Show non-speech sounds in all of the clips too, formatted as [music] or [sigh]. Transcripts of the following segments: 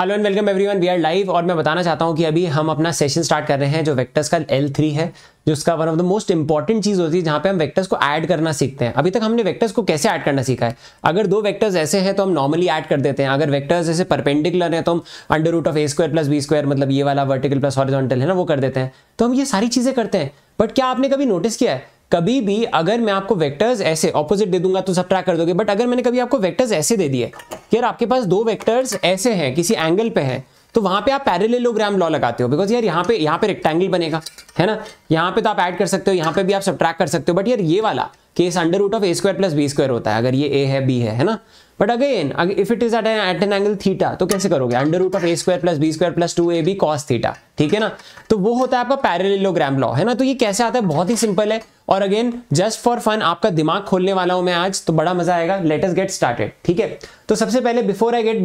Hello and welcome everyone we are live और मैं बताना चाहता हूँ कि अभी हम अपना सेशन स्टार्ट कर रहे हैं जो वेक्टर्स का एल थ्री है, जो उसका one of the most important चीज़ होती है जहाँ पे हम वेक्टर्स को ऐड करना सीखते हैं। अभी तक हमने वेक्टर्स को कैसे ऐड करना सीखा है? अगर दो वेक्टर्स ऐसे हैं तो हम नॉर्मली ऐड कर देते हैं। अगर वेक्टर्स ऐसे परपेंडिकुलर है तो हम under root of A square plus B square मतलब ये वाला वर्टिकल प्लस हॉरिजॉन्टल है ना, वो कर देते हैं। तो हम ये सारी चीज़ें करते हैं। बट क्या आपने कभी नोटिस किया है कभी भी अगर मैं आपको वेक्टर्स ऐसे ऑपोजिट दे दूँगा तो सब कर दोगे बट अगर मैंने कभी आपको वेक्टर्स ऐसे दे दिए, यार आपके पास दो वेक्टर्स ऐसे हैं, किसी एंगल पे हैं तो वहाँ पे आप पैरेलेलोग्राम लॉ लगाते हो बिकॉज़ यार यहाँ पे यहाँ पे रेक्टेंगल बनेगा, है ना? यहाँ पे तो आप ऐड कर सकते हो, यहाँ पे भी आप सब कर सकते हो बट यार ये वाला case under root of A square plus B square होता है, अगर ये ए है बी है है ना? But again if it is at at an angle theta तो कैसे करोगे? Under root of A square plus B square plus two A B cos theta ठीक है ना? तो वो होता है आपका पैरेलेलोग्राम लॉ है ना? तो ये कैसे आता है? बहुत ही सिंपल है। और अगेन जस्ट फॉर फन आपका दिमाग खोलने वाला हूँ मैं आज तो बड़ा मज़ा आएगा। लेट अस गेट स्टार्टेड ठीक है? तो सबसे पहले before I get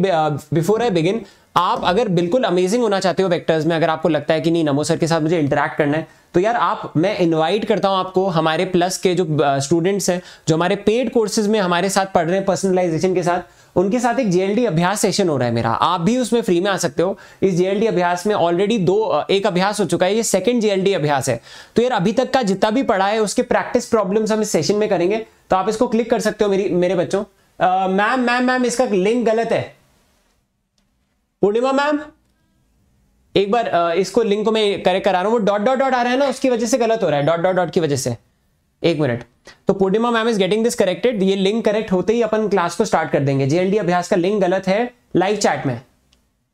before I begin आप अगर बिल्कुल अमेजिंग होना चाहते हो वेक्टर्स में, अगर आपको लगता है कि नहीं, नमो सर के साथ मुझे इंटरेक्ट करना है तो यार आप, मैं इनवाइट करता हूँ आपको हमारे प्लस के जो स्टूडेंट्स हैं, जो हमारे पेड कोर्सेज में हमारे साथ पढ़ रहे हैं पर्सनलाइजेशन के साथ, उनके साथ एक जेएलडी अभ्यास सेशन हो रहा है मेरा। आप भी उसमें फ्री में आ सकते हो। इस जेएलडी अभ्यास में ऑलरेडी दो एक अभ्यास हो चुका है, ये सेकंड जेएलडी अभ्यास है। तो यार अभी तक का जितना भी पढ़ा है, उसके प्रैक्टिस प्रॉब्लम्स हम इस सेशन में करेंगे तो आप इसको क्लिक कर सकते हो मेरी, मेरे बच्चों। मैम मैम मैम इसका लिंक गलत है। पूर्णिमा मैम, एक बार इसको लिंक को मैं करेक्ट करा रहा हूँ। वो डॉट डॉट डॉट आ रहा है ना, उसकी वजह से गलत हो रहा है। डॉट डॉट डॉट की वजह से। एक मिनट। तो Purnima ma'am is getting this corrected ये लिंक करेक्ट होते ही अपन क्लास को स्टार्ट कर देंगे। जेएलडी अभ्यास का लिंक गलत है। लाइव चैट में।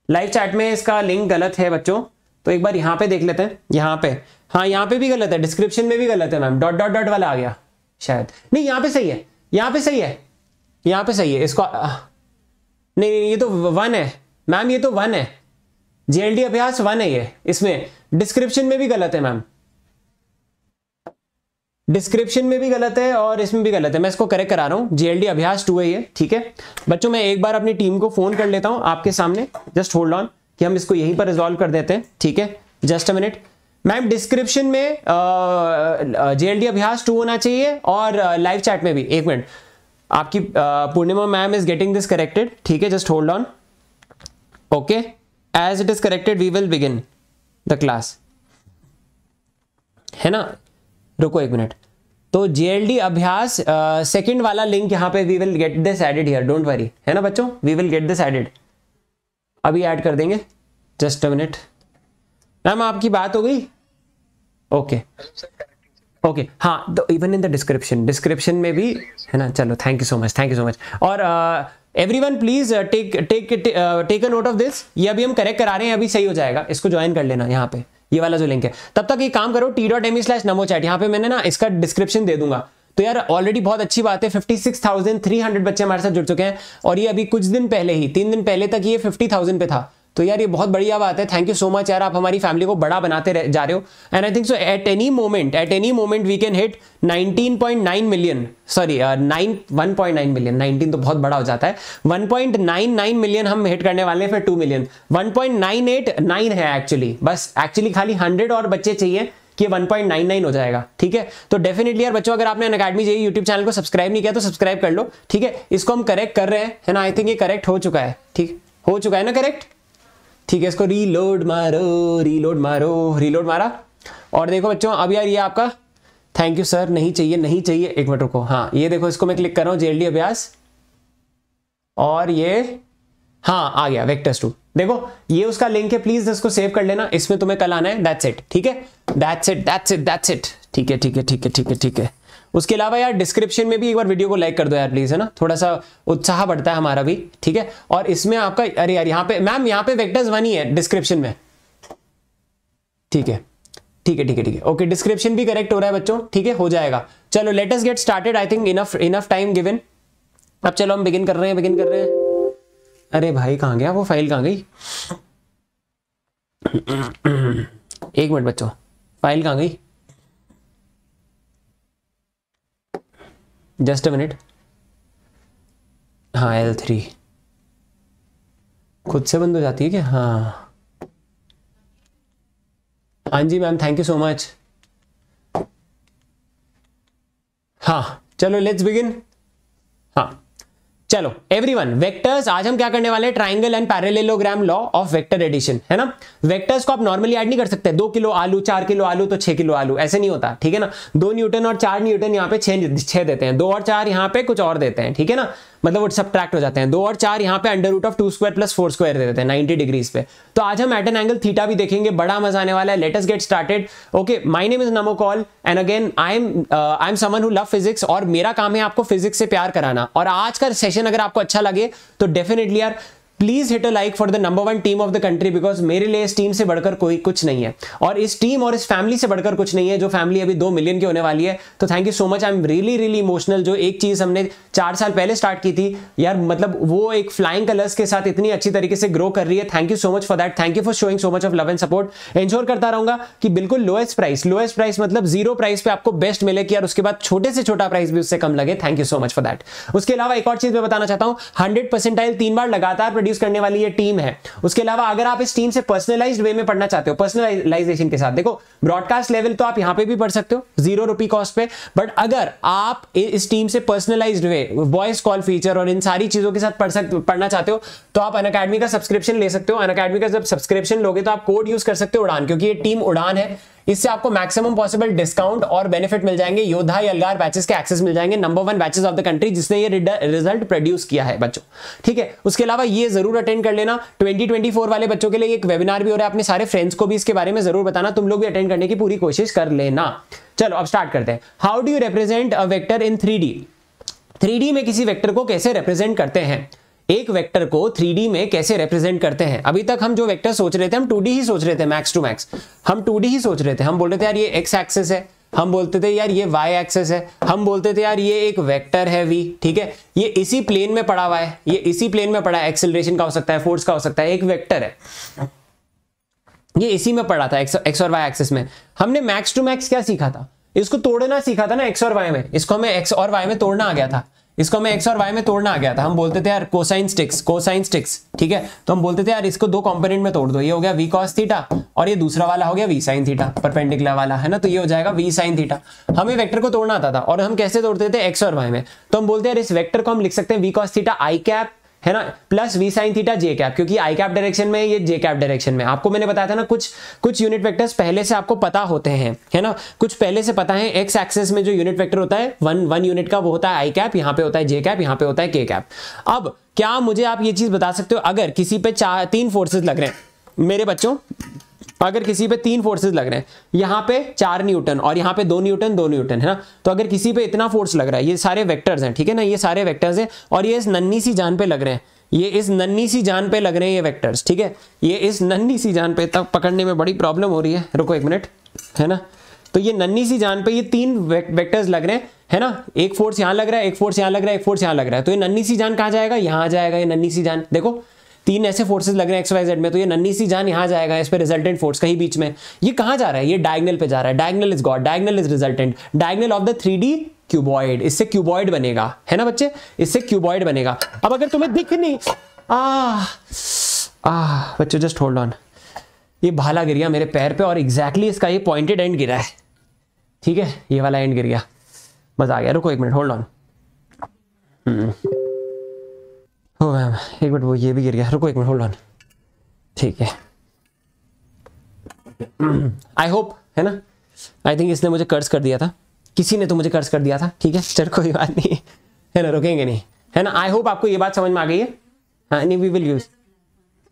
लाइव चैट में इसका लिंक गलत है बच्चों। तो एक बार यहाँ पे देख लेते हैं। यहाँ पे। हाँ यहाँ पे भी गलत है। डिस्क्रिप्शन में भी गलत है मैम। डॉट डॉट डॉट वाला आ गया। शायद। नहीं, यहाँ पे सही है। यहाँ पे सही है। यहाँ पे सही है। इसको नहीं नहीं, ये तो वन है। मैम ये तो वन है। जेएलडी अभ्यास वन है ये। इसमें डिस्क्रिप्शन में भी गलत है मैम डिस्क्रिप्शन में भी गलत है और इसमें भी गलत है। मैं इसको करेक्ट करा रहा हूँ। जेएलडी अभ्यास टू है ये, ठीक है? बच्चों, मैं एक बार अपनी टीम को फ़ोन कर लेता हूँ आपके सामने। जस्ट होल्ड ऑन कि हम इसको यहीं पर रिजॉल्व कर देते हैं, ठीक है? Just a minute ma'am description में जेएलडी अभ्यास टू होना चाहिए और लाइव चैट में भी। एक मिनट आपकी Purnima ma'am is getting this corrected ठीक है? Just hold on okay as it is corrected we will begin the class है ना? रुको एक मिनट। तो जेएलडी अभ्यास सेकंड uh, वाला लिंक यहाँ पे we will get this added here don't worry है ना बच्चों? We will get this added अभी ऐड कर देंगे। जस्ट अ मिनट मैम आपकी बात हो गई? ओके ओके हाँ even in the description description में भी है ना? चलो thank you so much thank you so much और uh, everyone please take take take a note of this ये अभी हम करेक्ट करा रहे हैं अभी सही हो जाएगा। इसको ज्वाइन कर लेना यहाँ पे। ये वाला जो लिंक है। तब तक ये काम करो T dot M slash Namo chat यहाँ पे मैंने ना इसका डिस्क्रिप्शन दे दूँगा। तो यार ऑलरेडी बहुत अच्छी बात है। 56,300 बच्चे हमारे साथ जुड़ चुके हैं। और ये अभी कुछ दिन पहले ही तीन दिन पहले तक ये 50,000 पे था। तो यार, ये बहुत बढ़िया बात है। थैंक यू सो मच यार, आप हमारी फैमिली को बड़ा बनाते जा रहे हो। And I think so at any moment at any moment we can hit 19.9 million sorry nine one point nine million nineteen तो बहुत बड़ा हो जाता है। 1.99 मिलियन हम हिट करने वाले हैं, फिर 2 मिलियन 1.989 है एक्चुअली बस एक्चुअली खाली 100 और बच्चे चाहिए कि 1.99 हो जाएगा। ठीक है? तो डेफिनेटली यार बच्चों, अगर आपने अकेडमी जाइए यूट्यूब चैनल को सब्सक्राइब नहीं किया तो सब्सक्राइब कर लो। ठीक है? इसको हम करेक्ट कर रहे हैं। है ना? आई थिंक ये करेक्ट हो चुका है। ठीक? हो चुका है ना करेक्ट ठीक है, इसको रीलोड मारो रीलोड मारो रीलोड मारा। और देखो बच्चों, अब यार ये आपका थैंक यू सर नहीं चाहिए नहीं चाहिए, एक मिनट रुको। हाँ ये देखो, इसको मैं क्लिक कर रहा हूँ जेएलडी अभ्यास। और ये हाँ आ गया वेक्टर्स टू देखो, ये उसका लिंक है प्लीज़ इसको सेव कर लेना, इसमें तुम्हें कल आना है दैट्स इट ठीक है? That's it that's it that's it ठीक है ठीक है ठीक है ठीक है ठीक है। उसके अलावा यार डिस्क्रिप्शन में भी एक बार वीडियो को लाइक कर दो यार प्लीज़ है ना? थोड़ा सा उत्साह बढ़ता है हमारा भी, ठीक है? और इसमें आपका, अरे यार, यहाँ पे मैम यहाँ पे वेक्टर्स वन ही है डिस्क्रिप्शन में। ठीक है? ठीक है ठीक है ठीक है। ओके डिस्क्रिप्शन भी करेक्ट हो रहा है बच्चों, ठीक है? हो जाएगा। चलो let us get started I think enough enough time given अब चलो, हम बिगिन कर रहे हैं बिगिन कर रहे हैं। अरे भाई, कहाँ गया? वो फ़ाइल कहाँ गई? एक मिनट बच्चों फ़ाइल कहाँ गई? जस्ट अ मिनट हाँ एल थ्री खुद से बंद हो जाती है क्या? हाँ। हाँ जी ma'am thank you so much हाँ चलो लेट्स बिगिन हाँ। चलो एवरीवन वेक्टर्स आज हम क्या करने वाले triangle and parallelogram law of vector addition है ना? वेक्टर्स को आप नॉर्मली ऐड नहीं कर सकते। दो किलो आलू, चार किलो आलू तो छह किलो आलू, ऐसे नहीं होता, ठीक है ना? दो न्यूटन और चार न्यूटन यहाँ पे छह छह देते हैं। दो और चार यहाँ पे कुछ और देते हैं, ठीक है ना? मतलब वो सब हो जाते हैं। दो और चार यहाँ पे under root of two square plus four square दे देते हैं नाइन्टी डिग्रीज पे। तो आज हम एट एन एंगल थीटा भी देखेंगे, बड़ा मज़ा आने वाला है। Let's get started okay my name is Namo Kaul and again I am I am someone who love physics और मेरा काम है आपको फिजिक्स से प्यार कराना। और आज का सेशन अगर आपको अच्छा लगे तो डेफिनेटली यार please hit a like for the number one team of the country because मेरे लिए इस टीम से बढ़कर कोई कुछ नहीं है। और इस टीम और इस फैमिली से बढ़कर कुछ नहीं है, जो फैमिली अभी दो मिलियन की होने वाली है। तो thank you so much I am really really emotional जो एक चीज़ हमने चार साल पहले स्टार्ट की थी, यार मतलब वो एक फ्लाइंग कलर्स के साथ इतनी अच्छी तरीके से ग्रो कर रही है। Thank you so much for that thank you for showing so much of love and support ensure करता रहूँगा कि बिल्कुल लोएस्ट प्राइस लोएस्ट प्राइस मतलब ज़ीरो प्राइस पे आपको बेस्ट मिले कि यार उसके बाद छोटे से छोटा प्राइस भी उससे कम लगे। Thank you so much for that उसके अलावा एक और चीज़ मैं बताना चाहता हूँ। हंड्रेड परसेंटाइल तीन बार लगातार प्रोड्यूस करने वाली ये टीम है। उसके अलावा अगर आप इस टीम से पर्सनलाइज वे में पढ़ना चाहते हो पर्सनलाइजेशन के साथ। देखो ब्रॉडकास्ट लेवल तो आप यहाँ पे भी पढ़ सकते हो ज़ीरो रुपी कॉस्ट पे। बट अगर आप इस टीम से personalise way voice call feature और इन सारी चीज़ों के साथ पढ़ सकते पढ़ना चाहते हो तो आप अन का सब्सक्रिप्शन ले सकते हो। अन का जब सब्सक्रिप्शन लोगे तो आप कोड यूज़ कर सकते हो उड़ान, क्योंकि ये टीम उड़ान है। इससे आपको मैक्सिमम पॉसिबल डिस्काउंट और बेनिफिट मिल जाएँगे। योद्धा यलगार बैचेस के एक्सेस मिल जाएँगे। Number one batches of the country जिसने ये रिज़ल्ट प्रोड्यूस किया है बच्चों। ठीक है? उसके अलावा ये ज़रूर अटेंड कर लेना। 2024 वाले बच्चों के लिए एक वेबिनार भी हो रहा है। अपने सारे फ्रेंड्स को भी इसके बारे में ज़रूर बताना। तुम लोग भी अटेंड करने की पूरी कोशिश कर लेना। चलो, अब स्टार्ट करते हैं। How do you represent a vector in three three में किसी वेक्टर को कैसे रिप्रेजेंट करते हैं? एक वेक्टर को थ्री में कैसे रिप्रेजेंट करते हैं? अभी तक हम जो वेक्टर सोच रहे थे हम टू ही सोच रहे थे मैक्स टू मैक्स हम टू ही सोच रहे थे। हम बोल रहे थे यार ये एक्स एक्सेस है। हम बोलते थे यार ये वाई एक्सेस है। हम बोलते थे यार ये एक वेक्टर है वी ठीक है? ये इसी प्लेन में पड़ा हुआ है। ये इसी प्लेन में पड़ा है। एक्सेलरेशन का हो सकता है फोर्स का हो सकता है। एक वेक्टर है। ये इसी में पड़ा था एक्स, एक्स और वाई एक्सेस में। हमने मैक्स टू मैक्स क्या सीखा था? इसको तोड़ना सीखा था ना एक्स और वाई में। इसको हमें एक्स और वाई में तोड़ना आ गया था। इसको हमें एक्स और वाई में तोड़ना आ गया था। हम बोलते थे, यार कोसाइन स्टिक्स कोसाइन स्टिक्स ठीक है? तो हम बोलते थे, यार, इसको दो कंपोनेंट में तोड़ दो। ये हो गया वी कॉस थीटा और ये दूसरा वाला हो गया वी साइन थीटा परपेंडिकुलर वाला, है ना? तो ये हो जाएगा वी साइन थीटा हमें वेक्टर को तोड़ना आता था और हम कैसे तोड़ते थे एक्स और वाई में? तो हम बोलते हैं इस वेक्टर को हम लिख सकते हैं V cos theta I cap है ना? Plus V sine theta J cap क्योंकि आई कैप डायरेक्शन में ये जे कैप डायरेक्शन में। आपको मैंने बताया था ना, कुछ कुछ यूनिट वेक्टर्स पहले से आपको पता होते हैं, है ना? कुछ पहले से पता है एक्स एक्सेस में जो यूनिट वेक्टर होता है वन वन यूनिट का वो होता है आई कैप यहाँ पे होता है जे कैप यहाँ पे होता है के कैप अब, क्या मुझे आप ये चीज़ बता सकते हो? अगर किसी पे चार, तीन फोर्सेज लग रहे हैं, मेरे बच्चों अगर किसी पे तीन फोर्सेस लग रहे हैं, यहाँ पे चार न्यूटन और यहाँ पे दो न्यूटन दो न्यूटन, है ना? तो अगर किसी पे इतना फोर्स लग रहा है, ये सारे वेक्टर्स हैं, ठीक है ना? ये सारे वेक्टर्स हैं और ये इस नन्नी सी जान पे लग रहे हैं। ये इस नन्नी सी जान पे लग रहे हैं ये वेक्टर्स ठीक है? ये इस नन्नी सी जान पे तक पकड़ने में बड़ी प्रॉब्लम हो रही है। रुको एक मिनट है ना? तो ये नन्नी सी जान पे ये तीन वेक्टर्स लग रहे हैं, है ना? एक फोर्स यहाँ लग रहा है, एक फोर्स यहाँ लग रहा है, एक फोर्स यहाँ लग रहा है। तो ये नन्नी सी जान कहाँ जाएगा? यहाँ जाएगा ये नन्नी सी जान। देखो तीन ऐसे फोर्सेस लग रहे हैं एक्स वाई जेड में तो ये नन्नी सी जान यहाँ जाएगा, इस पर रिजल्टेंट फोर्स कहीं बीच में। ये कहाँ जा रहा है? ये डायगनल पे जा रहा है। Diagonal is god diagonal is resultant diagonal of the three D cuboid इससे क्यूबॉइड बनेगा। है ना बच्चे? इससे क्यूबॉइड बनेगा। अब अगर तुम्हें दिख नहीं आ आ बच्चों जस्ट होल्ड ऑन ये भाला गिर गया मेरे पैर पे और एग्जैक्टली exactly इसका ये पॉइंटेड एंड गिरा है। ठीक है? ये वाला एंड गिर गया। मज़ा आ गया। रुको एक मिनट होल्ड ऑन हो मैम एक मिनट, वो ये भी गिर गया। रुको, एक मिनट होल्ड ऑन ठीक है। आई होप है ना? आई थिंक इसने मुझे कर्ज कर दिया था। किसी ने तो मुझे कर्ज कर दिया था, ठीक है? चल, कोई बात नहीं। है ना, रुकेंगे नहीं। है ना आई होप आपको ये बात समझ में आ गई है। हाँ नहीं वी विल यूज़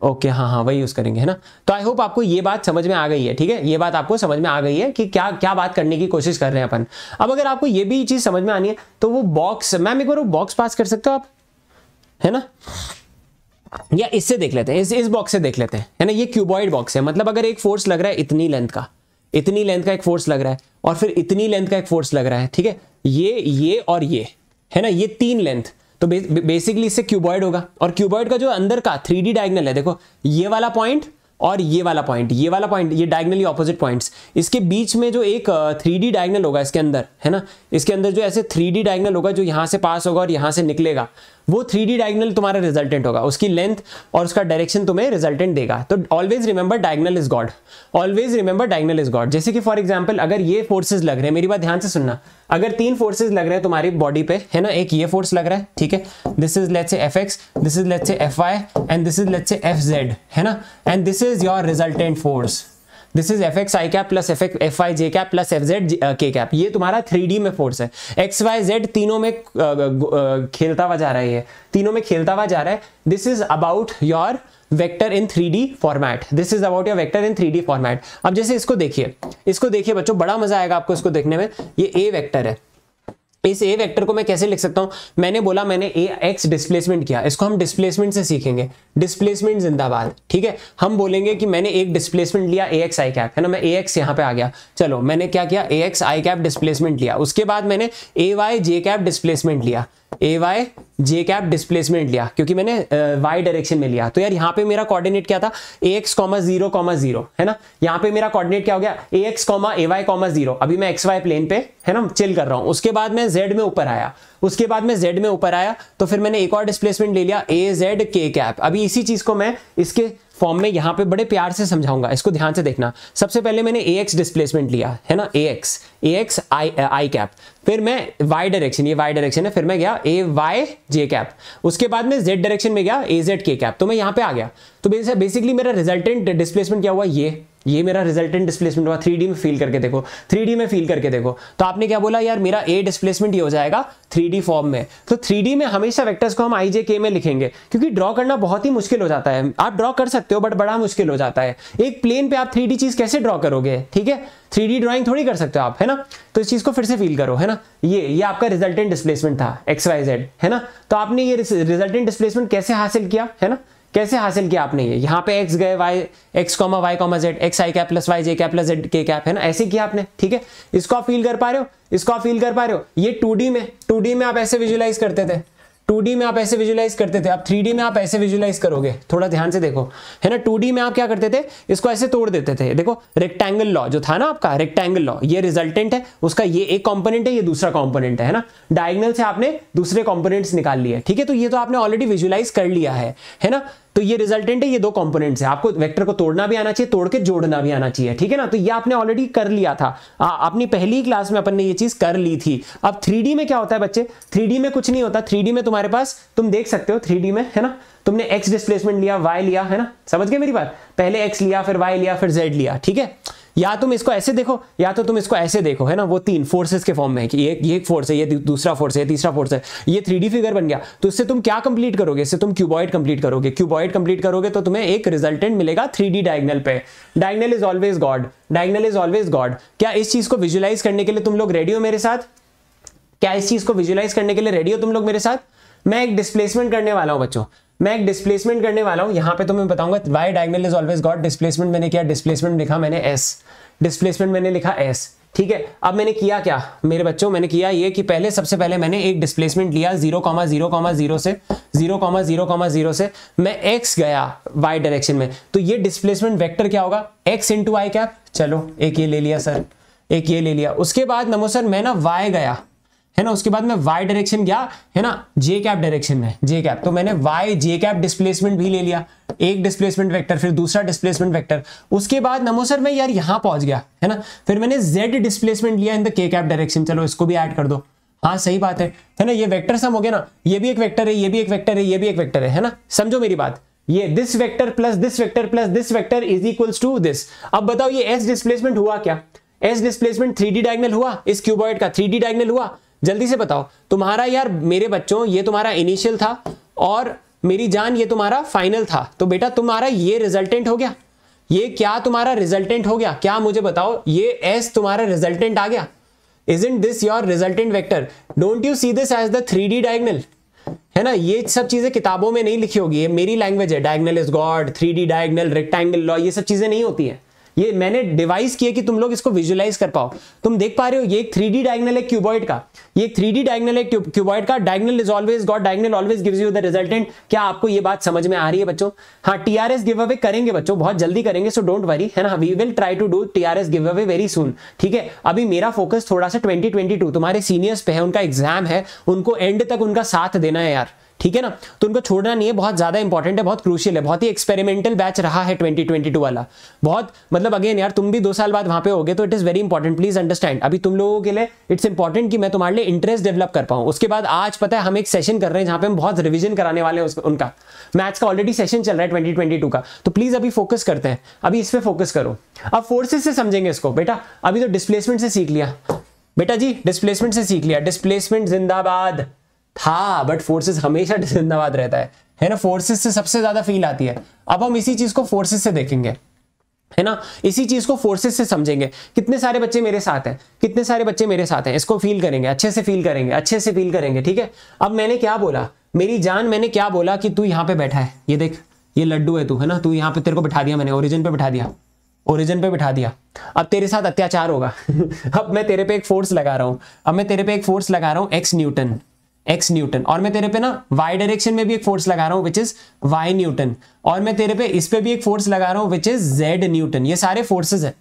ओके हाँ हाँ वही यूज़ करेंगे, है ना? तो आई होप आपको ये बात समझ में आ गई है, ठीक है? ये बात आपको समझ में आ गई है कि क्या क्या बात करने की कोशिश कर रहे हैं अपन। अब अगर आपको ये भी चीज़ समझ में आनी है तो वो बॉक्स मैम एक बार वो बॉक्स पास कर सकते हो आप? है ना? या इससे देख लेते हैं इस इस बॉक्स से देख लेते हैं। है ना ये क्यूबॉइड बॉक्स है मतलब अगर एक फोर्स लग रहा है इतनी लेंथ का इतनी लेंथ का एक फोर्स लग रहा है और फिर इतनी लेंथ का एक फोर्स लग रहा है ठीक है? ये ये और ये है ना? ये तीन लेंथ तो बे, बेसिकली इससे क्यूबॉइड होगा। और क्यूबॉइड का जो अंदर का थ्री डी है देखो ये वाला पॉइंट और ये वाला पॉइंट ये वाला पॉइंट ये डायगनली ऑपोजिट पॉइंट्स इसके बीच में जो एक थ्री डी डायगनल होगा इसके अंदर है ना? इसके अंदर जो ऐसे थ्री डी डायगनल होगा जो यहाँ से पास होगा और यहाँ से निकलेगा। वो थ्री डी डायगनल तुम्हारा रिजल्टेंट होगा, उसकी लेंथ और उसका डायरेक्शन तुम्हें रिजल्टेंट देगा। तो always remember diagonal is god always remember diagonal is god जैसे कि फॉर एग्ज़ाम्पल अगर ये फोर्सेज लग रहे हैं, मेरी बात ध्यान से सुनना। अगर तीन फोर्सेज लग रहे हैं तुम्हारी बॉडी पे, है ना? एक ये फोर्स लग रहा है, ठीक है? This is let's say F X this is let's say F Y and this is let's say F Z है ना? And this is your resultant force this is F X I cap plus F F I J cap plus F Z K cap ये तुम्हारा three D में force है. X Y Z तीनों में खेलता हुआ जा रहा है तीनों में खेलता हुआ जा रहा है. This is about your vector in three D format this is about your vector in three D format अब जैसे इसको देखिए. इसको देखिए बच्चों, बड़ा मज़ा आएगा आपको इसको देखने में. ये ए वेक्टर है. इस ए वेक्टर को मैं कैसे लिख सकता हूँ? मैंने बोला, मैंने ए एक्स डिस्प्लेसमेंट किया। इसको हम डिस्प्लेसमेंट से सीखेंगे। डिस्प्लेसमेंट जिंदाबाद। ठीक है? हम बोलेंगे कि मैंने एक डिस्प्लेसमेंट लिया ए एक्स आई कैप है ना? मैं ए एक्स यहाँ पे आ गया। चलो, मैंने क्या किया? A X I cap displacement लिया। उसके बाद मैंने A Y J cap displacement लिया। A Y J cap displacement लिया, क्योंकि मैंने वाई डायरेक्शन में लिया। तो यार, यहाँ पे मेरा कोऑर्डिनेट क्या था? X comma zero comma zero है ना? यहाँ पे मेरा कोऑर्डिनेट क्या हो गया? A X comma A Y comma zero अभी मैं एक्स वाई प्लेन पे, है ना चिल कर रहा हूँ। उसके बाद मैं जेड में ऊपर आया। उसके बाद मैं जेड में ऊपर आया तो फिर मैंने एक और डिस्प्लेसमेंट ले लिया ए जेड के कैप अभी इसी चीज़ को मैं इसके फॉर्म में यहाँ पे बड़े प्यार से समझाऊँगा, इसको ध्यान से देखना। सबसे पहले मैंने ए एक्स डिस्प्लेसमेंट लिया, है ना? A X A X I I cap फिर मैं वाई डायरेक्शन ये वाई डायरेक्शन है, फिर मैं गया ए वाई जे कैप उसके बाद में जेड डायरेक्शन में गया ए जेड के कैप तो मैं यहाँ पे आ गया। तो बेसिकली मेरा रिजल्टेंट डिस्प्लेसमेंट क्या हुआ? ये। ये मेरा रिजल्टेंट डिस्प्लेसमेंट हुआ थ्री में फील करके देखो। थ्री में फील करके देखो। तो आपने क्या बोला, यार, मेरा ए डिस्प्लेसमेंट ये हो जाएगा थ्री फॉर्म में। तो थ्री में हमेशा वेक्टर्स को हम आई जे के में लिखेंगे, क्योंकि ड्रॉ करना बहुत ही मुश्किल हो जाता है। आप ड्रॉ कर सकते हो बट बड़ा मुश्किल हो जाता है। एक प्लेन पे आप थ्री चीज़ कैसे ड्रॉ करोगे? ठीक है? थ्री डी ड्रॉइंग थोड़ी कर सकते हो आप, है ना? तो इस चीज़ को फिर से फील करो, है ना? ये ये आपका रिजल्टेंट डिस्प्लेसमेंट था एक्स वाई जेड है ना? तो आपने ये रिजल्टेंट डिस्प्लेसमेंट कैसे हासिल किया, है ना? कैसे हासिल किया आपने ये? यहाँ पे एक्स गए Y X comma Y comma Z X I cap plus Y J cap plus Z K cap है ना? ऐसे किया आपने, ठीक है? इसको आप फील कर पा रहे हो? इसको आप फील कर पा रहे हो? ये टू में टू में आप ऐसे विजुलाइज करते थे। टू में आप ऐसे विजुलाइज करते थे, अब थ्री में आप ऐसे विजुलाइज करोगे, थोड़ा ध्यान से देखो, है ना? टू में आप क्या करते थे, इसको ऐसे तोड़ देते थे, देखो रेक्टेंगल लॉ जो था ना आपका रेक्टेंगल लॉ ये रिजल्टेंट है, उसका ये एक कॉम्पोनेंट है, ये दूसरा कॉम्पोनेंट है ना? डायगनल से आपने दूसरे कॉम्पोनेंट्स निकाल लिए, ठीक है? तो ये तो आपने ऑलरेडी विजुलाइज कर लिया है है ना? तो ये रिजल्टेंट है ये दो कंपोनेंट्स है। आपको वेक्टर को तोड़ना भी आना चाहिए तोड़ के जोड़ना भी आना चाहिए ठीक है ना? तो ये आपने ऑलरेडी कर लिया था। आ, अपनी पहली क्लास में अपन ने ये चीज़ कर ली थी। अब थ्री में क्या होता है बच्चे? थ्री में कुछ नहीं होता। थ्री में तुम्हारे पास तुम देख सकते हो थ्री में है ना? तुमने एक्स डिस्प्लेसमेंट लिया वाई लिया है ना? समझ गए मेरी बात? पहले एक्स लिया फिर वाई लिया फिर जेड लिया ठीक है? या तुम इसको ऐसे देखो, या तो तुम इसको ऐसे देखो, है ना? वो तीन फोर्सेस के फॉर्म में है कि ये ये एक फोर्स है, ये दूसरा फोर्स है तीसरा फोर्स है। ये थ्री फिगर बन गया। तो इससे तुम क्या कंप्लीट करोगे? इससे तुम क्यूबॉइड कंप्लीट करोगे। क्यूबॉइड कंप्लीट करोगे तो तुम्हें एक रिजल्टेंट मिलेगा थ्री डी डायगनल पे। Diagonal is always god diagonal is always god क्या इस चीज़ को विजुलाइज करने के लिए तुम लोग रेडी हो मेरे साथ? क्या इस चीज़ को विजुलाइज करने के लिए रेडी हो तुम लोग मेरे साथ? मैं एक डिस्प्लेसमेंट करने वाला हूँ, बच्चों। मैं एक डिस्प्लेसमेंट करने वाला हूँ। यहाँ पे तो मैं बताऊँगा why diagonal is always god displacement मैंने किया डिस्प्लेसमेंट लिखा मैंने एस डिस्प्लेसमेंट मैंने लिखा एस ठीक है? अब मैंने किया क्या? मेरे बच्चों, मैंने किया ये कि पहले, सबसे पहले मैंने एक डिस्प्लेसमेंट लिया zero comma zero comma zero से। Zero comma zero comma zero से। मैं एक्स गया वाई डायरेक्शन में। तो ये डिस्प्लेसमेंट वेक्टर क्या होगा? एक्स इंटू वाई कैप चलो, एक ये ले लिया सर एक ये ले लिया। उसके बाद नमो सर मैं ना वाई गया। है ना? उसके बाद मैं वाई डायरेक्शन गया, है ना? जे कैप डायरेक्शन में जे कैप तो मैंने वाई जे कैप डिस्प्लेसमेंट भी ले लिया। एक डिस्प्लेसमेंट वेक्टर फिर दूसरा डिस्प्लेसमेंट वेक्टर उसके बाद नमो सर, मैं यार यहाँ पहुँच गया, है ना? फिर मैंने जेड डिस्प्लेसमेंट लिया in the K cap direction चलो, इसको भी ऐड कर दो। हाँ सही बात है। है ना? ये वेक्टर सम हो गया ना? ये भी एक वेक्टर है, ये भी एक वेक्टर है, ये भी एक वेक्टर है ना? समझो मेरी बात। ये this vector plus this vector plus this vector is equals to this अब बताओ, ये एस डिस्प्लेसमेंट हुआ क्या? S displacement three D diagonal हुआ? इस क्यूबॉइड का थ्री डी डायगनल हुआ? जल्दी से बताओ, तुम्हारा यार मेरे बच्चों, ये तुम्हारा इनिशियल था और मेरी जान ये तुम्हारा फाइनल था। तो बेटा, तुम्हारा ये रिजल्टेंट हो गया। ये क्या तुम्हारा रिजल्टेंट हो गया? क्या मुझे बताओ, ये एस तुम्हारा रिजल्टेंट आ गया? Is in this your resultant vector don't you see this as the three D diagonal है ना, ये सब चीज़ें किताबों में नहीं लिखी होगी। ये मेरी लैंग्वेज है। Diagonal is god three D diagonal rectangle law ये सब चीज़ें नहीं होती है। ये मैंने डिवाइस किया कि तुम लोग इसको विजुलाइज कर पाओ। तुम देख पा रहे हो, ये एक थ्री डी डायगनल है क्यूबॉइड का। ये थ्री डी डायगनल है क्यूबॉइड का। Diagonal is always god diagonal always gives you the resultant क्या आपको ये बात समझ में आ रही है बच्चों? हाँ टीआरएस गिव अवे करेंगे बच्चों, बहुत जल्दी करेंगे सो डोंट वरी है ना? We will try to do TRS give away very soon ठीक है? अभी मेरा फोकस थोड़ा सा ट्वेंटी तुम्हारे सीनियर्स पे है, उनका एग्ज़ाम है, उनको एंड तक उनका साथ देना है यार। ठीक है ना? तो उनको छोड़ना नहीं है, बहुत ज़्यादा इंपॉर्टेंट है, बहुत क्रूशियल है, बहुत ही एक्सपेरिमेंटल बैच रहा है 2022 वाला। बहुत मतलब अगेन यार, तुम भी दो साल बाद वहाँ पे होगे तो it is very important please understand अभी तुम लोगों के लिए इट्स इंपॉर्टेंट कि मैं तुम्हारे लिए इंटरेस्ट डेवलप कर पाऊँ। उसके बाद आज पता है हम एक सेशन कर रहे हैं जहाँ पे हम बहुत रिविजन कराने वाले हैं उनका। मैथ्स का ऑलरेडी सेशन चल रहा है ट्वेंटी ट्वेंटी टू का। तो प्लीज़ अभी फोकस करते हैं। अभी इस पर फोकस करो। अब फोर्सेस से समझेंगे इसको। बेटा, अभी तो डिस्प्लेसमेंट से सीख लिया। बेटा जी डिस्प्लेसमेंट से सीख लिया। डिस्प्लेसमेंट जिंदाबाद। था बट फोर्सेस हमेशा जिंदाबाद रहता है। है ना? फोर्सेस से सबसे ज़्यादा फील आती है। अब हम इसी चीज़ को फोर्सेस से देखेंगे। है ना? इसी चीज़ को फोर्सेस से समझेंगे। कितने सारे बच्चे मेरे साथ हैं? कितने सारे बच्चे मेरे साथ हैं? इसको फील करेंगे, अच्छे से फील करेंगे, अच्छे से फील करेंगे, ठीक है? अब मैंने क्या बोला? मेरी जान, मैंने क्या बोला कि तू यहाँ पे बैठा है? ये देख, ये लड्डू है तू, है ना? तू यहाँ पे तेरे को बिठा दिया मैंने ओरिजिन पे बिठा दिया। ओरिजिन पे बिठा दिया। अब तेरे साथ अत्याचार होगा। [laughs] अब मैं तेरे पे एक फोर्स लगा रहा हूँ। अब मैं तेरे पे एक फोर्स लगा रहा हूँ एक्स न्यूटन एक्स न्यूटन और मैं तेरे पे ना वाई डायरेक्शन में भी एक फोर्स लगा रहा हूँ विच इज़ वाई न्यूटन और मैं तेरे पे इस पे भी एक फोर्स लगा रहा हूँ विच इज़ जेड न्यूटन ये सारे फोर्सेज है।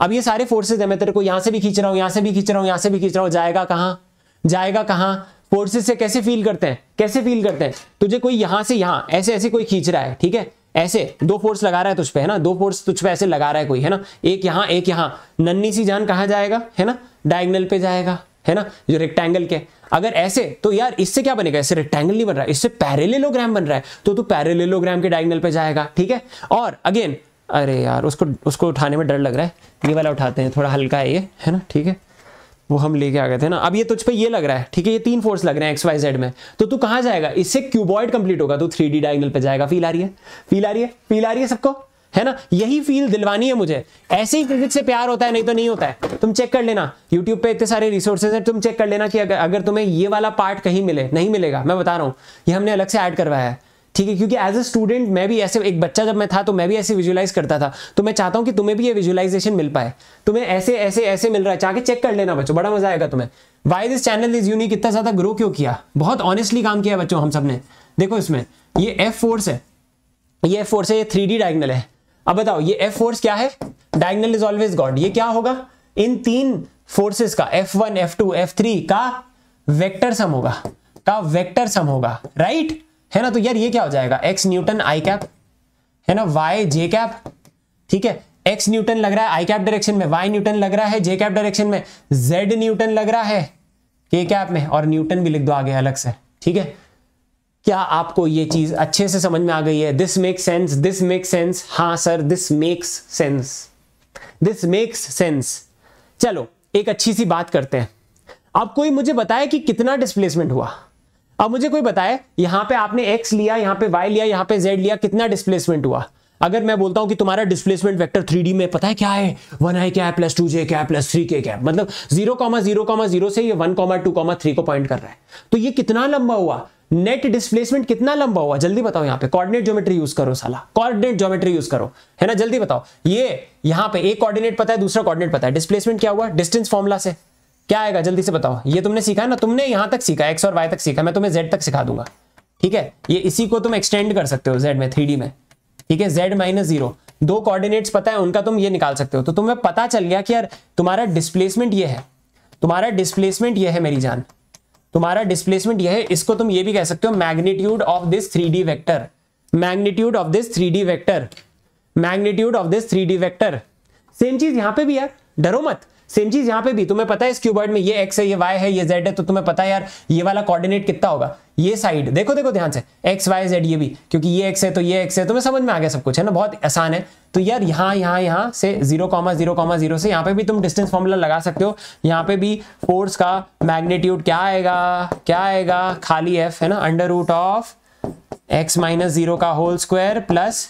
अब ये सारे फोर्सेज है, मैं तेरे को यहाँ से भी खींच रहा हूँ, यहाँ से भी खींच रहा हूँ, यहाँ से भी खींच रहा हूँ। जाएगा कहाँ? जाएगा कहाँ? फोर्सेज से कैसे फील करते हैं? कैसे फील करते हैं? तुझे कोई यहाँ से यहाँ, ऐसे ऐसे कोई खींच रहा है, ठीक है? ऐसे, दो फोर्स लगा रहा है तुझ पे, है ना? दो फोर्स तुझ पे ऐसे लगा रहा है कोई, है ना? एक यहाँ एक यहाँ। नन्नी सी जान कहा जाएगा, है ना? डायगनल पे जाएगा। है ना? जो रेक्टेंगल के। अगर ऐसे तो यार इससे क्या बनेगा? इससे रेक्टेंगल नहीं बन रहा। है इससे पैरेलेलोग्राम बन रहा है। तो तू पैरेलेलोग्राम के डायगनल पे जाएगा, ठीक है? और अगेन अरे यार, उसको उसको उठाने में डर लग रहा है। ये वाला उठाते हैं, थोड़ा हल्का है ये, है ना? ठीक है? वो हम लेके आ गए थे ना। अब ये तुझ पे ये लग रहा है, ठीक है? ये तीन फोर्स लग रहे हैं एक्स वाई जेड में। तो तू कहाँ जाएगा? इससे क्यूबॉइड कंप्लीट होगा। तू थ्री डी डायगनल पे जाएगा। फील आ रही है? फील आ रही है? फील आ रही है सबको? है ना? यही फील दिलवानी है मुझे। ऐसे ही फिजिक्स से प्यार होता है नहीं तो नहीं होता है। तुम चेक कर लेना। यूट्यूब पे इतने सारे रिसोर्सेज हैं तुम चेक कर लेना कि अगर, अगर तुम्हें ये वाला पार्ट कहीं मिले नहीं मिलेगा। मैं बता रहा हूँ ये हमने अलग से ऐड करवाया है। ठीक है? क्योंकि एज अ स्टूडेंट मैं भी ऐसे एक बच्चा जब मैं था तो मैं भी ऐसे विजुलाइज करता था। तो मैं चाहता हूँ कि तुम्हें भी ये विजुलाइजेशन मिल पाए। तुम्हें ऐसे ऐसे ऐसे मिल रहा है। चाहे चेक कर लेना बच्चों बड़ा मज़ा आएगा तुम्हें। Why this channel is unique इतना ज़्यादा ग्रो क्यों किया? बहुत ऑनेस्टली काम किया बच्चों हम सबने। देखो इसमें ये एफ़ फोर्स है। ये एफ़ फोर्स है ये थ्री डी डायगनल है। अब बताओ, ये एफ़ फोर्स क्या है? डायगनल इज़ ऑलवेज गॉड ये क्या होगा? इन तीन फोर्सेस का F one F two F three का वेक्टर सम होगा। का वेक्टर सम होगा। राइट है ना? तो यार ये क्या हो जाएगा? एक्स न्यूटन आई कैप है ना? वाई जे कैप ठीक है? एक्स न्यूटन लग रहा है आई कैप डायरेक्शन में। वाई न्यूटन लग रहा है जे कैप डायरेक्शन में। जेड न्यूटन लग रहा है के कैप में। और न्यूटन भी लिख दो आगे अलग से, ठीक है? क्या आपको ये चीज़ अच्छे से समझ में आ गई है? This make sense this make sense हाँ sir this makes sense this makes sense चलो, एक अच्छी सी बात करते हैं। अब कोई मुझे बताए कि कितना डिस्प्लेसमेंट हुआ? अब मुझे कोई बताए, यहाँ पे आपने एक्स लिया, यहाँ पे वाई लिया, यहाँ पे जेड लिया, कितना डिस्प्लेसमेंट हुआ? अगर मैं बोलता हूँ कि तुम्हारा डिस्प्लेसमेंट वेक्टर थ्री में, पता है क्या है? वन आई क्या है प्लस टू जे क्या है प्लस थ्री के क्या है? मतलब zero comma zero comma zero से ये one comma two comma three को पॉइंट कर रहा है। तो ये कितना लंबा हुआ? नेट डिस्प्लेसमेंट कितना लंबा हुआ? जल्दी बताओ यहाँ पे। कोऑर्डिनेट ज्योमेट्री यूज़ करो साला। कोऑर्डिनेट ज्योमेट्री यूज़ करो। है ना? जल्दी बताओ। ये यहाँ पे एक कोऑर्डिनेट पता है, दूसरा कोऑर्डिनेट पता है। डिस्प्लेसमेंट क्या हुआ? डिस्टेंस फॉर्मुला से। क्या आएगा? जल्दी से बताओ। ये तुमने सीखा ना? तुमने यहाँ तक सीखा एक्स और वाई तक सीखा मैं तुम्हें जेड तक सिखा दूँगा। ठीक है? ये इसी को तुम एक्सटेंड कर सकते हो जेड में थ्री में। ठीक है? जेड माइनस ज़ीरो दो कोऑर्डिनेट्स पता है, उनका तुम ये निकाल सकते हो। तो तुम्हें पता चल गया कि यार, तुम्हारा डिस्प्लेसमेंट ये है। तुम्हारा डिस्प्लेसमेंट ये है, मेरी जान। तुम्हारा डिस्प्लेसमेंट यह है, इसको तुम ये भी कह सकते हो magnitude of this three D vector magnitude of this three D vector magnitude of this three D vector same चीज़ यहाँ पे भी यार, डरो मत। सेम चीज़ यहाँ पे भी, तुम्हें पता है इस क्यूबॉइड में ये एक्स है, ये वाई है, ये जेड है तो तुम्हें पता है यार, ये वाला कोऑर्डिनेट कितना होगा? ये साइड देखो देखो ध्यान से एक्स वाई जेड ये भी, क्योंकि ये एक्स है तो ये एक्स है, तुम्हें समझ में आ गया सब कुछ, है ना? बहुत आसान है। तो यार यहाँ यहाँ यहाँ से zero comma zero comma zero से यहाँ पे भी तुम डिस्टेंस फॉर्मूला लगा सकते हो। यहाँ पे भी फोर्स का मैग्नीट्यूड क्या आएगा? क्या आएगा? खाली एफ़ है ना? Under root of X minus zero का whole square plus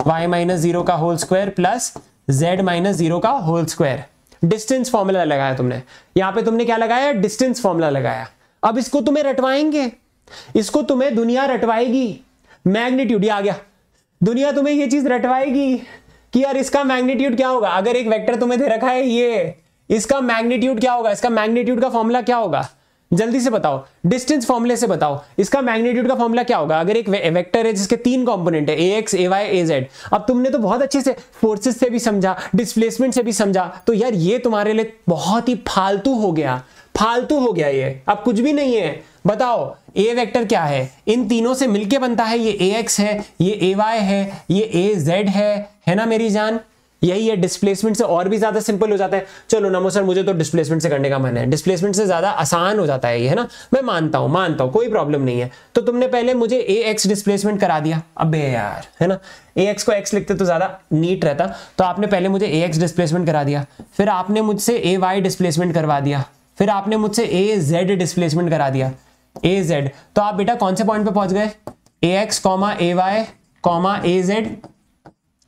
Y minus zero का whole square plus Z minus zero का होल स्क्वायर डिस्टेंस फॉर्मूला लगाया तुमने। यहाँ पे तुमने क्या लगाया? डिस्टेंस फॉर्मूला लगाया। अब इसको तुम्हें रटवाएँगे। इसको तुम्हें दुनिया रटवाएगी। मैग्नीट्यूड आ गया। दुनिया तुम्हें ये चीज़ रटवाएगी कि यार इसका मैग्नीट्यूड क्या होगा? अगर एक वेक्टर तुम्हें दे रखा है ये, इसका मैग्नीट्यूड क्या होगा? इसका मैग्नीट्यूड का फॉर्मूला क्या होगा? जल्दी से बताओ डिस्टेंस फॉर्मूले से बताओ इसका मैग्नीट्यूड का फॉर्मूला क्या होगा? अगर एक वे, वेक्टर है जिसके तीन कंपोनेंट है A X A Y A Z अब तुमने तो बहुत अच्छे से फोर्सेस से भी समझा डिस्प्लेसमेंट से भी समझा तो यार ये तुम्हारे लिए बहुत ही फालतू हो गया फालतू हो गया ये। अब कुछ भी नहीं है। बताओ ए वेक्टर क्या है? इन तीनों से मिलके बनता है ये ए एक्स है ये ए वाई है ये ए जेड है है ना मेरी जान? यही है डिस्प्लेसमेंट से और भी ज़्यादा सिंपल हो जाता है। चलो, नमो सर, मुझे तो डिस्प्लेसमेंट से करने का मन है। डिस्प्लेसमेंट से ज़्यादा आसान हो जाता है ये, है ना? मैं मानता हूँ मानता हूँ, कोई प्रॉब्लम नहीं है। तो तुमने पहले मुझे ए एक्स डिस्प्लेसमेंट करा दिया। अबे यार, है ना? ए एक्स को एक्स लिखते तो ज़्यादा नीट रहता। तो आपने पहले मुझे ए एक्स डिस्प्लेसमेंट करा दिया। फिर आपने मुझसे ए वाई डिस्प्लेसमेंट करवा दिया। फिर आपने मुझसे ए जेड डिस्प्लेसमेंट करा दिया। ए जेड तो आप बेटा कौन से पॉइंट पे पहुँच गए? A X comma A Y comma A Z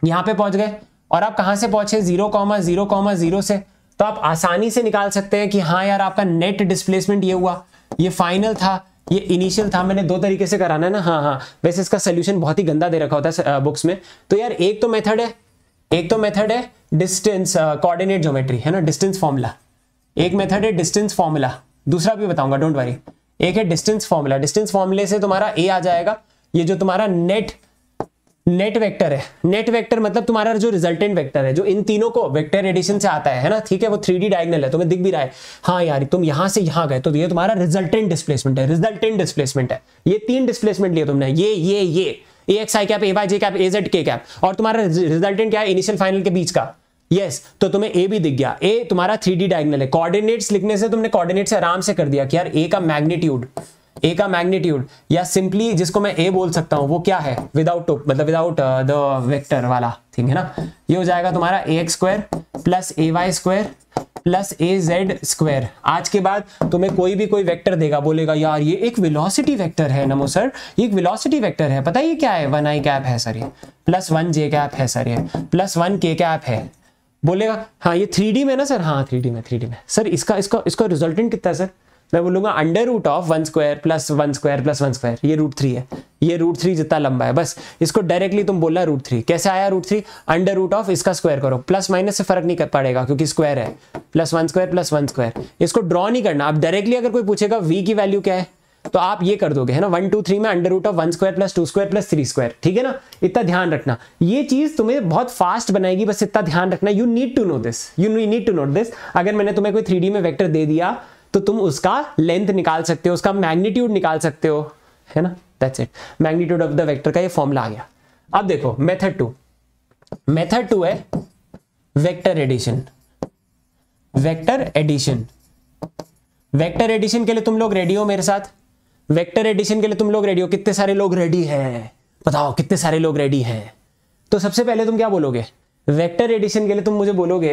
यहाँ पे पहुँच गए। और आप कहाँ से पहुँचे? Zero comma zero comma, zero से। तो आप आसानी से निकाल सकते हैं कि हाँ यार, आपका नेट डिस्प्लेसमेंट ये हुआ। ये फाइनल था, ये इनिशियल था, मैंने दो तरीके से कराना है ना? हाँ हाँ। वैसे इसका सोल्यूशन बहुत ही गंदा दे रखा होता है बुक्स में। तो यार, एक तो मेथड है, एक तो मेथड है डिस्टेंस कोऑर्डिनेट ज्योमेट्री है ना? डिस्टेंस फॉर्मूला एक मेथड है डिस्टेंस फॉर्मूला दूसरा भी बताऊँगा डोंट वरी एक है डिस्टेंस फॉर्मूला डिस्टेंस फॉर्मूले से तुम्हारा ए आ जाएगा। ये जो तुम्हारा नेट नेट वेक्टर है। नेट वेक्टर मतलब तुम्हारा जो रिजल्टेंट वेक्टर है जो इन तीनों को वेक्टर एडिशन से आता है ना? ठीक है वो थ्री डी डायगनल है तुम्हें दिख भी रहा है। हाँ यार तुम यहाँ से यहाँ गए तो ये तुम्हारा रिजल्टेंट डिस्प्लेसमेंट है रिजल्टेंट डिस्प्लेसमेंट है। ये तीन डिस्प्लेसमेंट लिए तुमने ये ये ये। X I cap A Y J cap A Z K cap और तुम्हारा रिजल्टेंट क्या है? इनिशियल फाइनल के बीच का। यस yes, तो तुम्हें ए भी दिख गया। ए तुम्हारा थ्री डी डायगनल है। कोऑर्डिनेट्स लिखने से तुमने कोऑर्डिनेट से आराम से कर दिया कि यार ए का मैग्नीट्यूड ए का मैग्नीट्यूड या सिंपली जिसको मैं ए बोल सकता हूँ, वो क्या है? विदाउट मतलब विदाउट द वेक्टर वाला थिंग है ना? ये हो जाएगा तुम्हारा A X square plus A Y square plus A Z square आज के बाद तुम्हें कोई भी कोई वेक्टर देगा, बोलेगा, यार, ये एक वेलोसिटी वेक्टर है, नमो सर, ये एक वेलोसिटी वेक्टर है। पता ये क्या है? वन आई कैप है, सर, ये। प्लस वन जे कैप है, सर, ये। प्लस वन के कैप है। बोलेगा हाँ ये थ्री में ना, सर? हाँ थ्री में थ्री में। सर, इसका इसका इसका रिजल्टेंट कितना है, सर? मैं बोलूँगा under root of one square plus one square plus one square ये रूट थ्री है। ये रूट थ्री जितना लंबा है। बस, इसको डायरेक्टली तुम बोला रूट थ्री कैसे आया root three under root of इसका स्क्वायर करो। प्लस माइनस से फ़र्क नहीं कर पड़ेगा क्योंकि स्क्वायर है। Plus one square plus one square इसको ड्रॉ नहीं करना। आप डायरेक्टली अगर कोई पूछेगा वी की वैल्यू क्या है तो आप ये कर दोगे, है ना? वन टू थ्री में under root of one square plus two square plus three square ठीक है ना? इतना ध्यान रखना। ये चीज़ तुम्हें बहुत फास्ट बनाएगी, बस इतना ध्यान रखना। You need to know this you need to know this अगर मैंने तुम्हें कोई थ्री में वेक्टर दे दिया तो तुम उसका लेंथ निकाल सकते हो, उसका मैग्नीट्यूड निकाल सकते हो, है ना? That's it magnitude of the vector का ये फॉर्मूला आ गया। अब देखो मेथड टू मेथड टू है vector addition vector addition vector addition के लिए तुम लोग रेडी हो मेरे साथ? वेक्टर एडिशन के लिए तुम लोग रेडी हो? कितने सारे लोग रेडी हैं? बताओ, कितने सारे लोग रेडी हैं? तो सबसे पहले तुम क्या बोलोगे? वेक्टर एडिशन के लिए तुम मुझे बोलोगे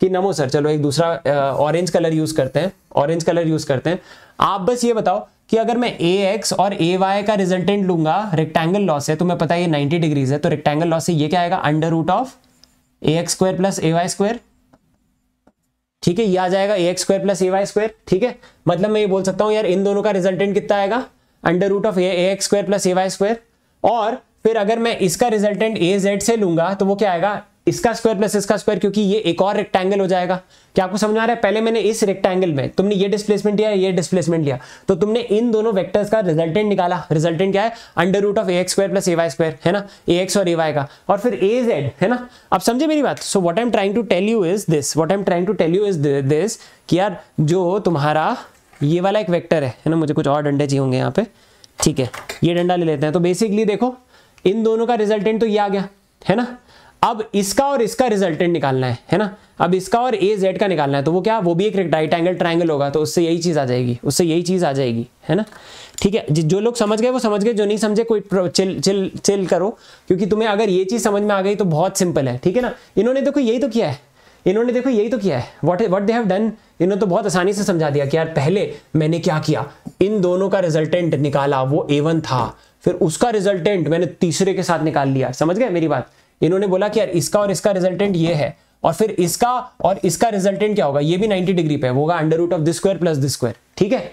कि नमो सर, चलो एक दूसरा ऑरेंज कलर यूज़ करते हैं ऑरेंज कलर यूज़ करते हैं। आप बस ये बताओ कि अगर मैं ए एक्स और ए वाई का रिजल्टेंट लूँगा रेक्टेंगल लॉस है तो मैं पता है ये 90 डिग्रीज है तो रेक्टेंगल लॉस से ये क्या आएगा? Under root of A X square plus A Y square ठीक है, ये आ जाएगा A X square plus A Y square ठीक है मतलब मैं ये बोल सकता हूँ, यार, इन दोनों का रिजल्टेंट कितना आएगा? Under root of A X square plus A Y square और फिर अगर मैं इसका रिजल्टेंट ए जेड से लूँगा तो वो क्या आएगा? इसका स्क्वायर प्लस इसका स्क्वायर क्योंकि ये एक और रेक्टेंगल हो जाएगा। क्या आपको समझ में आ रहा है? पहले मैंने इस रेक्टेंगल में तुमने ये डिस्प्लेसमेंट लिया, ये डिस्प्लेसमेंट लिया। तो तुमने इन दोनों वेक्टर्स का रिजल्टेंट निकाला। रिजल्टेंट क्या है? Under root of A X square plus A Y square है ना? ए एक्स और ए वाई का। और फिर ए जेड है ना? अब समझे मेरी बात? So what I am trying to tell you is this what I am trying to tell you is this कि यार जो तुम्हारा ये वाला एक वेक्टर है है ना? मुझे कुछ और डंडे चाहिए होंगे यहाँ पे। ठीक है, ये डंडा ले लेते हैं। तो बेसिकली देखो, इन दोनों का रिजल्टेंट तो ये आ गया, है ना? अब इसका और इसका रिजल्टेंट निकालना है है ना? अब इसका और ए जेड का निकालना है तो वो क्या? वो भी एक राइट एंगल ट्राइंगल होगा तो उससे यही चीज़ आ जाएगी, उससे यही चीज़ आ जाएगी, है ना? ठीक है, जो लोग समझ गए, वो समझ गए, जो नहीं समझे, कोई चिल चिल चिल करो, क्योंकि तुम्हें अगर ये चीज़ समझ में आ गई तो बहुत सिंपल है, ठीक है ना? इन्होंने देखो यही तो किया है, इन्होंने देखो यही तो किया है। What what they have done इन्होंने तो बहुत आसानी से समझा दिया कि यार, पहले मैंने क्या किया? इन दोनों का रिजल्टेंट निकाला, वो ए था, फिर उसका रिजल्टेंट मैंने तीसरे के साथ निकाल लिया, समझ गए मेरी बात? इन्होंने बोला कि यार, इसका और इसका रिजल्टेंट ये है। और फिर इसका और इसका रिजल्टेंट क्या होगा? ये भी 90 डिग्री पे होगा under root of this square plus this square ठीक है?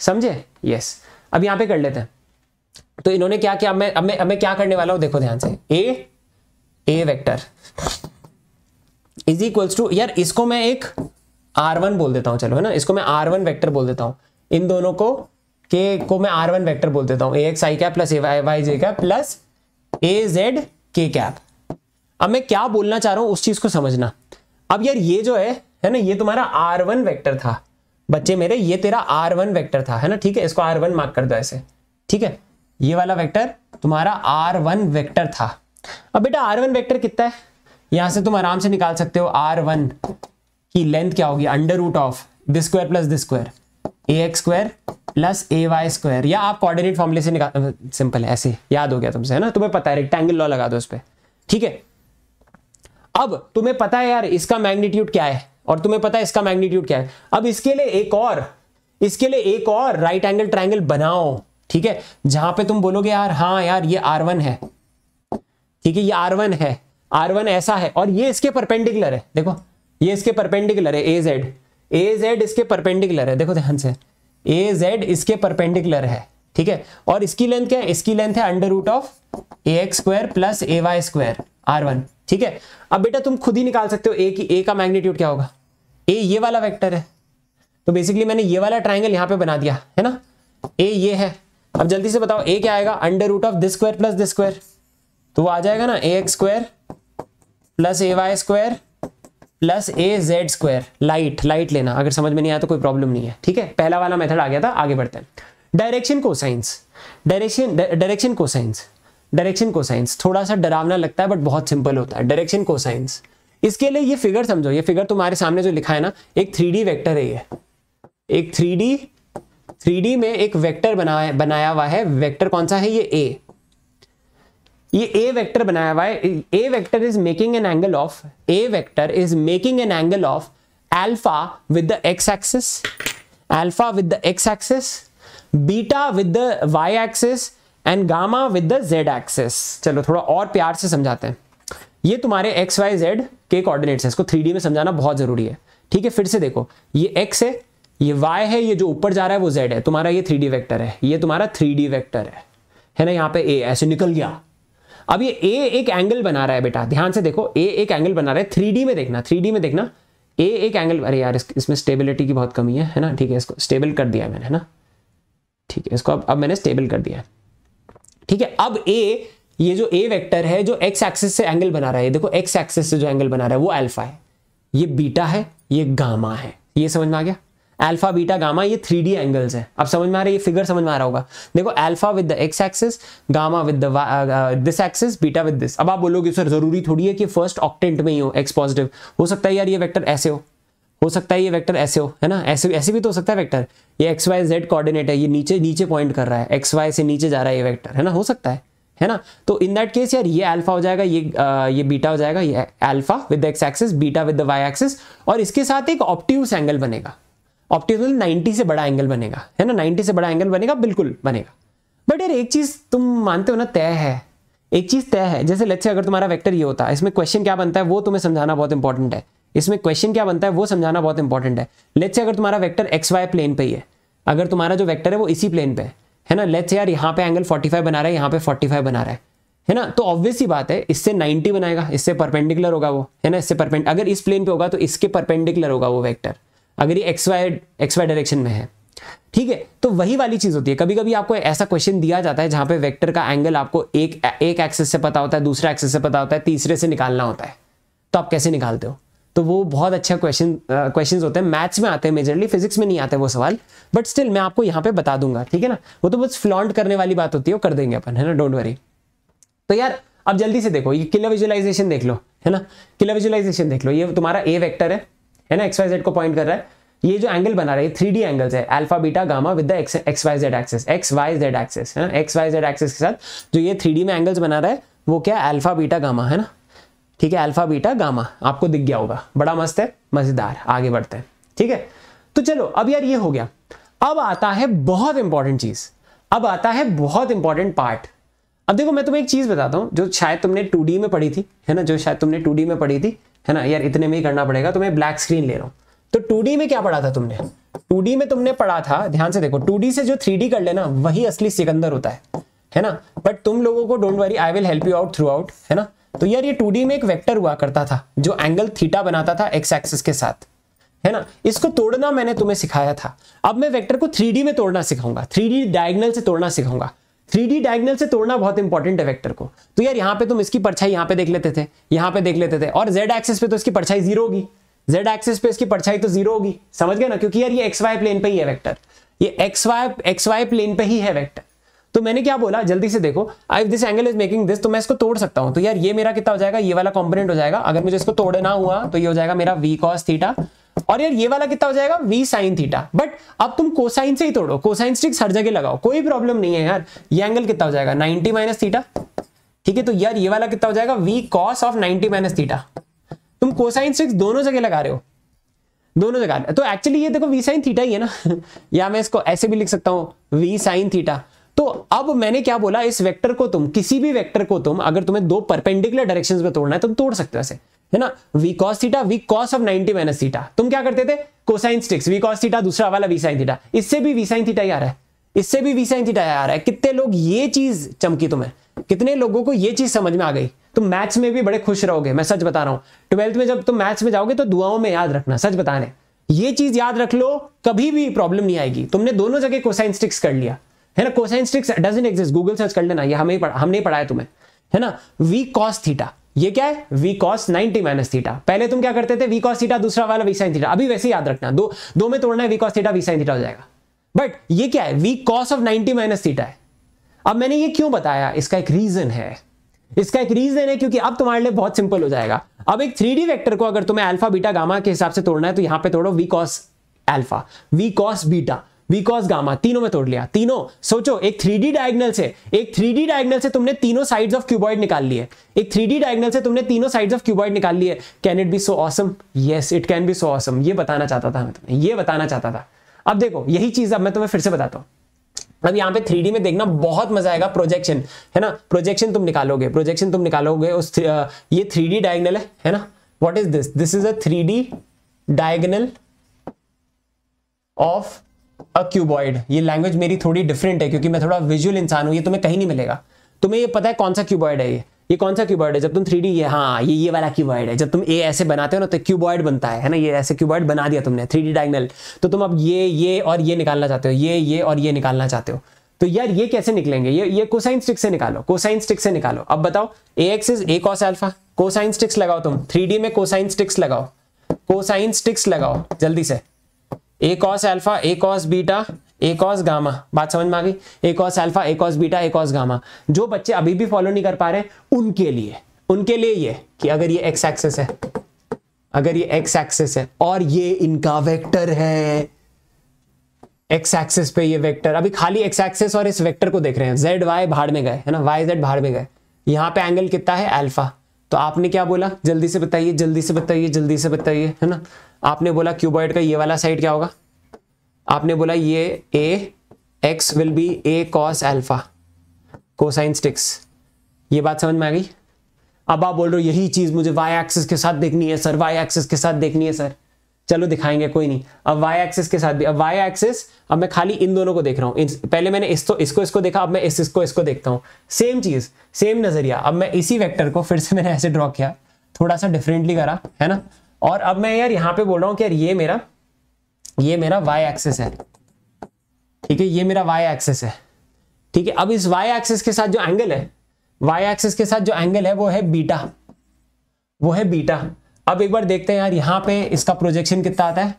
समझे? यस अब यहाँ पे कर लेते हैं। तो इन्होंने क्या किया? मैं, अब मैं अब मैं क्या करने वाला हूँ? देखो ध्यान से। A A vector is equals to यार, इसको मैं एक आर वन बोल देता हूँ। चलो, है ना? इसको मैं आर वन वैक्टर बोल देता हूँ। इन दोनों को के को मैं आर वन वैक्टर बोल देता हूँ। A X I cap plus A Y J cap plus A Z K cap अब मैं क्या बोलना चाह रहा हूँ उस चीज़ को समझना। अब यार ये जो है है ना, ये तुम्हारा आर वन वैक्टर था। बच्चे मेरे, ये तेरा आर वन वैक्टर था, है ना, ठीक है? इसको आर वन मार्क कर दो ऐसे, ठीक है? ये वाला वेक्टर तुम्हारा आर वन वैक्टर था। अब बेटा आर वन वैक्टर कितना है? यहाँ से तुम आराम से निकाल सकते हो आर वन की लेंथ क्या होगी? Under root of this square plus this square A X square plus A Y square या आप कोऑर्डिनेट फॉर्मुले से निकाल सिंपल है, ऐसे। याद हो गया तुमसे, है ना? तुम्हें पता है रेक्टेंगल लॉ लगा दो उस पर ठीक है? अब तुम्हें पता है यार, इसका मैग्नीट्यूड क्या है? और तुम्हें पता है इसका मैग्नीट्यूड क्या है? अब इसके लिए एक और, इसके लिए एक और राइट एंगल ट्राइंगल बनाओ, ठीक है? जहाँ पे तुम बोलोगे यार हाँ यार, ये आर वन है। ठीक है, ये आर वन है। आर वन ऐसा है। और ये इसके परपेंडिकुलर है। देखो, ये इसके परपेंडिकुलर है ए जेड ए जेड इसके परपेंडिकुलर है। देखो ध्यान से। ए जेड इसके परपेंडिकुलर है, ठीक है? और इसकी लेंथ क्या है? इसकी लेंथ है under root of A X square plus A Y square R one ठीक है? अब बेटा तुम खुद ही निकाल सकते हो ए की ए का मैग्नीट्यूड क्या होगा? ए ये वाला वेक्टर है। तो बेसिकली मैंने ये वाला ट्राइंगल यहाँ पे बना दिया, है ना? ए ये है। अब जल्दी से बताओ ए क्या आएगा? Under root of this square plus this square तो वो आ जाएगा ना A X square plus A Y square plus A Z square light light लेना। अगर समझ में नहीं आया तो कोई प्रॉब्लम नहीं है। ठीक है? पहला वाला मेथड आ गया था, आगे बढ़ते हैं। Direction cosines direction direction cosines direction cosines थोड़ा सा डरावना लगता है बट बहुत सिंपल होता है. डायरेक्शन को साइंस इसके लिए ये फिगर समझो. ये फिगर तुम्हारे सामने जो लिखा है ना, एक थ्री डी वैक्टर है ये. एक थ्री डी थ्री डी में एक वेक्टर बनाया बनाया हुआ है. वेक्टर कौन सा है? ये ए ये ए वेक्टर बनाया हुआ है. A vector is making an angle of A vector is making an angle of alpha with the X axis alpha with the X axis beta with the Y axis and gamma with the Z axis चलो, थोड़ा और प्यार से समझाते हैं। ये तुम्हारे x Y Z के कोऑर्डिनेट्स है। इसको थ्री में समझाना बहुत ज़रूरी है। ठीक है, फिर से देखो। ये एक्स है, ये y है, ये जो ऊपर जा रहा है वो z है। तुम्हारा ये थ्री वेक्टर है। ये तुम्हारा थ्री वेक्टर है। है ना, यहाँ पे a ऐसे निकल गया। अब ये a एक एंगल बना रहा है बेटा। ध्यान से देखो, a एक एंगल बना रहा है। थ्री में देखना थ्री में देखना। a एक एंगल अरे यार इसमें स्टेबिलिटी की बहुत कमी है। है ना, ठीक है, इसको स्टेबल कर दिया मैंने, है ना। ठीक है, इसको अब अब मैंने स्टेबल कर दिया ठीक है? अब ए ये जो ए वेक्टर है, जो एक्स एक्सिस से एंगल बना रहा है देखो एक्स एक्सिस से जो एंगल बना रहा है, वो अल्फ़ा है। ये बीटा है, ये गामा है। ये समझ में आ गया? अल्फ़ा बीटा गामा ये थ्री डी एंगल्स है। अब समझ में आ रहा है? ये फिगर समझ में आ रहा होगा। देखो alpha with the X axis gamma with the this axis beta with this अब आप बोलोगे, सर, ज़रूरी थोड़ी है कि फ़र्स्ट ऑक्टेंट में ही हो एक्स पॉजिटिव हो सकता है यार ये वेक्टर ऐसे हो। हो सकता है ये वेक्टर ऐसे हो है ना? ऐसे ऐसे भी तो हो सकता है वेक्टर। ये एक्स वाई जेड कोऑर्डिनेट है ये नीचे नीचे पॉइंट कर रहा है। एक्स वाई से नीचे जा रहा है ये वेक्टर है ना? हो सकता है है ना? तो इन दैट केस यार ये अल्फ़ा हो जाएगा ये आ, ये बीटा हो जाएगा ये alpha with X axis beta with the Y axis और इसके साथ एक ऑप्टिव्स एंगल बनेगा। ऑप्टिकल 90 से बड़ा एंगल बनेगा है ना? 90 से बड़ा एंगल बनेगा बिल्कुल बनेगा। बट यार एक चीज़ तुम मानते हो ना तय है। एक चीज़ तय है जैसे लेट्स से अगर तुम्हारा वेक्टर ये होता है इसमें क्वेश्चन क्या बनता है वो तुम्हें समझाना बहुत इंपॉर्टेंट है। इसमें क्वेश्चन क्या बनता है, वो समझाना बहुत इंपॉर्टेंट है। लेट्स से अगर तुम्हारा वेक्टर एक्स वाई प्लेन पे ही है, अगर तुम्हारा जो वेक्टर है वो इसी प्लेन पे है है ना? लेट्स यार यहाँ पे एंगल 45 बना रहा है, यहाँ पे 45 बना रहा है है ना? तो ऑब्वियस ही बात है, इससे 90 बनाएगा, इससे परपेंडिकुलर होगा वो, है ना? इससे परपेंड अगर इस प्लेन पे होगा तो इसके परपेंडिकुलर होगा वो वेक्टर अगर ये X Y X Y direction में है। ठीक है? तो वही वाली चीज़ होती है। कभी कभी आपको ऐसा क्वेश्चन दिया जाता है जहाँ पे वेक्टर का एंगल आपको एक एक एक्सेस से पता होता है, दूसरा एक्सेस से पता होता है, तीसरे से निकालना होता है। तो आप कैसे निकालते हो? तो वो बहुत अच्छा क्वेश्चन क्वेश्चंस होते हैं। मैथ्स में आते हैं मेजरली फिजिक्स में नहीं आते वो सवाल। बट स्टिल मैं आपको यहाँ पे बता दूँगा, ठीक है ना? वो तो बस फ्लॉन्ट करने वाली बात होती है, वो कर देंगे अपन, है ना? डोंट वरी तो यार, अब जल्दी से देखो, ये किलर विजुअलाइजेशन देख लो, है ना? किलर विजुअलाइजेशन देख लो, ये तुम्हारा ए वेक्टर है है ना? एक्स वाई जेड को पॉइंट कर रहा है। ये जो एंगल बना रहा है थ्री डी एंगल्स है alpha beta gamma with X Y Z axes X Y Z axes है ना? एक्स वाई जेड एक्सेस के साथ जो ये थ्री डी में एंगल्स बना रहा है, वो क्या? अल्फ़ा बीटा गामा है ना? ठीक है? Alpha, beta, gamma. आपको दिख गया होगा। बड़ा मस्त है, मज़ेदार। आगे बढ़ते हैं। ठीक है? तो चलो, अब यार ये हो गया। अब आता है बहुत इंपॉर्टेंट चीज़। अब आता है बहुत इंपॉर्टेंट पार्ट अब देखो, मैं तुम्हें एक चीज़ बताता हूँ, जो शायद तुमने टू में पढ़ी थी, है ना? जो शायद तुमने टू में पढ़ी थी, है ना? यार, इतने में ही करना पड़ेगा तो मैं ब्लैक स्क्रीन ले रहा हूँ। तो टू में क्या पढ़ा था तुमने? टू में तुमने पढ़ा था, ध्यान से देखो टू से जो थ्री कर लेना, वही असली सिकंदर होता है है ना? बट तुम लोगों को don't worry I will help you out throughout है ना? तो यार ये टू में एक वेक्टर हुआ करता था, जो एंगल थीटा बनाता था एक्स एक्सिस के साथ। है ना? इसको तोड़ना मैंने तुम्हें सिखाया था। अब मैं वेक्टर को थ्री में तोड़ना सिखाऊँगा। थ्री डायगनल से तोड़ना सिखाऊँगा। थ्री डायगनल से तोड़ना बहुत इंपॉर्टेंट है वेक्टर को। तो यार यहाँ पे तुम इसकी परछाई यहाँ पे देख लेते थे। यहाँ पे देख लेते थे। और जेड एक्सिस पे तो इसकी परछाई ज़ीरो होगी। जेड एक्सिस पे इसकी परछाई तो ज़ीरो होगी। समझ गए ना? क्योंकि यार ये एक्स वाई प्लेन पे ही है वेक्टर ये X Y X Y plane पे ही है वेक्टर तो मैंने क्या बोला? जल्दी से देखो। I this angle is making this तो मैं इसको तोड़ सकता हूँ। तो यार, ये मेरा कितना हो जाएगा? ये वाला कॉम्पोनेंट हो जाएगा। अगर मुझे इसको तोड़ना हुआ तो ये हो जाएगा मेरा वी कॉस थीटा और यार, ये वाला कितना हो जाएगा? वी साइन थीटा बट अब तुम कोसाइन से ही तोड़ो। कोसाइन स्टिक्स हर जगह लगाओ। कोई प्रॉब्लम नहीं है यार। ये एंगल कितना हो जाएगा? 90 माइनस थीटा ठीक है? तो यार, ये वाला कितना हो जाएगा? V cos of 90 minus theta तुम कोसाइन स्टिक्स दोनों जगह लगा रहे हो। दोनों जगह। तो एक्चुअली ये देखो वी साइन थीटा ही है ना। [laughs] या मैं इसको ऐसे भी लिख सकता हूँ। वी साइन थीटा तो अब मैंने क्या बोला, इस वेक्टर को तुम, किसी भी वेक्टर को तुम, अगर तुम्हें दो परपेंडिकुलर डायरेक्शंस में तोड़ना है, तुम तोड़ सकते हो ऐसे है ना? V cos theta V cos of 90 minus theta तुम क्या करते थे? Cosine sticks V cos theta दूसरा वाला वी साइन थीटा इससे भी वी साइन थीटा ही आ रहा है। इससे भी वी साइन थीटा आ रहा है। कितने लोग ये चीज़ चमकी तुम्हें? कितने लोगों को ये चीज़ समझ में आ गई? तुम मैथ्स में भी बड़े खुश रहोगे, मैं सच बता रहा हूँ। ट्वेल्थ में जब तुम मैथ्स में जाओगे तो दुआओं में याद रखना, सच बताने। ये चीज़ याद रख लो, कभी भी प्रॉब्लम नहीं आएगी। तुमने दोनों जगह कोसाइन स्टिक्स कर लिया। है ना? Cosine sticks doesn't exist Google search कर लेना, ये हमें पढ़ा हमने पढ़ाया तुम्हें, है ना? वी कॉस थीटा ये क्या है? वी कॉस 90 माइनस थीटा पहले तुम क्या करते थे? वी कॉस थीटा दूसरा वाला वी साइन थीटा अभी वैसे याद रखना, दो दो में तोड़ना है V cos theta V sine theta हो जाएगा। बट ये क्या है? V cos of 90 minus theta है। अब मैंने ये क्यों बताया? इसका एक रीजन है। इसका एक रीजन है क्योंकि अब तुम्हारे लिए बहुत सिंपल हो जाएगा। अब एक थ्री वेक्टर को अगर तुम्हें अल्फ़ा बीटा गामा के हिसाब से तोड़ना है तो यहाँ पे तोड़ो V cos alpha V cos beta V cos gamma तीनों में तोड़ लिया। तीनों, सोचो, एक थ्री डी डायगनल से, एक थ्री डी डायगनल से तुमने तीनों साइड्स ऑफ़ क्यूबॉइड निकाल लिए। एक थ्री डी डायगनल से तुमने तीनों साइड्स ऑफ़ क्यूबॉइड निकाल लिए। Can it be so awesome yes it can be so awesome ये बताना चाहता था मैं तुम्हें। ये बताना चाहता था। अब देखो, यही चीज़ अब मैं तुम्हें फिर से बताता हूँ। अब यहाँ पे थ्री में देखना बहुत मज़ा आएगा। प्रोजेक्शन है ना? प्रोजेक्शन तुम निकालोगे। प्रोजेक्शन तुम निकालोगे, उस ये थ्री डी डायगनल है है ना? What is this this is a three D diagonal of a cuboid ये लैंग्वेज मेरी थोड़ी डिफरेंट है, क्योंकि मैं थोड़ा विजुअल इंसान हूँ, ये तुम्हें कहीं नहीं मिलेगा। तुम्हें ये पता है कौन सा क्यूबॉइड है ये? ये कौन सा क्यूबॉइड है? जब तुम थ्री ये हाँ ये ये वाला क्यूबॉइड है। जब तुम ए ऐसे बनाते हो ना तो क्यूबॉइड बनता है ना? ये ऐसे क्यूबॉइड बना दिया तुमने थ्री डी डायगनल तो तुम अब ये ये और ये निकालना चाहते हो, ये ये और ये निकालना चाहते हो। तो यार ये कैसे निकलेंगे? ये ये कोसाइन स्टिक से निकालो कोसाइन स्टिक से निकालो। अब बताओ A X is A cos alpha cosine sticks लगाओ तुम। थ्री में कोसाइन स्टिक्स लगाओ। कोसाइन स्टिक्स लगाओ, जल्दी से। A cos alpha A cos beta A cos gamma बात समझ में आ गई? A cos alpha A cos beta A cos gamma जो बच्चे अभी भी फॉलो नहीं कर पा रहे, उनके लिए उनके लिए ये कि अगर ये एक्स एक्सेस है, अगर ये एक्स एक्सेस है, और ये इनका वेक्टर है। एक्स एक्सेस पे ये वेक्टर अभी खाली एक्स एक्सेस और इस वेक्टर को देख रहे हैं। जेड वाई भाड़ में गए, है ना? वाई जेड भाड़ में गए। यहाँ पे एंगल कितना है? अल्फ़ा तो आपने क्या बोला? जल्दी से बताइए, जल्दी से बताइए, जल्दी से बताइए, है ना? आपने बोला क्यूबॉइड का ये वाला साइड क्या होगा? आपने बोला ये A X will be A cos alpha cosine sticks ये बात समझ में आ गई? अब आप बोल रहे हो, यही चीज़ मुझे वाई एक्सिस के साथ देखनी है सर वाई एक्सिस के साथ देखनी है सर चलो दिखाएँगे, कोई नहीं। अब वाई एक्सिस के साथ भी, अब वाई एक्सिस अब मैं खाली इन दोनों को देख रहा हूँ। पहले मैंने इस तो इसको इसको देखा, अब मैं इस, इसको इसको देखता हूँ। सेम चीज़ सेम नज़रिया। अब मैं इसी वेक्टर को फिर से मैंने ऐसे ड्रॉ किया। थोड़ा सा डिफरेंटली करा, है ना? और अब मैं यार यहाँ पे बोल रहा हूँ कि यार ये मेरा ये मेरा वाई एक्सेस है। ठीक है, ये मेरा वाई एक्सेस है। ठीक है, अब इस वाई एक्सेस के साथ जो एंगल है वाई एक्सेस के साथ जो एंगल है, वो है बीटा वो है बीटा अब एक बार देखते हैं यार, यहाँ पे इसका प्रोजेक्शन कितना आता है?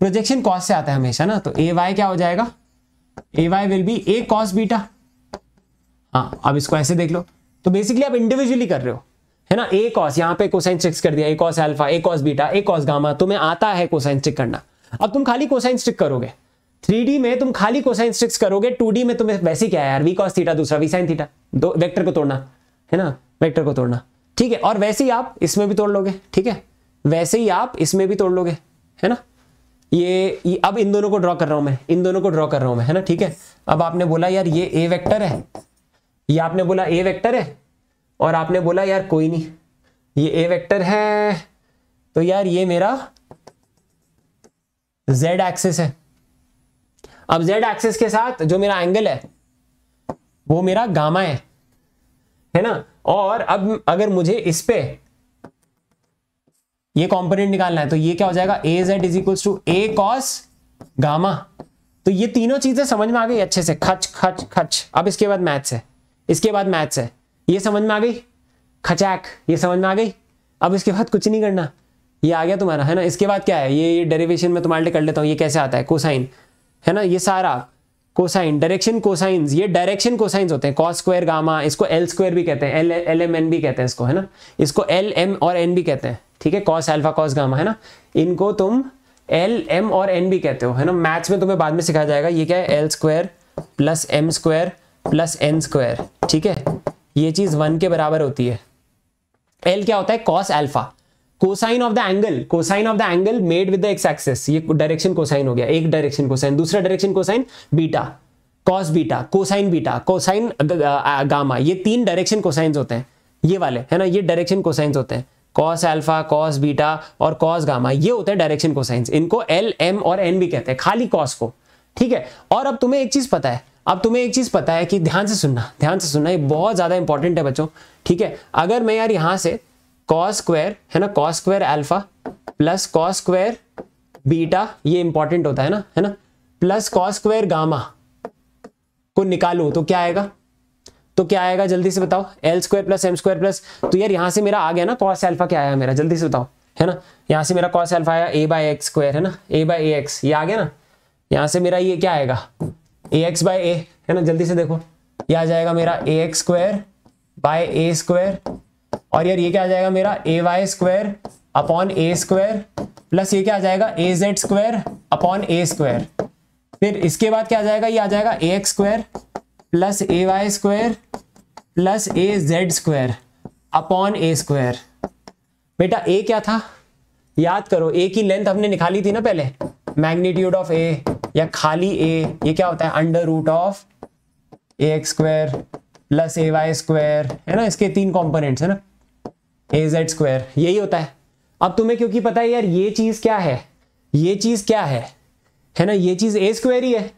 प्रोजेक्शन कॉस से आता है हमेशा ना तो ए वाई क्या हो जाएगा? A Y will be A cos beta हाँ अब इसको ऐसे देख लो। तो बेसिकली आप इंडिविजुअली कर रहे हो, है ना? ए कॉस यहाँ पे कोसाइन स्टिक्स कर दिया A cos alpha A cos beta A cos gamma तुम्हें आता है कोसाइन स्टिक करना। अब तुम खाली कोसाइन स्टिक करोगे। थ्री में तुम खाली कोसाइन स्टिक्स करोगे टू में तुम्हें वैसे क्या है यार वी कॉस थीटा दूसरा वी साइन थीटा दो वेक्टर को तोड़ना, है ना? वेक्टर को तोड़ना। ठीक है और वैसे ही आप इसमें भी तोड़ लोगे ठीक है? वैसे ही आप इसमें भी तोड़ लोगे है ना? ये, ये अब इन दोनों को ड्रॉ कर रहा हूँ मैं इन दोनों को ड्रॉ कर रहा हूँ मैं है ना? ठीक है? अब आपने बोला यार ये ए वेक्टर है। ये आपने बोला ए वेक्टर है? और आपने बोला यार कोई नहीं ये ए वेक्टर है। तो यार ये मेरा जेड एक्सिस है। अब जेड एक्सिस के साथ जो मेरा एंगल है वो मेरा गामा है। है ना? और अब अगर मुझे इस पे ये कंपोनेंट निकालना है तो ये क्या हो जाएगा? A Z is equals to A cos gamma तो ये तीनों चीज़ें समझ में आ गई अच्छे से। खच खच खच। अब इसके बाद मैथ्स है। इसके बाद मैथ्स है। ये समझ में आ गई? खचैक। ये समझ में आ गई? अब इसके बाद कुछ नहीं करना। ये आ गया तुम्हारा, है ना? इसके बाद क्या है? ये डेरिवेशन में तुम्हारे कर लेता हूँ। ये कैसे आता है? कोसाइन है ना? ये सारा। कोसाइन डायरेक्शन कोसाइंस ये डायरेक्शन कोसाइंस होते हैं कॉस स्क्वायर गामा इसको एल स्क्वायर भी कहते हैं एल एल एम एन भी कहते हैं इसको, है ना? इसको एल एम और एन भी कहते हैं, ठीक है? कॉस एल्फा कॉस गामा है ना? इनको तुम एल एम और एन भी कहते हो, है ना? मैथ्स में तुम्हें बाद में सिखाया जाएगा, ये क्या है? L square plus M square plus N square ठीक है? ये चीज़ वन के बराबर होती है। एल क्या होता है? Cos alpha cosine of the angle cosine of the angle made with the X axis ये डायरेक्शन कोसाइन हो गया, एक डायरेक्शन कोसाइन दूसरा direction cosine beta cos beta cosine beta cosine gamma ये तीन डायरेक्शन कोसाइंस होते हैं, ये वाले, है ना? ये डायरेक्शन कोसाइंस होते हैं। कॉस अल्फ़ा कॉस बीटा और कॉस गामा ये होते हैं डायरेक्शन कोसाइंस इनको एल एम और एन भी कहते हैं, खाली कॉस को। ठीक है? और अब तुम्हें एक चीज़ पता है, अब तुम्हें एक चीज़ पता है कि ध्यान से सुनना, ध्यान से सुनना, ये बहुत ज़्यादा इंपॉर्टेंट है बच्चों। ठीक है? अगर मैं यार यहाँ से कॉस स्क्वायर है ना? Cos square alpha plus cos square beta ये इंपॉर्टेंट होता है ना? है ना? प्लस कॉस स्क्वायर गामा को निकालू तो क्या आएगा? तो क्या आएगा? जल्दी से बताओ। L square plus M square plus तो यार यहाँ से मेरा आ गया ना कॉस एल्फा क्या आया मेरा? जल्दी से बताओ। है ना? यहाँ से मेरा कॉस एल्फा आया ए बाई एक्स स्क्वायर है ना? ए ए एक्स ये आ गया ना? यहाँ से मेरा ये क्या आएगा? ए एक्स बाई ए है ना? जल्दी से देखो। ये आ जाएगा मेरा A X square by A square और यार ये क्या आ जाएगा मेरा? A Y square upon A square plus ये क्या आ जाएगा? A Z square upon A square फिर इसके बाद क्या आ जाएगा? ये आ जाएगा A X square plus A Y square plus A Z square upon A square बेटा ए क्या था? याद करो ए की लेंथ हमने निकाली थी ना पहले? मैग्नीट्यूड ऑफ़ ए या खाली ए ये क्या होता है? Under root of A X square plus A Y square है ना? इसके तीन कॉम्पोनेंट्स है ना? ए जेड स्क्वायर यही होता है। अब तुम्हें क्योंकि पता है यार, ये चीज़ क्या है? ये चीज़ क्या है? है ना? ये चीज़ ए स्क्वायर ही है।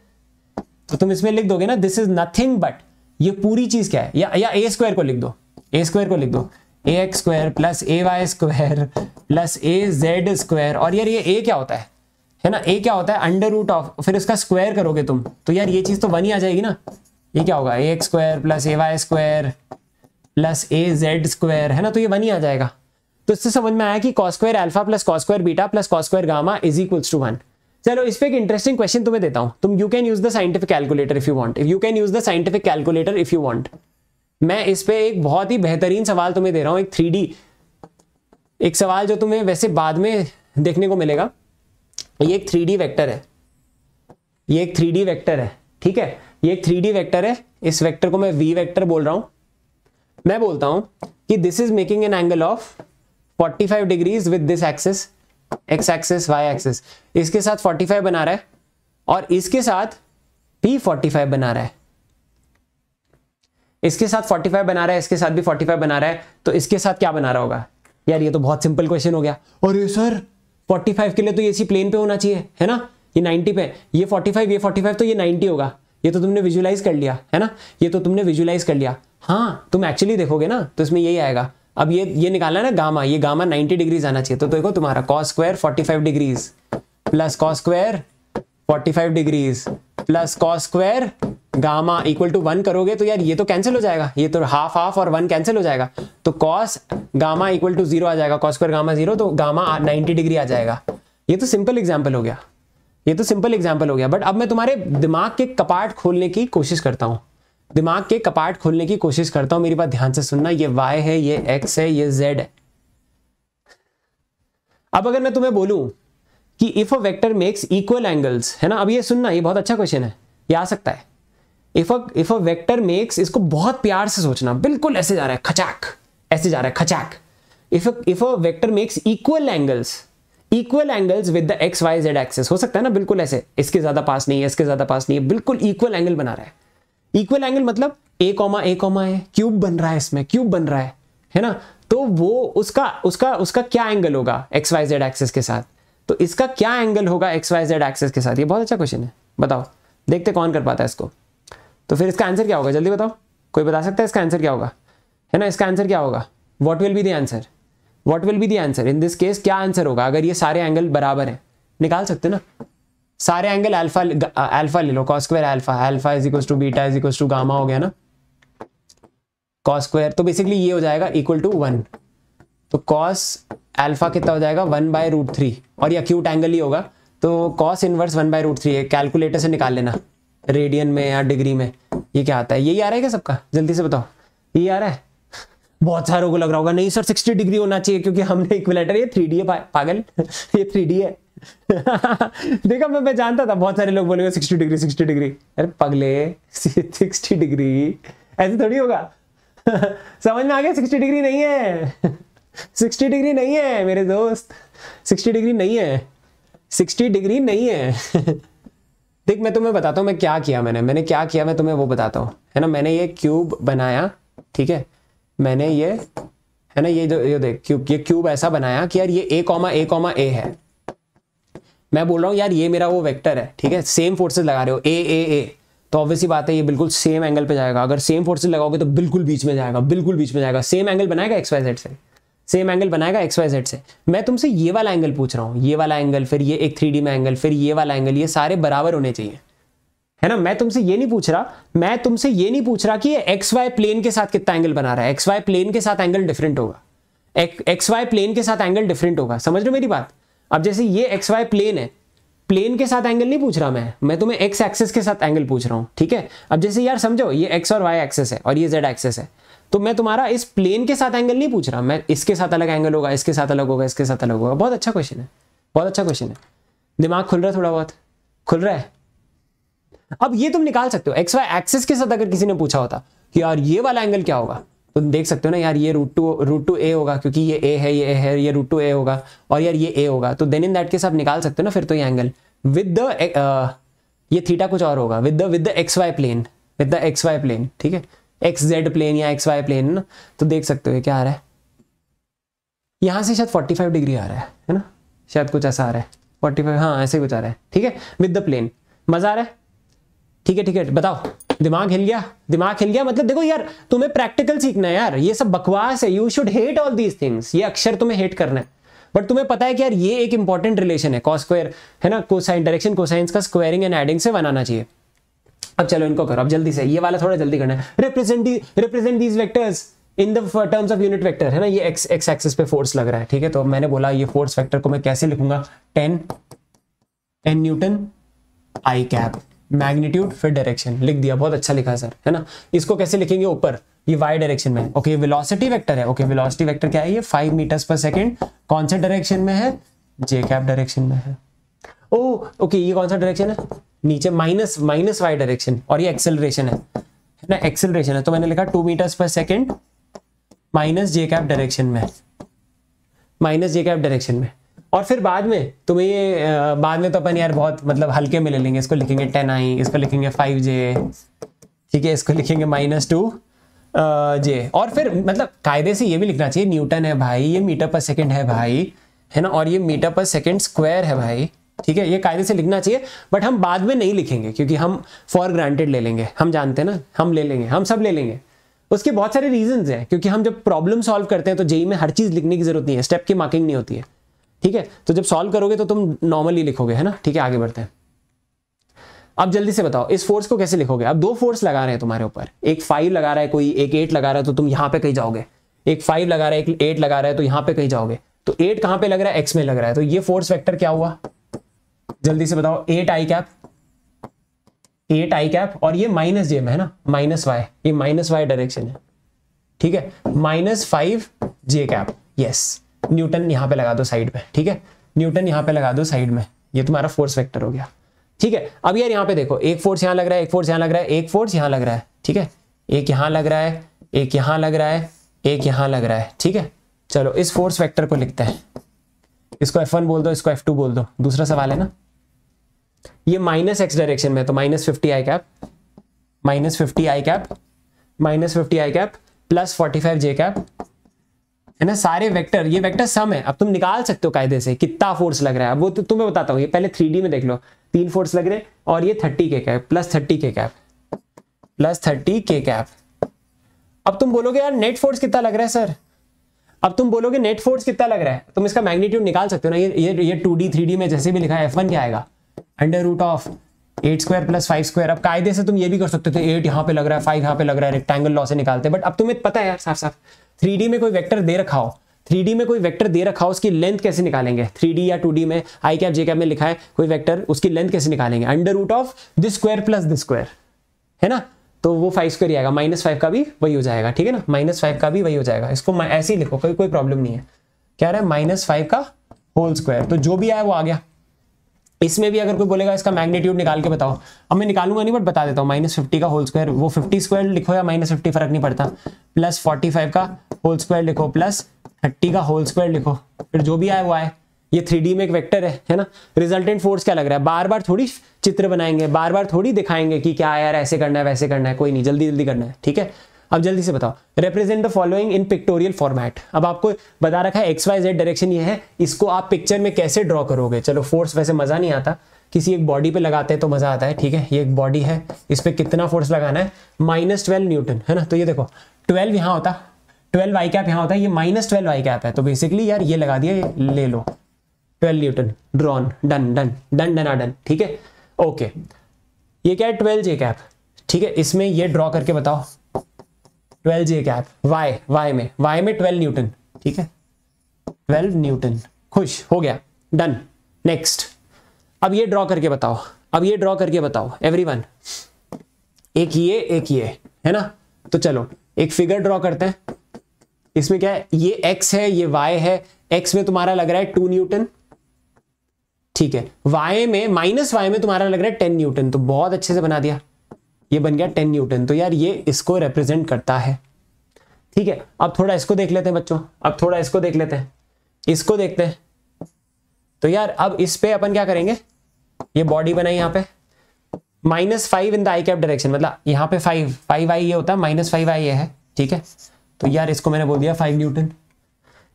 तो तुम इसमें लिख दोगे ना दिस इज़ नथिंग बट ये पूरी चीज़ क्या है? या या ए स्क्वायर को लिख दो। ए स्क्वायर को लिख दो। A X square plus A Y square plus A Z square और यार, ये ए क्या होता है? है ना? ए क्या होता है? अंडर रूट ऑफ़ फिर इसका स्क्वायर करोगे तुम। तो यार, ये चीज़ तो वन ही आ जाएगी ना। ये क्या होगा? A X square plus A Y square plus A Z square है ना? तो ये वन ही आ जाएगा। तो इससे समझ में आया कि cos square alpha plus cos square beta plus cos square gamma is equals to one चलो, इस पे एक इंटरेस्टिंग क्वेश्चन तुम्हें देता हूँ। तुम you can use the scientific calculator if you want you can use the scientific calculator if you want मैं इस पे एक बहुत ही बेहतरीन सवाल तुम्हें दे रहा हूँ, एक थ्री एक सवाल जो तुम्हें वैसे बाद में देखने को मिलेगा। ये एक थ्री वेक्टर है। ये एक थ्री वेक्टर है, ठीक है? ये एक थ्री वेक्टर है। इस वेक्टर को मैं वी वेक्टर बोल रहा हूँ। मैं बोलता हूँ कि this is making an angle of 45 degrees with this axis X axis Y axis इसके साथ 45 बना रहा है और इसके साथ भी 45 बना रहा है। इसके साथ 45 बना रहा है, इसके साथ भी 45 बना रहा है तो इसके साथ क्या बना रहा होगा? यार, ये तो बहुत सिंपल क्वेश्चन हो गया। ये सर 45 के लिए तो ये इसी प्लेन पे होना चाहिए, है ना? ये 90 पे, ये 45 ये 45 तो ये 90 होगा। ये तो तुमने विजुलाइज कर लिया, है ना? ये तो तुमने विजुलाइज कर लिया। हाँ तुम एक्चुअली देखोगे ना तो इसमें यही आएगा। अब ये ये निकालना है ना गामा, ये गामा 90 डिग्रीज आना चाहिए। तो देखो तुम्हारा cos square 45 degrees plus cos square 45 degrees plus cos square gamma equal to one करोगे तो यार ये तो कैंसिल हो जाएगा। ये तो हाफ़ हाफ़ और वन कैंसिल हो जाएगा। तो cos gamma equal to zero आ जाएगा। कॉस स्क्वायर गामा ज़ीरो तो गामा 90 डिग्री आ जाएगा। ये तो सिंपल एग्ज़ाम्पल हो गया। ये तो सिंपल एग्ज़ाम्पल हो गया। बट अब मैं तुम्हारे दिमाग के कपाट खोलने की कोशिश करता हूँ। दिमाग के कपाट खोलने की कोशिश करता हूँ, मेरी बात ध्यान से सुनना, ये वाई है, ये एक्स है, ये जेड है। अब अगर मैं तुम्हें बोलूँ कि if a vector makes equal angles है ना? अब ये सुनना, ये बहुत अच्छा क्वेश्चन है, ये आ सकता है। If a if a vector makes इसको बहुत प्यार से सोचना, बिल्कुल ऐसे जा रहा है, खचाक, ऐसे जा रहा है, खचाक। If if a vector makes equal angles equal angles with the X Y Z axes हो सकता है ना, बिल्कुल ऐसे, इसके ज़्यादा पास नहीं है, इसके ज़्यादा पास नहीं है, बिल्कुल इक्वल एंगल बना रहा है। इक्वल एंगल मतलब ए कॉमा ए कॉमा है। क्यूब बन रहा है इसमें क्यूब बन रहा है है ना? तो वो उसका उसका उसका क्या एंगल होगा एक्स वाई जेड एक्सेस के साथ? तो इसका क्या एंगल होगा एक्स वाई जेड एक्सेस के साथ? ये बहुत अच्छा क्वेश्चन है। बताओ। देखते कौन कर पाता है इसको। तो फिर इसका आंसर क्या होगा? जल्दी बताओ। कोई बता सकता है इसका आंसर क्या होगा? है ना? इसका आंसर क्या होगा? What will be the answer what will be the answer in this case क्या आंसर होगा? अगर ये सारे एंगल बराबर हैं, निकाल सकते ना? सारे एंगल अल्फ़ा अल्फ़ा ले लो cos square alpha alpha is equal to beta is equal to gamma हो गया ना। कॉस स्क्वायर तो बेसिकली ये हो जाएगा इक्वल टू वन तो कॉस अल्फ़ा कितना हो जाएगा? वन बाय रूट थ्री और ये अक्यूट एंगल ही होगा। तो cos inverse one by root three है। कैलकुलेटर से निकाल लेना। रेडियन में या डिग्री में। ये क्या आता है? यही आ रहा है क्या सबका? जल्दी से बताओ। ये आ रहा है? [laughs] बहुत सारों को लग रहा होगा, नहीं सर सिक्सटी डिग्री होना चाहिए, क्योंकि हमने इक्विलेटर ये थ्री है पागल। [laughs] ये थ्री है। [laughs] देखा, मैं मैं जानता था, बहुत सारे लोग बोलेंगे सिक्सटी डिग्री सिक्सटी डिग्री अरे, पगले सिक्सटी डिग्री ऐसे थोड़ी होगा? [laughs] समझ में आ गया सिक्सटी डिग्री नहीं है। [laughs] सिक्सटी डिग्री नहीं है, मेरे दोस्त। सिक्सटी डिग्री नहीं है। सिक्सटी डिग्री नहीं है। देख, मैं तुम्हें बताता हूँ, मैं क्या किया मैंने। मैंने क्या किया, मैं तुम्हें वो बताता हूँ। है ना, मैंने ये क्यूब बनाया, ठीक है? मैंने ये, है ना, ये जो ये देख क्यूब ये क्यूब ऐसा बनाया कि यार ये ए कॉमा ए कॉमा ए है। मैं बोल रहा हूँ, यार, ये मेरा वो वेक्टर है, ठीक है? सेम फोर्सेज लगा रहे हो ए ए ए तो ऑब्वियसली बात है, ये बिल्कुल सेम एंगल पे जाएगा। अगर सेम फोर्सेज लगाओगे तो बिल्कुल बीच में जाएगा, बिल्कुल बीच में जाएगा। सेम एंगल बनाएगा एक्स वाई जेड से? सेम एंगल बनाएगा एक्स वाई जेड से? मैं तुमसे ये वाला एंगल पूछ रहा हूँ, ये वाला एंगल फिर ये एक थ्री में एंगल फिर ये वाला एंगल ये सारे बराबर होने चाहिए। है ना? मैं तुमसे ये नहीं पूछ रहा, मैं तुमसे ये नहीं पूछ रहा कि एक्स वाई प्लेन के साथ कितना एंगल बना रहा है। एक्स वाई प्लेन के साथ एंगल डिफरेंट होगा। एक्स वाई प्लेन के साथ एंगल डिफरेंट होगा। समझ रहे मेरी बात? अब जैसे ये एक्स वाई प्लेन है प्लेन के साथ एंगल नहीं पूछ रहा मैं मैं तुम्हें एक्स एक्सेस के साथ एंगल पूछ रहा हूँ, ठीक है? अब जैसे यार समझो, ये एक्स और वाई एक्सेस है और ये जेड एक्सेस है तो मैं तुम्हारा इस प्लेन के साथ एंगल नहीं पूछ रहा, मैं इसके साथ अलग एंगल होगा, इसके साथ अलग होगा, इसके साथ अलग होगा। बहुत अच्छा क्वेश्चन है, बहुत अच्छा क्वेश्चन है। दिमाग खुल रहा है थोड़ा बहुत? खुल रहा है? अब ये तुम निकाल सकते हो एक्स वाई एक्सेस के साथ अगर किसी ने पूछा होता कि यार ये वाला एंगल क्या होगा? तो देख सकते हो ना यार, ये root two root two A होगा, क्योंकि ये ए है, ये ए है, ये रूट टू ए होगा, और यार ये ए होगा। तो देन इन दैट केस आप निकाल सकते हो ना फिर तो ये एंगल विद द ये थीटा कुछ और होगा। With the with the x y plane with the x y plane ठीक है? एक्स जेड प्लेन या एक्स वाई प्लेन ना? तो देख सकते हो क्या आ रहा है। यहाँ से शायद 45 डिग्री आ रहा है है ना? शायद कुछ ऐसा आ रहा है। 45 हाँ ऐसे कुछ आ रहा है, ठीक है? विद द प्लेन मज़ा आ रहा है? ठीक है ठीक है, बताओ। दिमाग हिल गया, दिमाग हिल गया मतलब देखो यार, तुम्हें प्रैक्टिकल सीखना है यार, ये सब बकवास है you should hate all these things ये अक्षर तुम्हें हेट करना है। बट तुम्हें पता है कि यार, ये एक इंपॉर्टेंट रिलेशन है कॉस स्क्वायर है ना कोसाइन डायरेक्शन कोसाइंस का स्क्वायरिंग एंड एडिंग से बनाना चाहिए। अब चलो इनको करो, अब जल्दी से, ये वाला थोड़ा जल्दी करना है। Represent represent these vectors in the terms of unit vector है ना, ये एक्स एक्स एक्सिस पे फोर्स लग रहा है, ठीक है तो मैंने बोला ये फोर्स वेक्टर को मैं कैसे लिखूँगा? Ten ten newton i cap magnitude, फिर डायरेक्शन। लिख दिया, बहुत अच्छा लिखा सर, है ना? इसको कैसे लिखेंगे ऊपर? ये वाई डायरेक्शन में ओके वेलोसिटी वेक्टर है। ओके वेलोसिटी वेक्टर क्या है ये? फाइव मीटर्स पर सेकेंड कौन सा डायरेक्शन में है? जे कैप डायरेक्शन में है। ओ ओके ये कौन सा डायरेक्शन है? नीचे माइनस माइनस वाई डायरेक्शन और ये एक्सेलरेशन है। ना? एक्सेलरेशन है। तो मैंने लिखा टू मीटर्स पर second minus j cap direction में। माइनस जे कैप डायरेक्शन में। और फिर बाद में तुम्हें ये बाद में तो अपन यार बहुत मतलब हल्के में ले लेंगे। इसको लिखेंगे टेन आई, इसको लिखेंगे फाइव जे, ठीक है? इसको लिखेंगे माइनस टू जे। और फिर मतलब कायदे से ये भी लिखना चाहिए, न्यूटन है भाई, ये मीटर पर सेकेंड है भाई, है ना? और ये मीटर पर सेकेंड स्क्वायर है भाई, ठीक है? ये कायदे से लिखना चाहिए, बट हम बाद में नहीं लिखेंगे, क्योंकि हम फॉर ग्रांटेड ले लेंगे। हम जानते हैं ना, हम ले लेंगे, हम सब ले लेंगे। उसके बहुत सारे रीजंस हैं, क्योंकि हम जब प्रॉब्लम सॉल्व करते हैं तो जेई में हर चीज़ लिखने की ज़रूरत नहीं है स्टेप की मार्किंग नहीं होती है। ठीक है? तो जब सॉल्व करोगे तो तुम नॉर्मली लिखोगे, है ना? ठीक है, आगे बढ़ते हैं। अब जल्दी से बताओ, इस फोर्स को कैसे लिखोगे? अब दो फोर्स लगा रहे हैं तुम्हारे ऊपर। एक फाइव लगा रहा है, कोई एक एट लगा रहा है तो तुम यहाँ पे कहीं जाओगे। एक फाइव लगा रहा है, एक एट लगा रहा है तो यहाँ पे कहीं जाओगे। तो एट कहाँ पे लग रहा है? एक्स में लग रहा है। तो ये फोर्स वेक्टर क्या हुआ? जल्दी से बताओ eight i cap eight i cap और ये माइनस जे में, है ना? माइनस वाई ये माइनस वाई डायरेक्शन है। ठीक है? Minus five j cap yes newton यहाँ पे लगा दो साइड में ठीक है? न्यूटन यहाँ पे लगा दो साइड में। ये तुम्हारा फोर्स वेक्टर हो गया, ठीक है? अब यार यहाँ पे देखो, एक फोर्स यहाँ लग रहा है, एक फोर्स यहाँ लग रहा है, एक फोर्स यहाँ लग रहा है, ठीक है? एक यहाँ लग रहा है, एक यहाँ लग रहा है, एक यहाँ लग रहा है, ठीक है? चलो, इस फोर्स वेक्टर को लिखते हैं। इसको F1 बोल दो, इसको F2 बोल दो। दूसरा सवाल है ना? ये माइनस एक्स डायरेक्शन में तो minus fifty i cap minus fifty i cap minus fifty i cap plus forty five j cap है ना, सारे वेक्टर ये वेक्टर सम है। अब तुम निकाल सकते हो कायदे से, कितना फोर्स लग रहा है। वो तो तुम्हें बताता हूँ, ये पहले थ्री में देख लो। तीन फोर्स लग रहे हैं और ये thirty k cap plus thirty k cap plus thirty k cap अब तुम बोलोगे, यार नेट फोर्स कितना लग रहा है सर अब तुम बोलोगे नेट फोर्स कितना लग रहा है? तुम इसका मैग्नीट्यूड निकाल सकते हो ना। ये ये ये टू डी थ्री डी में जैसे भी लिखा है एफ़ वन क्या आएगा? Under root of eight square plus five square अब कायदे से तुम ये भी कर सकते थे एट यहाँ पे लग रहा है फाइव यहाँ पे लग रहा है रेक्टेंगल लॉ से निकालते बट अब तुम्हें पता है यार साफ़ साफ़ थ्री में कोई वैक्टर दे रखा हो, थ्री में कोई वेक्टर दे रखा हो, उसकी लेंथ कैसे निकालेंगे? थ्री या टू में, आई कैप, जे कैप में लिखा है, कोई वेक्टर उसकी लेंथ कैसे निकालेंगे? Under root of this square plus this square, है ना? तो वो फाइव स्क्वायर ही आएगा, माइनस फाइव का भी वही हो जाएगा, ठीक है ना? माइनस फाइव का भी वही हो जाएगा, इसको ऐसे ही लिखो, कोई कोई प्रॉब्लम नहीं है। क्या रहा है? माइनस फाइव का होल स्क्वायर तो जो भी आया वो आ गया। इसमें भी अगर कोई बोलेगा, इसका मैग्नीट्यूड निकाल के बताओ। अब मैं निकालूँगा नहीं बट बता देता हूँ माइनस फिफ्टी का होल स्क्वायर वो फिफ्टी स्क्वायर लिखो या माइनस फिफ्टी फ़र्क नहीं पड़ता। प्लस फोर्टी फाइव का होल स्क्वायर लिखो प्लस थर्टी का होल स्क्वायर लिखो। फिर जो भी आए वो आए। ये थ्री में एक वेक्टर है है ना? रिजल्टेंट फोर्स क्या लग रहा है? बार बार थोड़ी चित्र बनाएँगे बार बार थोड़ी दिखाएँगे कि क्या यार, ऐसे करना है, वैसे करना है, कोई नहीं जल्दी जल्दी करना है, ठीक है? अब जल्दी से बताओ। Represent the following in pictorial format अब आपको बता रखा है एक्स वाई जेड डायरेक्शन ये है। इसको आप पिक्चर में कैसे ड्रॉ करोगे? चलो फोर्स वैसे मज़ा नहीं आता। किसी एक बॉडी पे लगाते हैं तो मज़ा आता है, ठीक है? ये एक बॉडी है। इस पर कितना फोर्स लगाना है? माइनस ट्वेल्व न्यूटन है ना? तो ये देखो ट्वेल्व यहाँ होता। ट्वेल्व आई कैप यहाँ होता। है ये माइनस ट्वेल्व आई कैप है। तो बेसिकली यार ये लगा दिया, ये ले लो। Twelve newton drawn done done done done done ठीक है? ओके ये क्या है? ट्वेल्व जे कैप ठीक है? इसमें ये ड्रॉ करके बताओ। Twelve j cap y y में। वाई में ट्वेल्व न्यूटन। ठीक है? Twelve newton. खुश, हो गया। डन नेक्स्ट अब ये ड्रॉ करके बताओ। अब ये ड्रॉ करके बताओ एवरीवन एक ये एक ये। है ना? तो चलो, एक फिगर ड्रॉ करते हैं। इसमें क्या है? ये x है, ये y है। X में तुम्हारा लग रहा है टू न्यूटन। ठीक है? Y में माइनस वाई में तुम्हारा लग रहा है टेन न्यूटन। तो बहुत अच्छे से बना दिया। ये बन गया टेन न्यूटन। तो यार ये इसको रिप्रेजेंट करता है। ठीक है, अब थोड़ा इसको देख लेते हैं बच्चों। अब थोड़ा इसको देख लेते हैं। इसको देखते हैं। तो यार अब इस पे अपन क्या करेंगे? ये बॉडी बनाई यहाँ पे। Minus five in the i cap direction मतलब यहाँ पे फाइव फाइव आई ये होता है माइनस फाइव आई ये है। ठीक है? तो यार इसको मैंने बोल दिया फाइव न्यूटन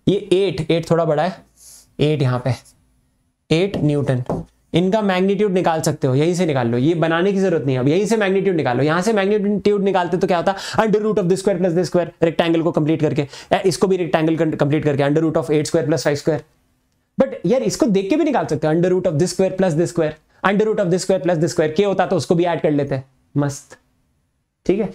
ये एट एट थोड़ा बड़ा है। एट यहाँ पे। एट न्यूटन इनका मैग्नीट्यूड निकाल सकते हो, यहीं से निकाल लो। ये बनाने की ज़रूरत नहीं है। अब यहीं से मैग्नीट्यूड निकालो यहाँ से मैग्नीट्यूड निकालते तो क्या होता? Under root of this square plus this square rectangle को कंप्लीट करके इसको भी रेक्टेंगल कंप्लीट करके under root of eight square plus five square but यार, इसको देख के भी निकाल सकते हो। Under root of this square plus this square under root of this square plus this square क्या होता तो उसको भी ऐड कर लेते। हैं मस्त। ठीक है?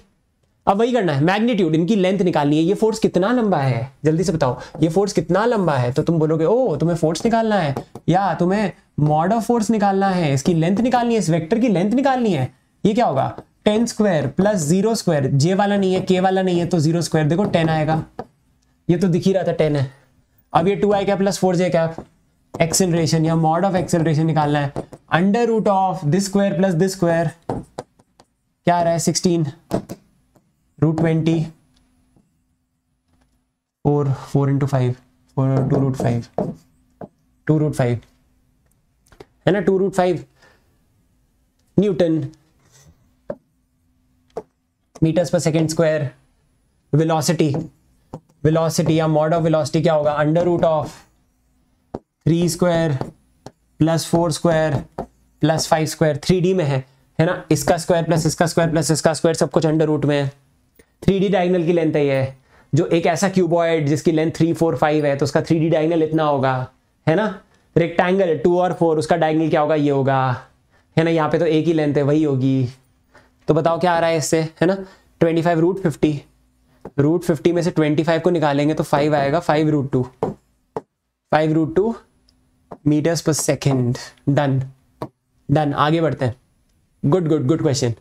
अब वही करना है मैग्नीट्यूड इनकी लेंथ निकालनी है, ये फोर्स कितना लंबा है? जल्दी से बताओ, ये फोर्स कितना लंबा है? तो तुम बोलोगे ओ तुम्हें फोर्स निकालना है? या, तुम्हें मॉड ऑफ़ फोर्स निकालना है, इसकी लेंथ निकालनी है, इस वेक्टर की लेंथ निकालनी है? ये क्या होगा? Ten square plus zero square j वाला नहीं है के वाला नहीं है तो ज़ीरो स्क्वायर देखो टेन आएगा। ये तो दिख ही रहा था टेन है। अब ये टू आई क्या plus four j cap acceleration या मॉड ऑफ़ एक्सेलरेशन निकालना है। Under root of this square plus this square क्या आ रहा है? Sixteen root twenty four four into five four two root five two root five है ना? Two root five newton metres पर सेकेंड स्क्वायर वेलोसिटी वेलोसिटी या mod of velocity क्या होगा? Under root of three square plus four square plus five square three D में है है ना? इसका स्क्वायर प्लस इसका स्क्वायर प्लस इसका स्क्वायर सब कुछ अंडर रूट में है। थ्री डी डायगनल की लेंथ है ये, जो एक ऐसा क्यूबॉइड जिसकी लेंथ थ्री फोर फाइव है तो उसका थ्री डी डायगनल इतना होगा, है ना? रेक्टेंगल टू और फोर उसका डायगनल क्या होगा? ये होगा, है ना? यहाँ पे तो एक ही लेंथ है, वही होगी। तो बताओ क्या आ रहा है इससे, है ना? Twenty five root fifty root fifty में से ट्वेंटी फाइव को निकालेंगे तो फाइव आएगा five root two five root two metres पर सेकेंड डन डन आगे बढ़ते हैं। गुड गुड गुड क्वेश्चन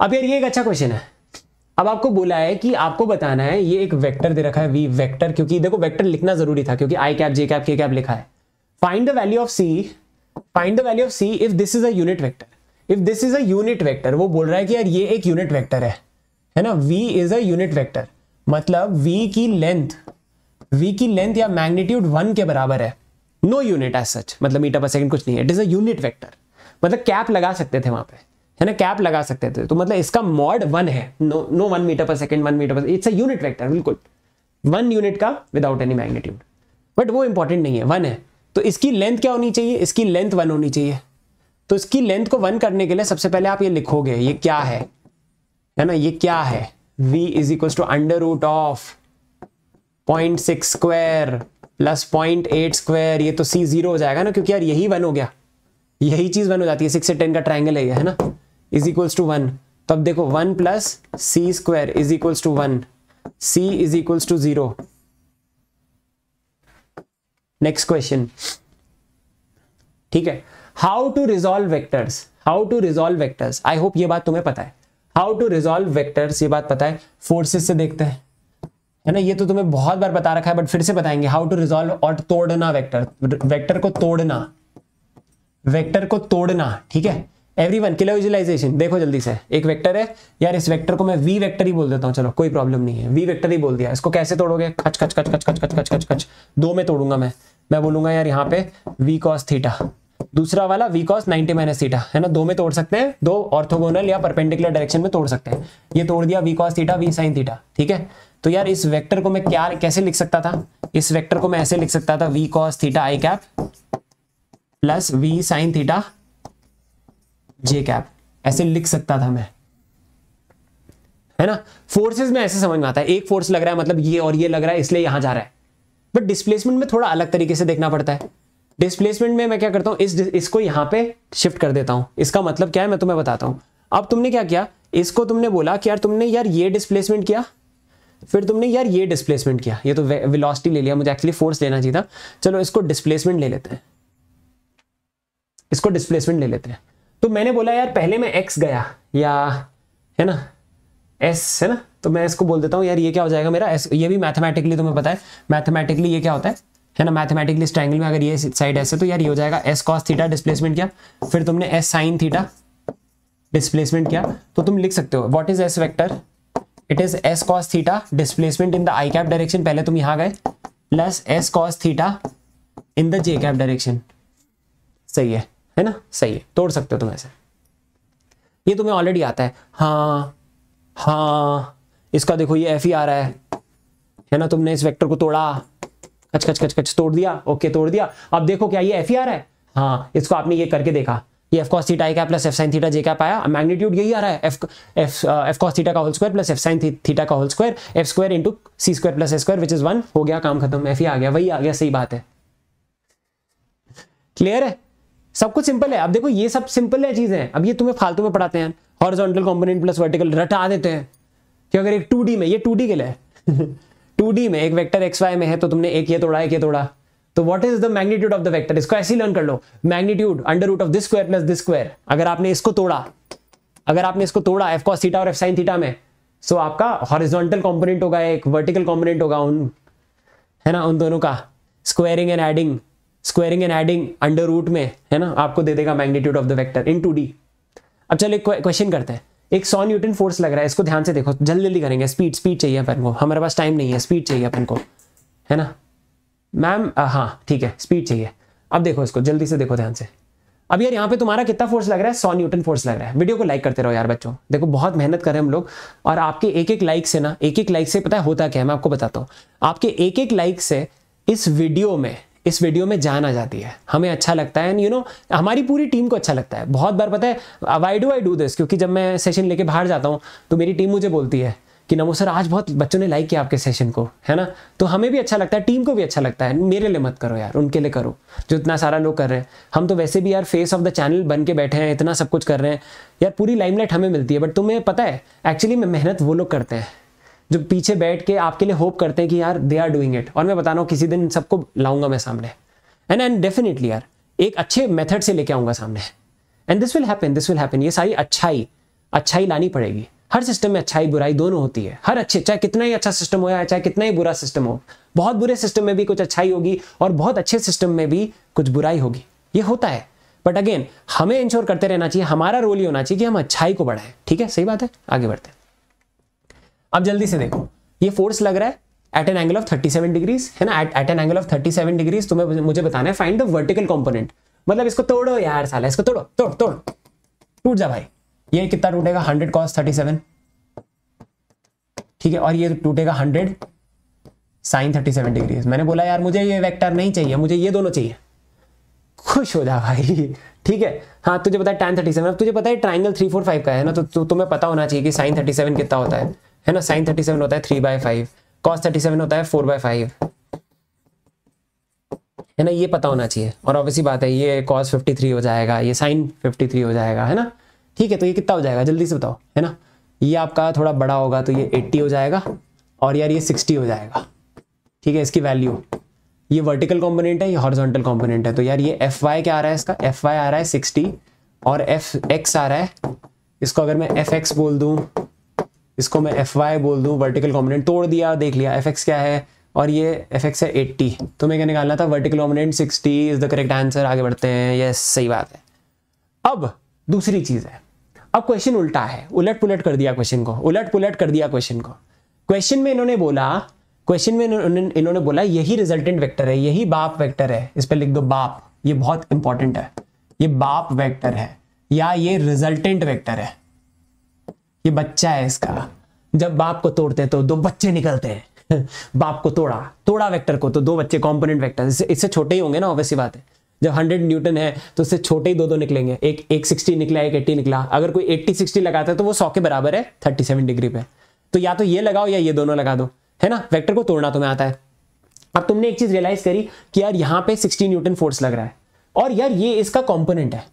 अब यार ये एक अच्छा क्वेश्चन है। अब आपको बोला है कि आपको बताना है, ये एक वेक्टर दे रखा है वी वेक्टर क्योंकि देखो वेक्टर लिखना ज़रूरी था, क्योंकि i cap j cap k cap लिखा है। Find the value of c find the value of c if this is a unit vector if this is a unit vector वो बोल रहा है कि यार ये एक यूनिट वेक्टर है। है ना? V is a unit vector मतलब v की लेंथ v की लेंथ या मैग्नीट्यूड वन के बराबर है। नो यूनिट एज सच मतलब मीटर पर सेकंड कुछ नहीं है। It is a unit vector मतलब कैप लगा सकते थे वहाँ पे। है ना कैप लगा सकते थे। तो मतलब इसका मॉड वन है। नो नो वन मीटर पर सेकंड वन मीटर पर इट्स अ यूनिट वेक्टर बिल्कुल। वन यूनिट का विदाउट एनी मैग्नीट्यूड बट वो इंपॉर्टेंट नहीं है। वन है। तो इसकी लेंथ क्या होनी चाहिए? इसकी लेंथ वन होनी चाहिए। तो इसकी लेंथ को वन करने के लिए सबसे पहले आप ये लिखोगे, ये क्या है? है ना, ये क्या है? V is equal to under root of point six square plus point eight square ये तो c ज़ीरो हो जाएगा ना, क्योंकि यार यही वन हो गया। यही चीज़ वन हो जाती है। सिक्स से टेन का ट्राइंगल है है ना? इज़ इक्वल्स टू वन तो अब देखो one plus c square is equals to one c is equals to zero next question ठीक है? How to resolve vectors how to resolve vectors I hope ये बात तुम्हें पता है. हाउ टू रिजॉल्व वेक्टर्स ये बात पता है फोर्सेस से देखते हैं. है ना? ये तो तुम्हें बहुत बार बता रखा है बट फिर से बताएँगे. हाउ टू रिजॉल्व और तोड़ना वेक्टर वेक्टर को तोड़ना. वेक्टर को तोड़ना, ठीक है? एवरी वन किलो विजुलाइजेशन देखो जल्दी से। एक वेक्टर है। यार, इस वेक्टर को मैं वी वेक्टर ही बोल देता हूँ। चलो, कोई प्रॉब्लम नहीं है। वी वेक्टर ही बोल दिया। इसको कैसे तोड़ोगे? खच खच खच खच खच खच खच खच खच। दो में तोड़ूँगा मैं। मैं बोलूँगा, यार, यहाँ पे वी कॉस थीटा दूसरा वाला v cos ninety minus theta है ना? दो में तोड़ सकते हैं। दो ऑर्थोगोनल या परपेंडिकुलर डायरेक्शन में तोड़ सकते हैं। ये तोड़ दिया v cos theta v sine theta ठीक है? तो यार, इस वेक्टर को मैं क्या, कैसे लिख सकता था? इस वेक्टर को मैं ऐसे लिख सकता था v cos theta i cap plus v sine theta j cap ऐसे लिख सकता था मैं। है ना? फोर्सेस में ऐसे समझ में आता है। एक फोर्स लग रहा है मतलब ये और ये लग रहा है, इसलिए यहाँ जा रहा है। बट डिस्प्लेसमेंट में थोड़ा अलग तरीके से देखना पड़ता है। डिस्प्लेसमेंट में मैं क्या करता हूँ, इस इसको यहाँ पे शिफ्ट कर देता हूँ। इसका मतलब क्या है, मैं तुम्हें बताता हूँ। अब तुमने क्या किया? इसको तुमने बोला कि यार तुमने यार ये डिस्प्लेसमेंट किया। फिर तुमने यार ये डिस्प्लेसमेंट किया। ये तो वेलोसिटी ले लिया। मुझे एक्चुअली फोर्स लेना चाहिए था। चलो इसको डिस्प्लेसमेंट ले लेते हैं। इसको डिस्प्लेसमेंट ले लेते हैं। तो मैंने बोला, यार, पहले मैं एक्स गया, या, है ना? एस है ना? तो मैं इसको बोल देता हूँ, यार, ये क्या हो जाएगा मेरा? एस ये भी मैथमेटिकली तुम्हें पता है। मैथमेटिकली ये क्या होता है? है ना? मैथमेटिकली इस ट्रायंगल में अगर ये साइड ऐसे तो यार, ये हो जाएगा एस कॉस थीटा डिस्प्लेसमेंट क्या? फिर तुमने एस साइन थीटा डिस्प्लेसमेंट क्या? तो तुम लिख सकते हो what is s vector it is s cos theta displacement in the i cap direction पहले तुम यहाँ गए plus s cos theta in the j cap direction सही है। है ना? सही है, तोड़ सकते हो तुम ऐसे। ये तुम्हें ऑलरेडी आता है। हाँ हाँ इसका देखो, ये एफ़ ही आ रहा है। है ना? तुमने इस वेक्टर को तोड़ा। कच कच कच कच, तोड़ दिया। ओके तोड़ दिया। अब देखो क्या, ये एफ़ ही आ रहा है। हाँ इसको आपने ये करके देखा। ये एफ़ कॉस थीटा का plus f sine theta j का पाया मैग्नीट्यूड यही आ रहा है। F f f cos theta का whole square plus f sine theta का whole square f square into c square plus s square which is one हो गया, काम खत्म। एफ़ ही आ गया। वही आ गया। सही बात है। क्लियर है? सब कुछ सिंपल है। अब देखो, ये सब सिंपल है चीज़ें। अब ये तुम्हें फालतू में पढ़ाते हैं। हॉरिजॉन्टल कंपोनेंट प्लस वर्टिकल रटा देते हैं। कि अगर एक टू में, ये टू के लिए टू [laughs] में एक वेक्टर एक्स वाई में है तो तुमने एक ये तोड़ा, एक ये तोड़ा। तो what is the magnitude of the vector इसको ऐसे लर्न कर लो। Magnitude under root of this square plus this square अगर आपने इसको तोड़ा, अगर आपने इसको तोड़ा एफ़ कॉस थीटा और एफ़ साइन थीटा में सो so आपका हॉरिजॉन्टल कंपोनेंट होगा एक वर्टिकल कंपोनेंट होगा उन, है ना, उन दोनों का। Squaring and adding squaring and adding under root में, है ना? आपको दे देगा magnitude of the vector in two D अब चलो एक क्वेश्चन करते हैं। एक सौ न्यूटन फोर्स लग रहा है, इसको ध्यान से देखो। जल्दी जल्दी करेंगे। स्पीड स्पीड चाहिए अपन को। हमारे पास टाइम नहीं है। स्पीड चाहिए अपन को। है ना? मैम हाँ ठीक है। स्पीड चाहिए। अब देखो इसको। जल्दी से देखो ध्यान से। अब यार, यहाँ पे तुम्हारा कितना फोर्स लग रहा है? सौ न्यूटन फोर्स लग रहा है। वीडियो को लाइक करते रहो यार बच्चों। देखो, बहुत मेहनत कर रहे हम लोग। और आपके एक एक लाइक से ना एक एक लाइक से पता है होता क्या है? मैं आपको बताता हूँ। आपके एक एक लाइक से इस वीडियो में इस वीडियो में जान आ जाती है। हमें अच्छा लगता है। एंड यू नो हमारी पूरी टीम को अच्छा लगता है। बहुत बार पता है why do I do this क्योंकि जब मैं सेशन लेके बाहर जाता हूँ तो मेरी टीम मुझे बोलती है कि, नमो सर, आज बहुत बच्चों ने लाइक किया आपके सेशन को, है ना? तो हमें भी अच्छा लगता है, टीम को भी अच्छा लगता है। मेरे लिए मत करो यार, उनके लिए करो। जो इतना सारा लोग कर रहे हैं, हम तो वैसे भी यार फेस ऑफ़ द चैनल बन के बैठे हैं, इतना सब कुछ कर रहे हैं। यार पूरी लाइमलाइट हमें मिलती है बट तुम्हें पता है एक्चुअली में मेहनत वो लोग करते हैं। जो पीछे बैठ के आपके लिए होप करते हैं कि यार दे आर डूइंग इट और मैं बता रहा हूँ, किसी दिन सबको लाऊँगा मैं सामने। एंड एंड डेफिनेटली यार, एक अच्छे मेथड से लेके आऊँगा सामने। And this will happen this will happen ये सारी अच्छाई अच्छाई लानी पड़ेगी। हर सिस्टम में अच्छाई, बुराई दोनों होती है। हर अच्छे, चाहे कितना ही अच्छा सिस्टम हो या चाहे कितना ही बुरा सिस्टम हो, बहुत बुरे सिस्टम में भी कुछ अच्छाई होगी और बहुत अच्छे सिस्टम में भी कुछ बुराई होगी। ये होता है। बट अगेन हमें इंश्योर करते रहना चाहिए, हमारा रोल ये होना चाहिए कि हम अच्छाई को बढ़ाएँ। ठीक है? सही बात है? आगे बढ़ते हैं। अब जल्दी से देखो। ये फोर्स लग रहा है at an angle of 37 degrees है ना? At an angle of 37 degrees तुम्हें मुझे बताना है फाइंड द वर्टिकल कंपोनेंट मतलब इसको तोड़ो यार साला, इसको तोड़ो, तोड़ तोड़। टूट जा भाई। ये कितना टूटेगा? 100 कॉस 37 ठीक है, और ये टूटेगा 100 साइन 37 डिग्रीज मैंने बोला, यार, मुझे ये वेक्टर नहीं चाहिए, मुझे ये दोनों चाहिए। खुश हो जा भाई। ठीक है? हाँ तुझे पता है टेन थर्टी सेवन तुझे पता है ट्राइंगल थ्री फोर फाइव का है ना? तो तुम्हें पता होना चाहिए कि साइन थर्टी सेवन कितना होता है। है ना? साइन थर्टी सेवन होता है three by five cos thirty seven होता है फोर बाय फाइव है ना? ये पता होना चाहिए। और ऑब्वियसली बात है, ये कॉस फिफ्टी थ्री हो जाएगा, ये साइन फिफ्टी थ्री हो जाएगा, है ना? ठीक है तो ये कितना हो जाएगा? जल्दी से बताओ, है ना? ये आपका थोड़ा बड़ा होगा तो ये एट्टी हो जाएगा। और यार ये सिक्सटी हो जाएगा। ठीक है, इसकी वैल्यू ये वर्टिकल कंपोनेंट है, ये हॉरिजॉन्टल कंपोनेंट है। तो यार ये एफ़ वाई क्या आ रहा है इसका? एफ़ वाई आ रहा है सिक्सटी और एफ़ एक्स आ रहा है। इसको अगर मैं एफ़ एक्स बोल दूँ इसको मैं एफ़ वाई बोल दूँ वर्टिकल कॉम्पोनेंट तोड़ दिया, देख लिया एफ़ एक्स क्या है? और ये एफ़ एक्स है एट्टी तो मैं क्या निकालना था? Vertical component sixty is the correct answer आगे बढ़ते हैं। यस सही बात है। अब दूसरी चीज़ है। अब क्वेश्चन उल्टा है। उलट पुलट कर दिया क्वेश्चन को। उलट पुलट कर दिया क्वेश्चन को। क्वेश्चन में इन्होंने बोला क्वेश्चन में इन्होंने बोला, यही रिजल्टेंट वेक्टर है, यही बाप वेक्टर है। इस पर लिख दो बाप। ये बहुत इंपॉर्टेंट है। ये बाप वेक्टर है। या ये रिजल्टेंट वेक्टर है। ये बच्चा है इसका। जब बाप को तोड़ते हैं तो दो बच्चे निकलते हैं। [laughs] बाप को तोड़ा तोड़ा वेक्टर को तो दो बच्चे कंपोनेंट वेक्टर इससे इससे छोटे ही होंगे ना ऑब्वियसली बात है। जब 100 न्यूटन है तो उससे छोटे ही दो दो निकलेंगे। एक एक सिक्सटी निकला, एक एट्टी निकला। अगर कोई एट्टी सिक्सटी लगाता है तो वो सौ के बराबर है थर्टी सेवन डिग्री पे। तो या तो ये लगाओ या ये दोनों लगा दो। है ना? वेक्टर को तोड़ना तुम्हें आता है। अब तुमने एक चीज़ रियलाइज़ करी कि यार यहाँ पे सिक्सटी न्यूटन फोर्स लग रहा है। और यार ये इसका कॉम्पोनेंट है।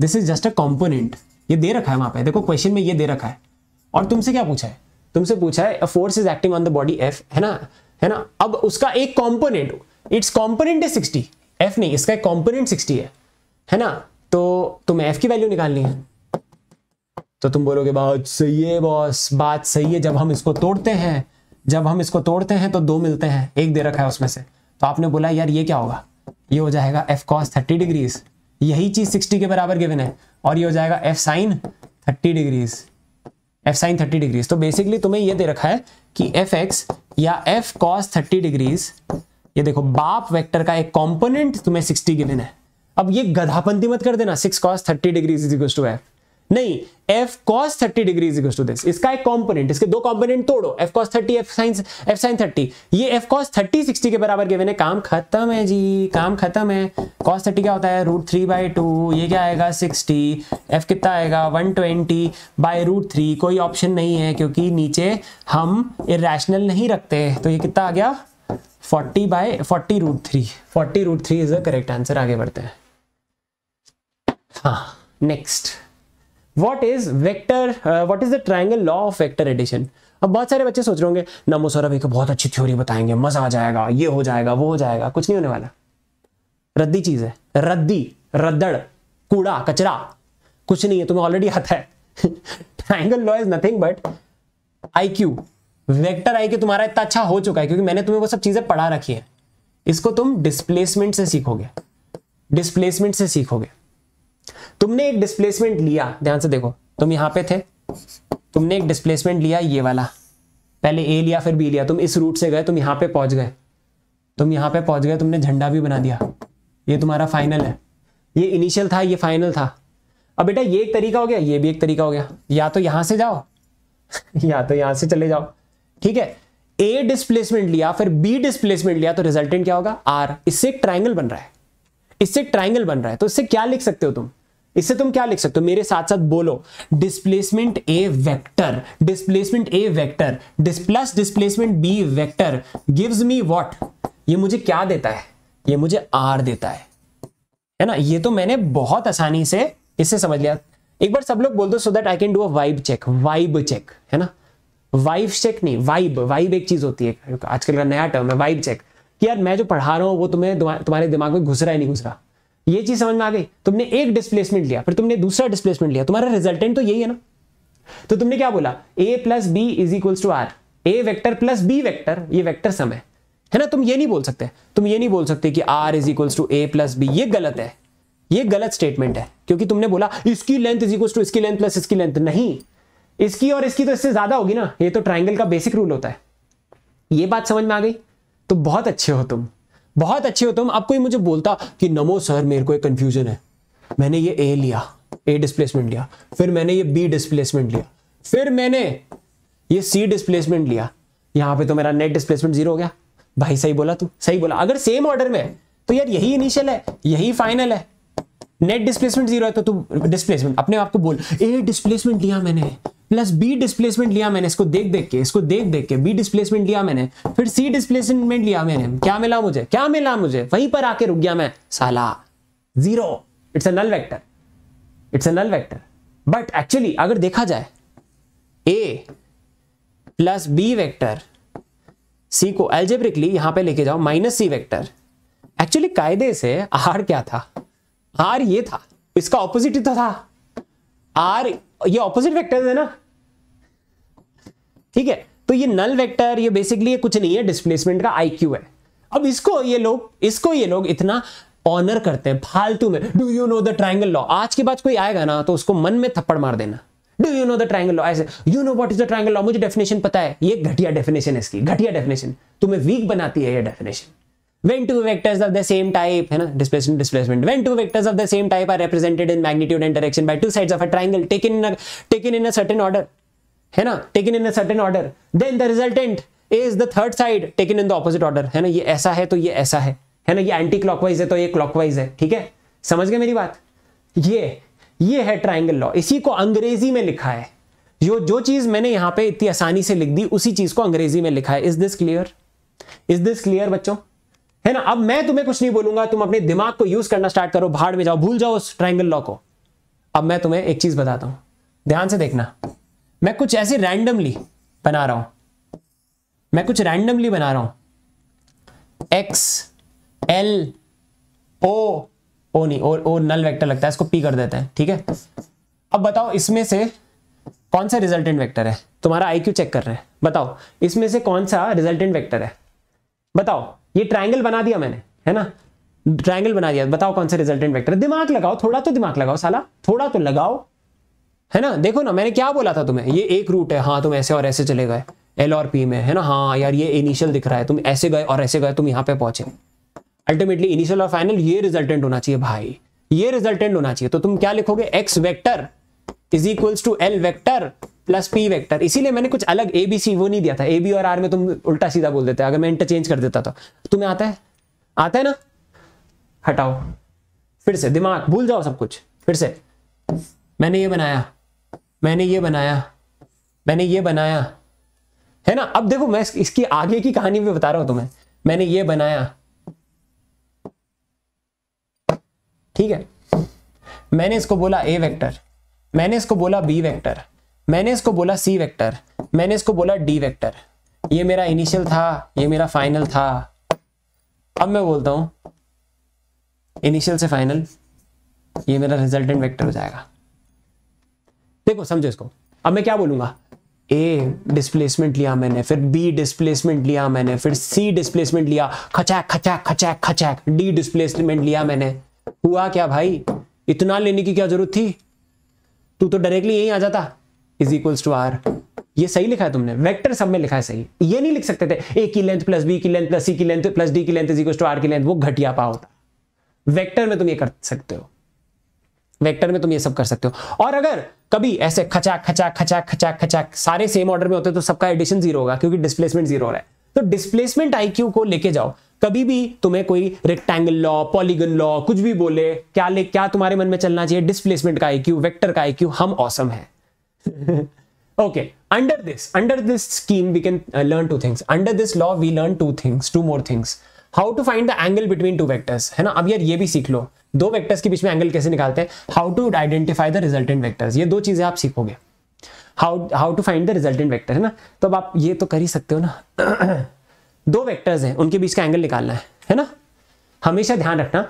This is just a component ये दे रखा है वहाँ पे। देखो क्वेश्चन में ये दे रखा है। और तुमसे क्या पूछा है? तुमसे पूछा है force is acting on the body f है ना? है ना? अब उसका एक component it's component is sixty f नहीं, इसका एक कॉम्पोनेंट सिक्सटी है। है ना? तो तुम्हें एफ़ की वैल्यू निकालनी है। तो तुम बोलोगे, बात सही है बॉस बात सही है, जब हम इसको तोड़ते हैं, जब हम इसको तोड़ते हैं तो दो मिलते हैं। एक दे रखा है उसमें से। तो आपने बोला, यार, ये क्या होगा? ये हो जाएगा एफ़ कॉस थर्टी डिग्रीज यही चीज़ सिक्सटी के बराबर गिवन है। और ये हो जाएगा f sine thirty degrees f sine thirty degrees तो बेसिकली तुम्हें ये दे रखा है कि एफ़ एक्स या एफ़ कॉस थर्टी डिग्रीज ये देखो, बाप वेक्टर का एक कंपोनेंट तुम्हें सिक्सटी गिवन है। अब ये गधापंती मत कर देना। Six cos thirty degrees is equal to f नहीं f cos thirty degree is to this इसका एक कॉम्पोनेंट इसके दो कॉम्पोनेंट तोड़ो। F cos thirty f sine f sine thirty ये एफ़ कॉस थर्टी सिक्सटी के बराबर गिवन है। काम खत्म है जी, काम खत्म है। कॉस थर्टी क्या होता है? रूट थ्री बाई टू ये क्या आएगा? सिक्सटी एफ़ कितना आएगा? One twenty by root three कोई ऑप्शन नहीं है, क्योंकि नीचे हम इरेशनल नहीं रखते। तो ये कितना आ गया? Forty by forty root three forty root three is the correct answer आगे बढ़ते हैं। हाँ next what is vector what is the triangle law of vector addition अब बहुत सारे बच्चे सोच रहे होंगे, नमो सर अभी बहुत अच्छी थ्योरी बताएँगे, मज़ा आ जाएगा, ये हो जाएगा, वो हो जाएगा, कुछ नहीं होने वाला। रद्दी चीज़ है, रद्दी, रद्दड़, कूड़ा, कचरा, कुछ नहीं है, तुम्हें ऑलरेडी आता है। Triangle law is nothing but I Q vector I Q तुम्हारा इतना अच्छा हो चुका है, क्योंकि मैंने तुम्हें वो सब चीज़ें पढ़ा रखी है। इसको तुम डिस्प्लेसमेंट से सीखोगे। डिस्प्लेसमेंट से सीखोगे। तुमने एक डिस्प्लेसमेंट लिया, ध्यान से देखो, तुम यहाँ पे थे, तुमने एक डिस्प्लेसमेंट लिया ये वाला, पहले ए लिया, फिर बी लिया, तुम इस रूट से गए, तुम यहाँ पे पहुँच गए, तुम यहाँ पे पहुँच गए, तुमने झंडा भी बना दिया, ये तुम्हारा फाइनल है, ये इनिशियल था, ये फाइनल था, अब बेटा ये एक तरीका हो गया, ये भी एक तरीका हो गया, या तो यहाँ से जाओ, [laughs] या तो यहाँ से चले जाओ, ठीक है ए डिस्प्लेसमेंट लिया, फिर बी डिस्प्लेसमेंट लिया तो रिजल्टेंट क्या होगा? आर इससे एक ट्राइंगल बन रहा है, इससे ट्राइंगल बन रहा है तो इससे क्या लिख सकते हो तुम? इससे तुम क्या लिख सकते हो? मेरे साथ साथ बोलो displacement A vector displacement A vector plus displacement B vector gives me what ये मुझे क्या देता है? ये मुझे आर देता है। है ना? ये तो मैंने बहुत आसानी से इससे समझ लिया। एक बार सब लोग बोल दो so that I can do a vibe check vibe check है ना? वाइब चेक नहीं वाइब वाइब एक चीज़ होती है। आजकल का नया टर्म है वाइब चेक कि यार, मैं जो पढ़ा रहा हूँ, वो तुम्हें तुम्हारे दिमाग में घुस रहा है, नहीं घुस रहा? ये चीज़ समझ में आ गई? तुमने एक डिस्प्लेसमेंट लिया, फिर तुमने दूसरा डिस्प्लेसमेंट लिया। तुम्हारा रिजल्टेंट तो यही है ना? तो तुमने क्या बोला? A plus B is equals to R A vector plus B vector ये वेक्टर सम है। है ना? तुम ये नहीं बोल सकते। तुम ये नहीं बोल सकते कि R is equals to A plus B ये गलत है। ये गलत स्टेटमेंट है, क्योंकि तुमने बोला, इसकी लेंथ इज़ इक्वल्स टू इसकी लेंथ प्लस इसकी लेंथ नहीं। इसकी और इसकी तो इससे ज़्यादा होगी ना। ये तो ट्राइंगल का बेसिक रूल होता है। ये बात समझ में आ गई? तो बहुत अच्छे हो तुम। बहुत अच्छे हो तुम। अब कोई मुझे बोलता कि, नमो सर, मेरे को एक कंफ्यूजन है। मैंने ये ए लिया ए डिस्प्लेसमेंट लिया। फिर मैंने ये बी डिस्प्लेसमेंट लिया। फिर मैंने ये सी डिस्प्लेसमेंट लिया। यहाँ पे तो मेरा नेट डिस्प्लेसमेंट ज़ीरो हो गया। भाई, सही बोला तू, सही बोला। अगर सेम ऑर्डर में तो यार यही इनिशियल है, यही फाइनल है। नेट डिस्प्लेसमेंट ज़ीरो है तो तू डिस्प्लेसमेंट अपने आप को बोल। ए डिस्प्लेसमेंट लिया मैंने। प्लस बी डिस्प्लेसमेंट लिया मैंने, इसको देख देख के, इसको देख देख के बी डिस्प्लेसमेंट लिया मैंने, फिर सी डिस्प्लेसमेंट लिया मैंने। क्या मिला मुझे? क्या मिला मुझे? वहीं पर आके रुक गया मैं। साला zero it's a null vector it's a null vector but actually अगर देखा जाए A plus B vector C को एल्जेब्रिकली यहाँ पे लेके जाओ माइनस सी वेक्टर एक्चुअली कायदे से आर क्या था? आर ये था। इसका ऑपोजिट तो था। आर ये ऑपोजिट वेक्टर है ना? ठीक है? तो ये नल वेक्टर ये बेसिकली कुछ नहीं है डिस्प्लेसमेंट का आईक्यू है। अब इसको ये लोग, इसको ये लोग इतना ऑनर करते हैं, फालतू में। Do you know the triangle law आज के बाद कोई आएगा ना तो उसको मन में थप्पड़ मार देना। Do you know the triangle law ऐसे you know what is the triangle law मुझे डेफिनेशन पता है। ये घटिया डेफिनेशन है इसकी, घटिया डेफिनेशन तुम्हें वीक बनाती है ये definition when two vectors of the same type है ना displacement displacement when two vectors of the same type are represented in magnitude and direction by two sides of a triangle taken in a taken in a certain order है ना in a certain order then the resultant is the third side taken in the opposite order है ना ये ऐसा है तो ये ऐसा है है ना ये एंटी क्लॉकवाइज है तो ये क्लॉकवाइज है ठीक है समझ गए मेरी बात ये ये है ट्राइंगल लॉ इसी को अंग्रेज़ी में लिखा है जो जो चीज़ मैंने यहाँ पे इतनी आसानी से लिख दी उसी चीज़ को अंग्रेज़ी में लिखा है is this clear is this clear बच्चों है ना? अब मैं तुम्हें कुछ नहीं बोलूँगा तुम अपने दिमाग को यूज़ करना स्टार्ट करो भाड़ में जाओ भूल जाओ उस ट्राइंगल लॉ को। अब मैं तुम्हें एक चीज़ बताता हूँ। ध्यान से देखना। मैं कुछ ऐसे रैंडमली बना रहा हूँ। मैं कुछ रैंडमली बना रहा हूँ। एक्स एल ओ ओ नहीं ओ, ओ नल वेक्टर लगता है इसको पी कर देते हैं ठीक है? अब बताओ इसमें से कौन सा रिजल्टेंट वेक्टर है? तुम्हारा आईक्यू चेक कर रहे हैं। बताओ इसमें से कौन सा रिजल्टेंट वेक्टर है? बताओ ये ट्राइंगल बना दिया मैंने, है ना? ट्राइंगल बना दिया। बताओ कौन सा रिजल्टेंट वेक्टर दिमाग लगाओ, थोड़ा तो दिमाग लगाओ साला, थोड़ा तो लगाओ, है ना? देखो ना, मैंने क्या बोला था तुम्हें? ये एक रूट है हाँ तुम ऐसे और ऐसे चले गए। एल और पी में, है ना? हाँ यार, ये इनिशियल दिख रहा है। तुम ऐसे गए और ऐसे गए, तुम यहाँ पे पहुँचे। अल्टीमेटली इनिशियल और फाइनल ये रिजल्टेंट होना चाहिए भाई। ये रिजल्टेंट होना चाहिए। तो तुम क्या लिखोगे? X vector is equals to L vector plus P vector इसीलिए मैंने कुछ अलग ए बी सी वो नहीं दिया था। ए बी और आर में तुम उल्टा सीधा बोल देते अगर मैं इंटरचेंज कर देता तो। तुम्हें आता है? आता है ना? हटाओ। फिर से, दिमाग, भूल जाओ सब कुछ। फिर से। मैंने ये बनाया। मैंने ये बनाया। मैंने ये बनाया। है ना? अब देखो, मैं इसकी आगे की कहानी भी बता रहा हूँ तुम्हें। मैंने ये बनाया। ठीक है? मैंने इसको बोला ए वेक्टर मैंने इसको बोला बी वेक्टर मैंने इसको बोला सी वेक्टर मैंने इसको बोला डी वेक्टर ये मेरा इनिशियल था, ये मेरा फाइनल था। अब मैं बोलता हूँ इनिशियल से फाइनल ये मेरा रिजल्टेंट वेक्टर हो जाएगा। देखो, समझो इसको। अब मैं क्या बोलूँगा? ए डिस्प्लेसमेंट लिया मैंने, फिर बी डिस्प्लेसमेंट लिया मैंने, फिर सी डिस्प्लेसमेंट लिया, खचैक खचैक खचैक खचैक डी डिस्प्लेसमेंट लिया मैंने। हुआ क्या भाई? इतना लेने की क्या ज़रूरत थी? तू तो डायरेक्टली यही आ जाता। इज़ इक्वल्स टू आर ये सही लिखा है तुमने? वेक्टर सब में लिखा है सही। ये नहीं लिख सकते थे ए की लेंथ प्लस बी की लेंथ प्लस सी की लेंथ प्लस डी की length is equals to R की लेंथ वो घटिया पा होता। वेक्टर में तुम ये कर सकते हो। वेक्टर में तुम ये सब कर सकते हो। और अगर कभी ऐसे खचाक खचाक खचाक खचाक खचाक सारे सेम ऑर्डर में होते तो सबका एडिशन ज़ीरो होगा, क्योंकि डिस्प्लेसमेंट ज़ीरो हो रहा है। तो डिस्प्लेसमेंट आईक्यू को लेके जाओ। कभी भी तुम्हें कोई रेक्टेंगल लॉ पॉलीगन लॉ कुछ भी बोले, क्या ले, क्या तुम्हारे मन में चलना चाहिए डिस्प्लेसमेंट का आईक्यू वेक्टर का आईक्यू हम ऑसम है। [laughs] okay under this under this scheme we can uh, learn two things. Under this law we learn two things two more things. How to find the angle between two vectors है ना? अब यार ये भी सीख लो। दो vectors के बीच में एंगल कैसे निकालते हैं? How to identify the resultant vectors ये दो चीज़ें आप सीखोगे। How how to find the resultant vector है ना? तो अब आप ये तो कर ही सकते हो ना। [clears throat] दो वेक्टर्स हैं उनके बीच का एंगल निकालना है है ना? हमेशा ध्यान रखना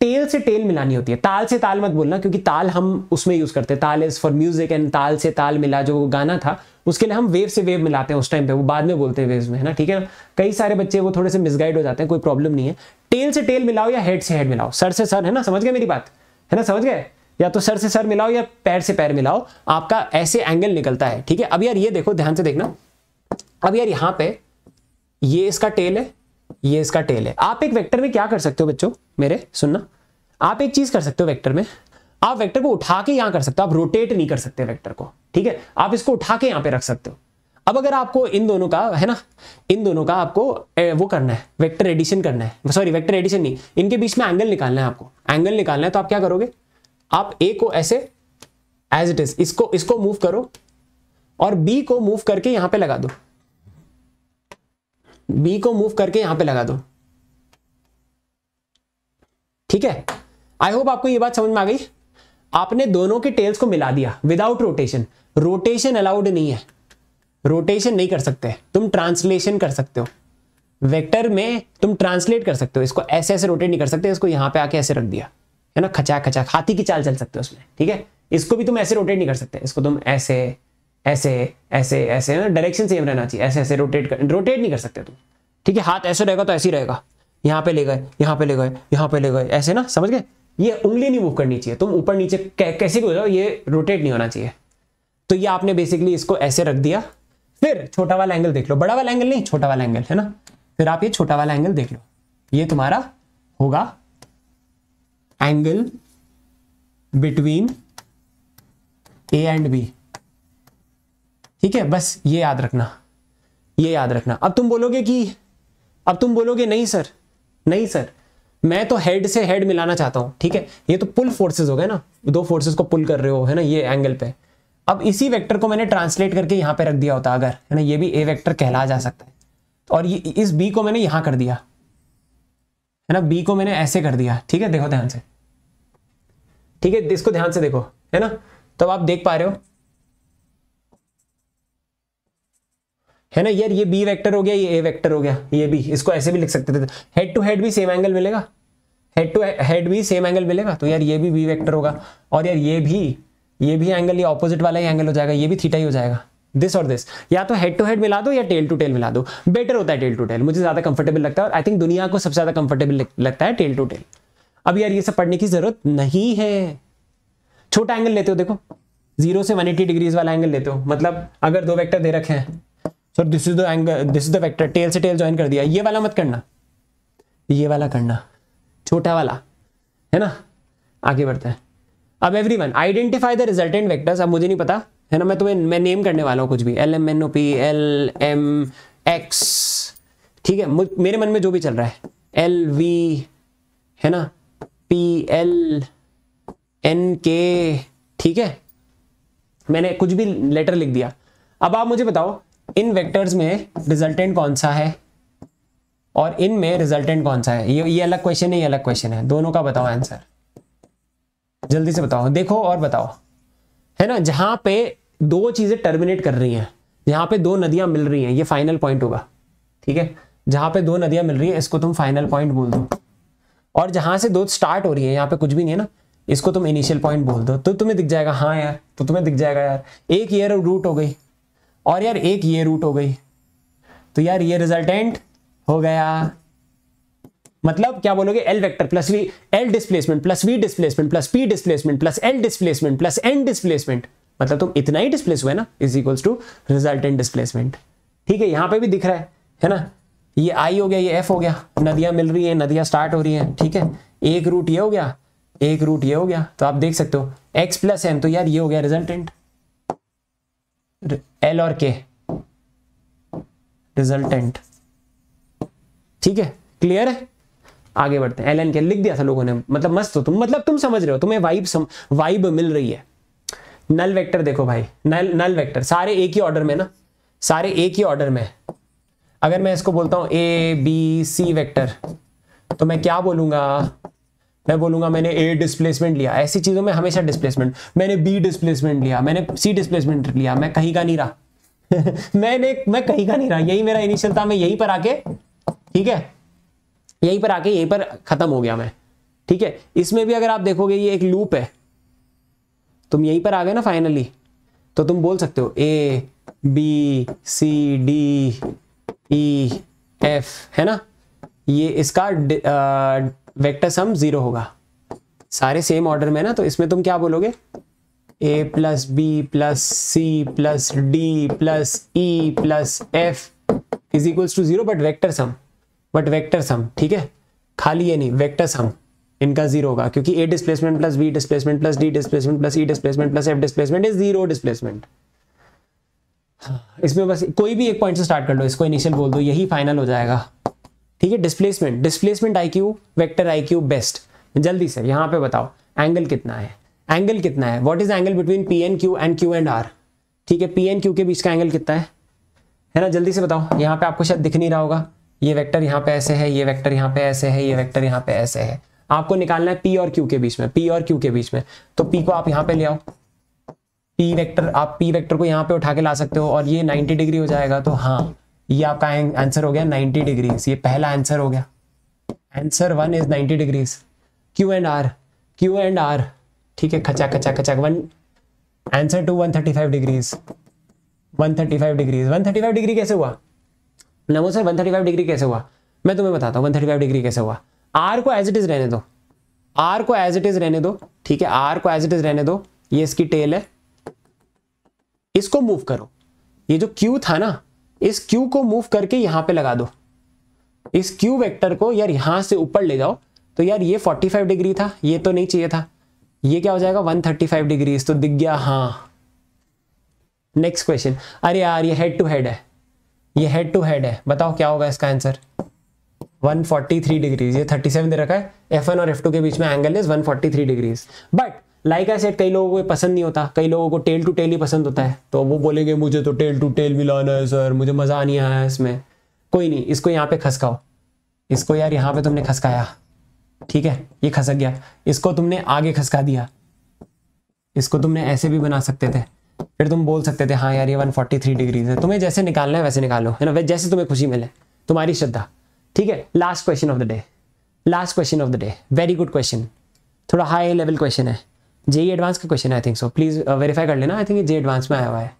टेल से टेल मिलानी होती है। ताल से ताल मत बोलना, क्योंकि ताल हम उसमें यूज़ करते हैं। ताल इज़ फॉर म्यूज़िक एंड ताल से ताल मिला जो गाना था, उसके लिए हम वेव से वेव मिलाते हैं उस टाइम पे। वो बाद में बोलते हैं वेव्स में, है ना? ठीक है? ना कई सारे बच्चे वो थोड़े से मिसगाइड हो जाते हैं, कोई प्रॉब्लम नहीं है। टेल से टेल मिलाओ या हेड से हेड मिलाओ? सर से सर, है ना? समझ गए मेरी बात? है ना? समझ गए? या तो सर से सर मिलाओ या पैर से पैर मिलाओ। आपका ऐसे एंगल निकलता है, ठीक है? अब यार ये देखो, ध्यान से देखना। अब यार यहाँ पे ये इसका टेल है। ये इसका टेल है। आप एक वेक्टर में क्या कर सकते हो बच्चों? मेरे सुनना। आप एक चीज़ कर सकते हो वेक्टर में। आप वेक्टर को उठा के यहाँ कर सकते हो। आप रोटेट नहीं कर सकते वेक्टर को ठीक है? आप इसको उठा के यहाँ पे रख सकते हो। अब अगर आपको इन दोनों का है ना? इन दोनों का आपको ए, वो करना है वेक्टर एडिशन करना है। सॉरी वेक्टर एडिशन नहीं। इनके बीच में एंगल निकालना है आपको। एंगल निकालना है तो आप क्या करोगे? आप ए को ऐसे एज इट इज़ इसको इसको मूव करो और बी को मूव करके यहाँ पे लगा दो। बी को मूव करके यहाँ पे लगा दो। ठीक है? आई होप आपको ये बात समझ में आ गई। आपने दोनों के टेल्स को मिला दिया विदाउट रोटेशन रोटेशन अलाउड नहीं है। रोटेशन नहीं कर सकते। तुम ट्रांसलेशन कर सकते हो। वेक्टर में तुम ट्रांसलेट कर सकते हो। इसको ऐसे ऐसे रोटेट नहीं कर सकते। इसको यहाँ पे आके ऐसे रख दिया। है ना? खचा खचा हाथी की चाल चल सकते हो उसमें। ठीक है? इसको भी तुम ऐसे रोटेट नहीं कर सकते। इसको तुम ऐसे ऐसे ऐसे ऐसे ना? डायरेक्शन सेम रहना चाहिए। ऐसे ऐसे रोटेट कर रोटेट नहीं कर सकते तुम। ठीक है? हाथ ऐसे रहेगा तो ऐसे ही रहेगा। यहाँ पे ले गए, यहाँ पे ले गए, यहाँ पे ले गए। ऐसे ना? समझ गए? ये उंगली नहीं मूव करनी चाहिए। तुम ऊपर नीचे कैसे भी हो जाओ, ये रोटेट नहीं होना चाहिए। तो ये आपने बेसिकली इसको ऐसे रख दिया। फिर छोटा वाला एंगल देख लो। बड़ा वाला एंगल नहीं, छोटा वाला एंगल है ना? फिर आप ये छोटा वाला एंगल देख लो। ये तुम्हारा होगा angle between A and B ठीक है, बस ये याद रखना, ये याद रखना। अब तुम बोलोगे कि, अब तुम बोलोगे, नहीं सर नहीं सर, मैं तो हेड से हेड मिलाना चाहता हूँ, ठीक है? ये तो पुल फोर्सेस हो गए ना, दो फोर्सेस को पुल कर रहे हो, है ना, ये एंगल पे। अब इसी वेक्टर को मैंने ट्रांसलेट करके यहाँ पे रख दिया होता, अगर, है ना, ये भी ए वेक्टर कहला जा सकता है। और ये, इस बी को मैंने यहाँ कर दिया, है ना बी को मैंने ऐसे कर दिया, ठीक है, देखो ध्यान से। ठीक है, इसको ध्यान से देखो, है ना? तो आप देख पा रहे हो है ना? यार, ये बी वेक्टर हो गया, ये ए वेक्टर हो गया, ये भी इसको ऐसे भी लिख सकते थे। हेड टू हेड भी सेम एंगल मिलेगा। हेड टू हेड भी सेम एंगल मिलेगा। तो यार, ये भी बी वेक्टर होगा। और यार, ये भी ये भी एंगल ये ऑपोजिट वाला ही एंगल हो जाएगा, ये भी थीटा ही हो जाएगा। दिस और दिस या तो हेड टू हेड मिला दो या टेल टू टेल मिला दो। बेटर होता है टेल टू टेल मुझे ज़्यादा कंफर्टेबल लगता है और आई थिंक दुनिया को सबसे ज़्यादा कंफर्टेबल लगता है टेल टू टेल अब यार, ये सब पढ़ने की ज़रूरत नहीं है। छोटा एंगल लेते हो, देखो। ज़ीरो से 180 डिग्रीज वाला एंगल लेते हो। मतलब अगर दो वेक्टर दे रखे हैं sir this is the angle this is the vector tail से टेल ज्वाइन कर दिया। ये वाला मत करना। ये वाला करना। छोटा वाला। है ना? आगे बढ़ते हैं। अब everyone identify the resultant vectors अब मुझे नहीं पता। है ना? मैं तुम्हें, मैं नेम करने वाला हूँ कुछ भी। L M N O P L M X ठीक है? मेरे मन में जो भी चल रहा है। एल वी है ना? पी एल एन के ठीक है? मैंने कुछ भी लेटर लिख दिया। अब आप मुझे बताओ इन वेक्टर्स में रिजल्टेंट कौन सा है? और इन में रिजल्टेंट कौन सा है? ये ये अलग क्वेश्चन है, ये अलग क्वेश्चन है। दोनों का बताओ आंसर जल्दी से बताओ। देखो और बताओ। है ना? जहाँ पे दो चीज़ें टर्मिनेट कर रही हैं, जहाँ पे दो नदियाँ मिल रही हैं, ये फाइनल पॉइंट होगा। ठीक है? जहाँ पे दो नदियाँ मिल रही हैं, इसको तुम फाइनल पॉइंट बोल दो। और जहाँ से दो स्टार्ट हो रही है, यहाँ पे कुछ भी नहीं है ना, इसको तुम इनिशियल पॉइंट बोल दो। तो तुम्हें दिख जाएगा हाँ यार तो तुम्हें दिख जाएगा यार। एक ईयर रूट हो गई। और यार एक ये रूट हो गई। तो यार ये रिजल्टेंट हो गया। मतलब क्या बोलोगे? L vector plus V L displacement plus V displacement plus P displacement plus L displacement plus N displacement मतलब तुम इतना ही डिस्प्लेस हुआ ना is equals to resultant displacement ठीक है, यहाँ पे भी दिख रहा है है ना? ये आई हो गया, ये एफ़ हो गया। नदियाँ मिल रही है, नदियाँ स्टार्ट हो रही है, ठीक है? एक रूट ये हो गया, एक रूट ये हो गया। तो आप देख सकते हो एक्स प्लस एन तो यार ये हो गया रिजल्टेंट एल और के रिजल्टेंट ठीक है? क्लियर है? आगे बढ़ते हैं. एल एन के लिख दिया था लोगों ने. मतलब मस्त हो तुम. मतलब तुम समझ रहे हो. तुम्हें वाइब सम, वाइब मिल रही है. नल वेक्टर देखो भाई. नल नल वेक्टर सारे एक ही ऑर्डर में ना? सारे एक ही ऑर्डर में. अगर मैं इसको बोलता हूँ ए बी सी वेक्टर तो मैं क्या बोलूँगा? मैं बोलूँगा मैंने ए डिस्प्लेसमेंट लिया। ऐसी चीज़ों में हमेशा डिस्प्लेसमेंट मैंने बी डिस्प्लेसमेंट लिया, मैंने सी डिस्प्लेसमेंट लिया, मैं कहीं का नहीं रहा। [laughs] मैंने, मैं कहीं का नहीं रहा। यही मेरा इनिशियल था, मैं यहीं पर आके, ठीक है? यहीं पर आके, यहीं पर खत्म हो गया मैं, ठीक है? इसमें भी अगर आप देखोगे, ये एक लूप है। तुम यहीं पर आ गए ना फाइनली तो तुम बोल सकते हो A B C D E F है ना? ये इसका वेक्टर सम ज़ीरो होगा। सारे सेम ऑर्डर में ना तो इसमें तुम क्या बोलोगे? A plus B plus C plus D plus E plus F is equals to zero but vector sum but vector sum ठीक है? खाली ये नहीं वेक्टर सम इनका ज़ीरो होगा, क्योंकि A displacement plus B displacement plus D displacement plus E displacement plus F displacement is zero displacement इसमें बस कोई भी एक पॉइंट से स्टार्ट कर लो, इसको इनिशियल बोल दो, यही फाइनल हो जाएगा। ठीक है displacement displacement I Q vector I Q best जल्दी से, यहाँ पे बताओ एंगल कितना है? एंगल कितना है? What is angle between P and Q and Q and R ठीक है पी एन क्यू के बीच का एंगल कितना है? है ना, जल्दी से बताओ, यहाँ पे आपको शायद दिख नहीं रहा होगा। ये वेक्टर यहाँ पे ऐसे है, ये वेक्टर यहाँ पे ऐसे है, ये वेक्टर यहाँ पे ऐसे है। आपको निकालना है पी और क्यू के बीच में पी और क्यू के बीच में। तो पी को आप यहाँ पे ले आओ। पी वेक्टर आप पी वेक्टर को यहाँ पे उठा के ला सकते हो और ये 90 डिग्री हो जाएगा तो हाँ। ये आपका आंसर हो गया 90 डिग्रीज ये पहला आंसर हो गया। Answer one is 90 degrees Q and R Q and R ठीक है, खचा खचा खचा one answer two 135 degrees 135 degrees 135 degree कैसे हुआ? नमो सर 135 डिग्री कैसे हुआ? मैं तुम्हें बताता हूँ 135 डिग्री कैसे हुआ। आर को एज इट इज़ रहने दो। आर को एज इट इज़ रहने दो। ठीक है आर को एज इट इज़ रहने दो। ये इसकी टेल है। इसको मूव करो। ये जो क्यू था ना इस क्यू को मूव करके यहाँ पे लगा दो। इस क्यू वेक्टर को यार यहाँ से ऊपर ले जाओ। तो यार ये 45 डिग्री था, ये तो नहीं चाहिए था। ये क्या हो जाएगा? 135 डिग्री तो दिख गया हाँ। नेक्स्ट क्वेश्चन अरे यार, ये हेड टू हेड है। ये हेड टू हेड है। बताओ क्या होगा इसका आंसर 143 डिग्रीज ये 37 दे रखा है। F1 और F2 के बीच में angle is 143 degrees but like I set कई लोगों को पसंद नहीं होता। कई लोगों को टेल टू टेल ही पसंद होता है। तो वो बोलेंगे, मुझे तो टेल टू टेल मिलाना है सर मुझे मज़ा नहीं आया इसमें। कोई नहीं, इसको यहाँ पे खसकाओ। इसको यार यहाँ पे तुमने खसकाया। ठीक है, ये खसक गया। इसको तुमने आगे खसका दिया। इसको तुमने ऐसे भी बना सकते थे। फिर तुम बोल सकते थे हाँ यार, ये 143 डिग्रीज है। तुम्हें जैसे निकालना है, वैसे निकालो। है ना? जैसे तुम्हें खुशी मिले। तुम्हारी श्रद्धा। ठीक है? Last question of the day last question of the day very good question थोड़ा हाई लेवल क्वेश्चन है। जेई एडवांस का question I think so please verify कर लेना. आई थिंक जे एडवांस में आया हुआ है.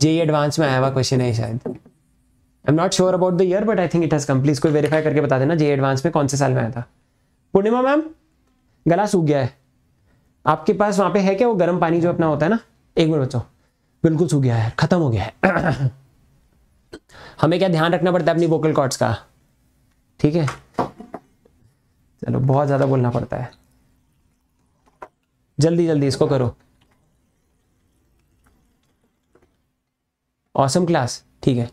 जेई एडवांस में आया हुआ क्वेश्चन है शायद. I am not sure about the year but I think it has come please कोई वेरीफाई करके बता देना जे एडवांस में कौन से साल में आया था. पूर्णिमा मैम गला सूख गया है. आपके पास वहाँ पे है क्या वो गर्म पानी जो अपना होता है ना? एक मिनट बच्चों. बिल्कुल सूख गया है, खत्म हो गया है. [coughs] हमें क्या ध्यान रखना पड़ता है अपनी वोकल कॉर्ड्स का? ठीक है? चलो, बहुत ज़्यादा बोलना पड़ता है. जल्दी जल्दी इसको करो। ऑसम क्लास ठीक है।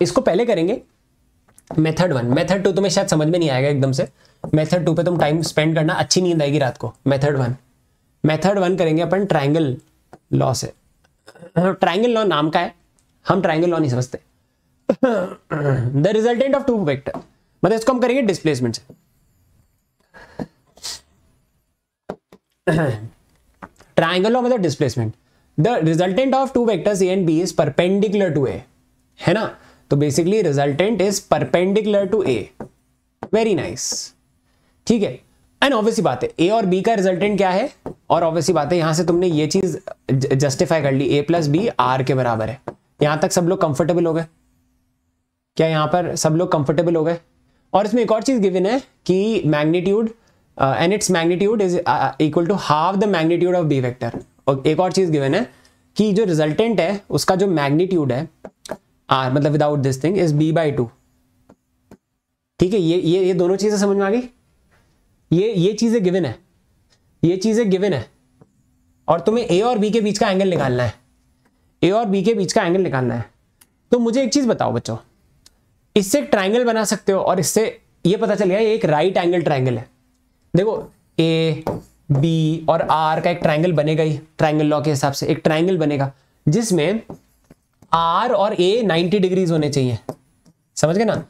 इसको पहले करेंगे मेथड वन मेथड टू तुम्हें शायद समझ में नहीं आएगा एकदम से। मेथड टू पे तुम टाइम स्पेंड करना, अच्छी नींद आएगी रात को। मेथड वन मेथड वन करेंगे अपन ट्राइंगल लॉ से। ट्राइंगल लॉ नाम का है। हम ट्राइंगल लॉ नहीं समझते। The resultant of two vector मतलब इसको हम करेंगे डिस्प्लेसमेंट से ट्राइंगल लॉ मतलब displacement the resultant of two vectors A and B is perpendicular to A है ना? तो basically resultant is perpendicular to A very nice ठीक है? एंड ऑब्वियसली बात है ए और बी का रिजल्टेंट क्या है? और ऑब्वियसली बात है, यहाँ से तुमने ये चीज़ जस्टिफाई कर ली ए प्लस बी आर के बराबर है। यहाँ तक सब लोग कंफर्टेबल हो गए? क्या यहाँ पर सब लोग कंफर्टेबल हो गए? और इसमें एक और चीज़ गिवन है कि magnitude and its magnitude is equal to half the magnitude of B vector और एक और चीज़ गिवन है कि जो रिजल्टेंट है, उसका जो मैग्नीट्यूड है आर मतलब without this thing is B by two ठीक है, ये ये ये दोनों चीज़ें समझ में आ गई? ये ये चीज़ें गिवन है। ये चीज़ें गिवन है। और तुम्हें ए और बी के बीच का एंगल निकालना है। ए और बी के बीच का एंगल निकालना है। तो मुझे एक चीज़ बताओ बच्चों। इससे एक ट्राइंगल बना सकते हो और इससे ये पता चल गया एक राइट एंगल ट्राइंगल है। देखो ए बी और आर का एक ट्राइंगल बनेगा ही ट्राइंगल लॉ के हिसाब से। एक ट्राइंगल बनेगा, जिसमें आर और ए 90 डिग्रीज होने चाहिए। समझ गए ना?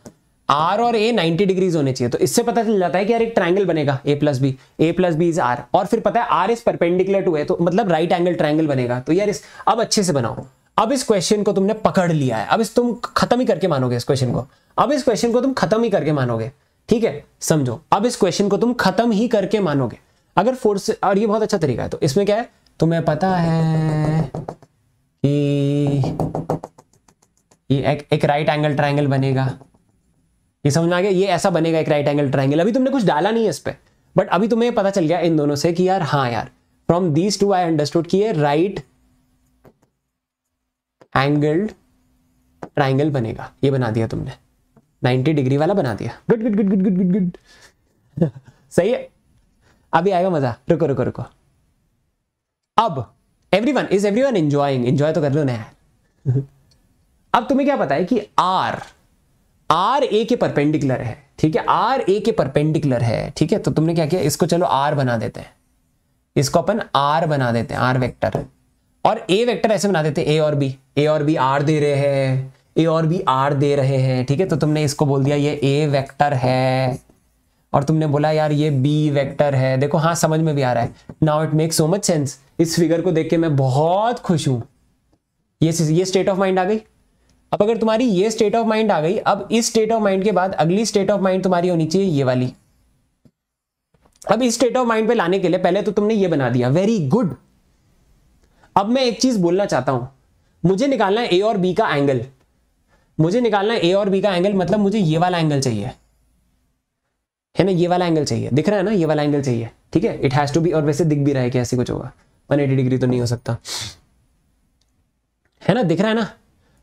आर और ए 90 डिग्रीज होने चाहिए। तो इससे पता चल जाता है कि यार एक ट्राइंगल बनेगा A plus B A plus B is R और फिर पता है R is perpendicular to A तो मतलब राइट एंगल ट्राइंगल बनेगा। तो यार इस अब अच्छे से बनाओ। अब इस क्वेश्चन को तुमने पकड़ लिया है। अब इस तुम खत्म ही करके मानोगे इस क्वेश्चन को। अब इस क्वेश्चन को तुम खत्म ही करके मानोगे। ठीक है? समझो। अब इस क्वेश्चन को तुम खत्म ही करके मानोगे। अगर फोर्स और ये बहुत अच्छा तरीका है। तो इसमें क्या है? तुम्हें पता है कि ये एक, एक राइट एंगल ट्राइंगल बनेगा। ये समझ में आ गया? ये ऐसा बनेगा एक राइट एंगल ट्राइंगल अभी तुमने कुछ डाला नहीं है इस पर बट अभी तुम्हें पता चल गया इन दोनों से कि यार हाँ यार। From these two I understood कि राइट एंगल्ड ट्राइंगल बनेगा। ये बना दिया तुमने। 90 डिग्री वाला बना दिया। Good good good good good good good सही है? अभी आएगा मज़ा। रुको रुको रुको। अब everyone is everyone enjoying enjoy तो कर लो ना [laughs] अब तुम्हें क्या पता है कि आर आर ए के परपेंडिकुलर है, ठीक है? आर ए के परपेंडिकुलर है, ठीक है? तो तुमने क्या किया? इसको चलो आर बना देते हैं। इसको अपन आर बना देते हैं आर वेक्टर और ए वेक्टर ऐसे बना देते ए और बी ए और बी आर दे रहे हैं ए और बी आर दे रहे हैं, ठीक है? तो तुमने इसको बोल दिया, ये ए वेक्टर है। और तुमने बोला, यार, ये बी वेक्टर है। देखो हाँ समझ में भी आ रहा है। Now it make so much sense इस फिगर को देख के मैं बहुत खुश हूँ। ये ये स्टेट ऑफ़ माइंड आ गई। अब अगर तुम्हारी ये स्टेट ऑफ़ माइंड आ गई, अब इस स्टेट ऑफ़ माइंड के बाद अगली स्टेट ऑफ़ माइंड तुम्हारी होनी चाहिए ये वाली। अब इस स्टेट ऑफ़ माइंड पे लाने के लिए पहले तो तुमने ये बना दिया। वेरी गुड अब मैं एक चीज़ बोलना चाहता हूँ। मुझे निकालना है ए और बी का एंगल मुझे निकालना है ए और बी का एंगल मतलब मुझे ये वाला एंगल चाहिए। है ना? ये वाला एंगल चाहिए। दिख रहा है ना? ये वाला एंगल चाहिए। ठीक है? इट हैज़ टू बी और वैसे दिख भी रहा है कि ऐसे कुछ होगा। 180 डिग्री तो नहीं हो सकता। है ना? दिख रहा है ना?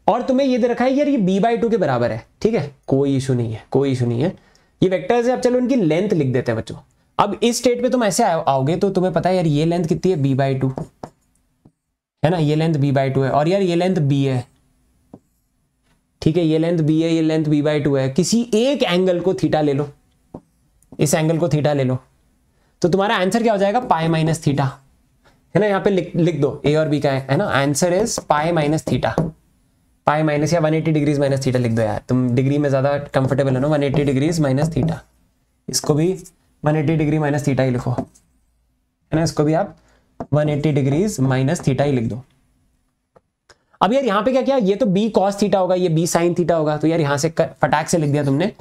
और तुम्हें ये दे रखा है यार ये बी बाई टू के बराबर है। ठीक है? कोई इशू नहीं है। कोई इशू नहीं है। ये वेक्टर्स है। अब चलो इनकी लेंथ लिख देते हैं बच्चों। अब इस स्टेट पे तुम ऐसे आओगे तो तुम्हें पता है यार ये लेंथ कितनी है? बी बाई टू है ना? ये लेंथ बी बाई टू है। और यार, ये लेंथ बी है। ठीक है, ये लेंथ बी है, ये लेंथ बी बाई टू है। किसी एक एंगल को थीटा ले लो। इस एंगल को थीटा ले लो। तो तुम्हारा आंसर क्या हो जाएगा? पाए माइनस थीटा है ना? यहाँ पे लिख लिख दो। ए और बी का है ना? Answer is pi minus theta pi minus या 180 डिग्रीज माइनस थीटा लिख दो यार। तुम डिग्री में ज़्यादा कंफर्टेबल है ना? 180 डिग्रीज माइनस थीटा इसको भी 180 डिग्री माइनस थीटा ही लिखो। है ना? इसको भी आप 180 डिग्रीज माइनस थीटा ही लिख दो। अब यार यहाँ पे क्या किया? ये तो बी कॉस थीटा होगा, ये बी साइन थीटा होगा। तो यार यहाँ से फटाक से लिख दिया तुमने।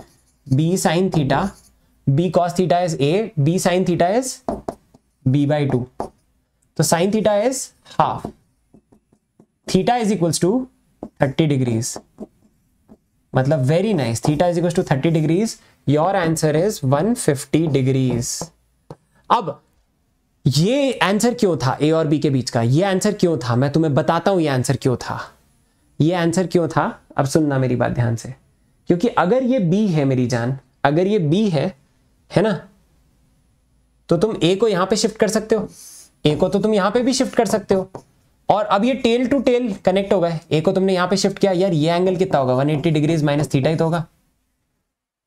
B sine theta B cos theta is A B sine theta is B by two तो sine theta is half theta is equals to thirty degrees मतलब very nice theta is equals to thirty degrees your answer is one fifty degrees अब ये answer क्यों था? ए और B के बीच का। ये आंसर क्यों था? मैं तुम्हें बताता हूँ ये आंसर क्यों था। ये आंसर क्यों था? अब सुनना मेरी बात ध्यान से। क्योंकि अगर ये बी है मेरी जान, अगर ये बी है है ना? तो तुम ए को यहाँ पे शिफ्ट कर सकते हो। ए को तो तुम यहाँ पे भी शिफ्ट कर सकते हो। और अब ये टेल टू टेल कनेक्ट हो गए। ए को तुमने यहाँ पे शिफ्ट किया। यार, ये एंगल कितना होगा? 180 डिग्रीज माइनस थीटा ही तो होगा।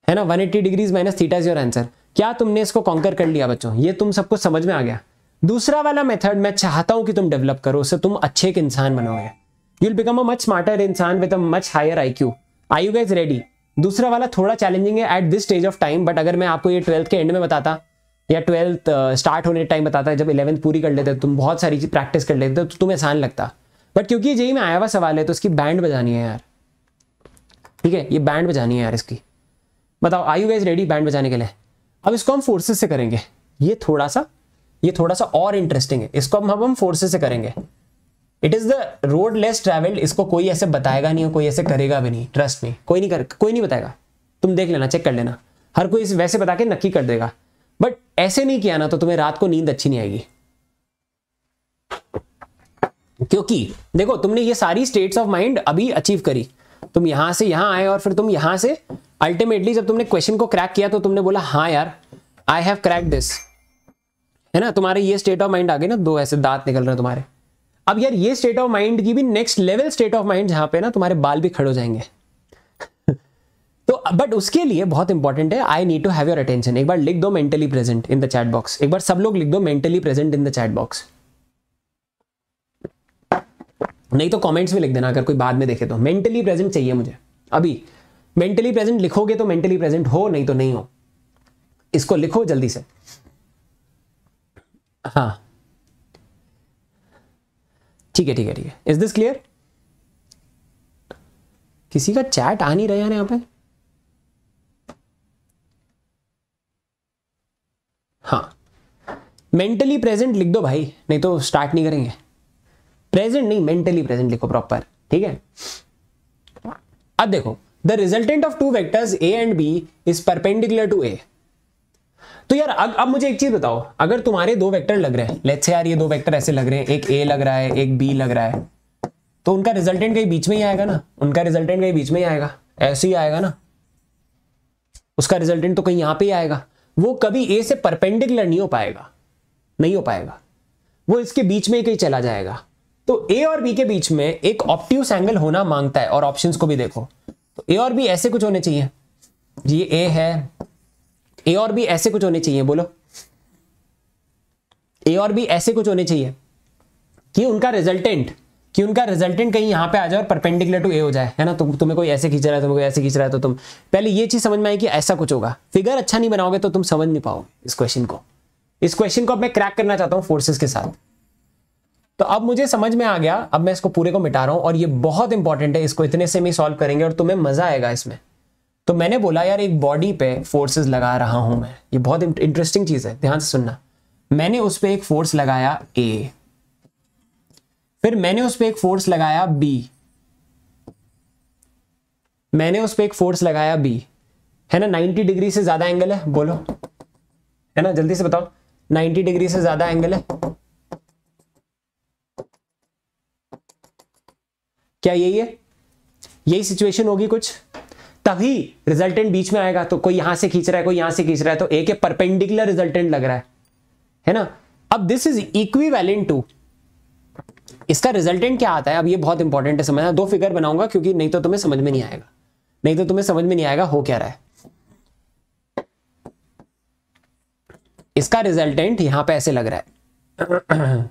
है ना? 180 degrees minus theta is your answer क्या तुमने इसको कॉन्कर कर लिया बच्चों? ये तुम सबको समझ में आ गया। दूसरा वाला मेथड मैं चाहता हूँ कि तुम डेवलप करो उससे तुम अच्छे एक इंसान बनोगे। You will become a much smarter इंसान with a much higher I Q I you guys ready दूसरा वाला थोड़ा चैलेंजिंग है at this stage of time but अगर मैं आपको ये ट्वेल्थ के एंड में बताता या ट्वेल्थ स्टार्ट uh, होने टाइम बताता है जब इलेवंथ पूरी कर लेते तुम बहुत सारी चीज़ प्रैक्टिस कर लेते तो तुम्हें आसान लगता। बट क्योंकि ये जेई में आया हुआ सवाल है तो उसकी बैंड बजानी है यार। ठीक है? ये बैंड बजानी है यार इसकी। बताओ I you guys ready band बजाने के लिए? अब इसको हम फोर्सेस से करेंगे। ये थोड़ा सा, ये थोड़ा सा और इंटरेस्टिंग है। इसको हम हम फोर्सेस से करेंगे। It is the road less travelled इसको कोई ऐसे बताएगा नहीं कोई ऐसे करेगा भी नहीं ट्रस्ट में कोई नहीं कर, कोई नहीं बताएगा। तुम देख लेना चेक कर लेना। हर कोई वैसे बता के नक्की कर देगा। बट ऐसे नहीं किया ना तो तुम्हें रात को नींद अच्छी नहीं आएगी। क्योंकि, देखो, तुमने ये सारी स्टेट्स ऑफ़ माइंड अभी अचीव करी। तुम यहाँ से यहाँ आए और फिर तुम यहाँ से अल्टीमेटली जब तुमने क्वेश्चन को क्रैक किया तो तुमने बोला हाँ यार आई हैव क्रैक दिस है ना? तुम्हारे ये स्टेट ऑफ़ माइंड आ गए ना, दो ऐसे दांत निकल रहे हैं तुम्हारे। अब यार ये स्टेट ऑफ़ माइंड की भी next level state of mind जहाँ पे ना तुम्हारे बाल भी खड़े हो जाएँगे। [laughs] तो बट उसके लिए बहुत इंपॉर्टेंट है I need to have your attention एक बार लिख दो mentally present in the chat box एक बार सब लोग लिख दो mentally present in the chat box नहीं तो कमेंट्स में लिख देना, अगर कोई बाद में देखे तो। मेंटली प्रेजेंट चाहिए मुझे। अभी मेंटली प्रेजेंट लिखोगे तो मेंटली प्रेजेंट हो, नहीं तो नहीं हो। इसको लिखो जल्दी से। हाँ। ठीक है ठीक है ठीक है। इज़ दिस क्लियर किसी का चैट आ नहीं रहा है यहाँ पे। हाँ। मेंटली प्रेजेंट लिख दो भाई, नहीं तो स्टार्ट नहीं करेंगे। प्रेजेंट नहीं मेंटली प्रेजेंट लिखो प्रॉपर ठीक है? अब देखो the resultant of two vectors A and B is perpendicular to A तो यार, अब अब मुझे एक चीज़ बताओ, अगर तुम्हारे दो वेक्टर लग रहे हैं लेट्स से यार ये दो वेक्टर ऐसे लग रहे हैं, एक ए लग रहा है, एक बी लग रहा है तो उनका रिजल्टेंट कहीं बीच में ही आएगा ना? उनका रिजल्टेंट कहीं बीच में ही आएगा, ऐसे ही आएगा ना? उसका रिजल्टेंट तो कहीं यहाँ पे ही आएगा, वो कभी ए से परपेंडिकुलर नहीं हो पाएगा, नहीं हो पाएगा, वो इसके बीच में ही कहीं चला जाएगा। तो ए और बी के बीच में एक ऑप्टिव एंगल होना माँगता है, और ऑप्शंस को भी देखो। तो ए और बी ऐसे कुछ होने चाहिए। ये ए है। ए और बी ऐसे कुछ होने चाहिए, बोलो। ए और बी ऐसे कुछ होने चाहिए कि उनका रिजल्टेंट कि उनका रिजल्टेंट कहीं यहाँ पे आ जाए और परपेंडिकुलर टू ए हो जाए, है ना? तो तुम्हें कोई ऐसे खींच रहा है, तुम्हें कोई ऐसे खींच रहा है तो तुम, पहले ये चीज़ समझ में आई कि ऐसा कुछ होगा। फिगर अच्छा नहीं बनाओगे तो तुम समझ नहीं पाओगे इस क्वेश्चन को। इस क्वेश्चन को अब मैं क्रैक करना चाहता हूँ फोर्सेस के साथ। तो अब मुझे समझ में आ गया, अब मैं इसको पूरे को मिटा रहा हूँ और ये बहुत इंपॉर्टेंट है, इसको इतने से में सॉल्व करेंगे और तुम्हें मज़ा आएगा इसमें। तो मैंने बोला, यार, एक बॉडी पे फोर्सेस लगा रहा हूँ मैं। ये बहुत इंटरेस्टिंग चीज़ है, ध्यान से सुनना। मैंने उस पर एक फोर्स लगाया ए फिर मैंने उस पर एक फोर्स लगाया बी मैंने उस पर एक फोर्स लगाया बी है ना 90 डिग्री से ज़्यादा एंगल है? बोलो। है ना, जल्दी से बताओ। 90 डिग्री से ज़्यादा एंगल है? क्या यही है? यही सिचुएशन होगी कुछ? तभी रिजल्टेंट बीच में आएगा तो कोई यहाँ से खींच रहा है, कोई यहाँ से खींच रहा है तो ए के परपेंडिकुलर रिजल्टेंट लग रहा है। है ना? अब दिस इज़ इक्विवेलेंट टू इसका रिजल्टेंट क्या आता है? अब ये बहुत इंपॉर्टेंट है, समझना। दो फिगर बनाऊँगा, क्योंकि नहीं तो तुम्हें समझ में नहीं आएगा। नहीं तो तुम्हें समझ में नहीं आएगा हो क्या रहा है। इसका रिजल्टेंट यहाँ पे ऐसे लग रहा है।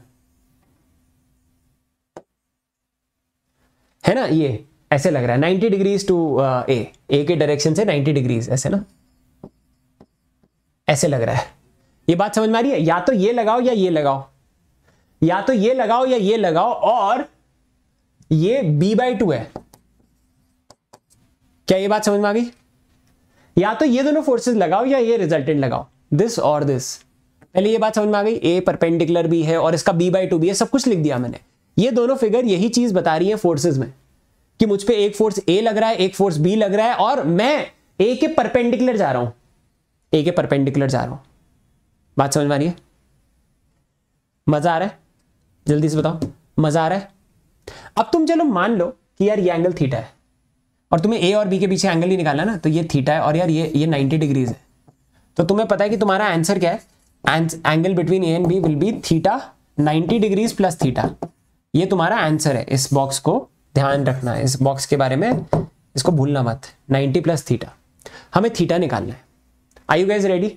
है ना? ये, ऐसे लग रहा है। 90 डिग्रीज टू ए। ए के डायरेक्शन से 90 डिग्रीज, ऐसे ना? ऐसे लग रहा है। ये बात समझ में आ रही है? या तो ये लगाओ या ये लगाओ। या तो ये लगाओ या ये लगाओ और ये b बाई टू है। क्या ये बात समझ में आ गई? या तो ये दोनों फोर्सेस लगाओ या ये रिजल्टेंट लगाओ। दिस और दिस पहले ये बात समझ में आ गई? ए परपेंडिकुलर भी है और इसका b बाई टू भी है। सब कुछ लिख दिया मैंने। ये दोनों फिगर यही चीज़ बता रही है फोर्सेस में, कि मुझ पर एक फोर्स ए लग रहा है, एक फोर्स बी लग रहा है, और मैं ए के परपेंडिकुलर जा रहा हूँ। ए के परपेंडिकुलर जा रहा हूँ। बात समझ में आ रही है? मज़ा आ रहा है? जल्दी से बताओ। मज़ा आ रहा है? अब तुम चलो मान लो कि यार ये एंगल थीटा है, और तुम्हें ए और बी के पीछे एंगल ही निकालना ना तो ये थीटा है, और यार ये ये 90 डिग्रीज है। तो तुम्हें पता है कि तुम्हारा आंसर क्या है? Angle between A and B will be theta 90 degrees plus theta ये तुम्हारा आंसर है। इस बॉक्स को ध्यान रखना। है इस बॉक्स के बारे में इसको भूलना मत। 90 प्लस थीटा हमें थीटा निकालना है। आई यू गैस रेडी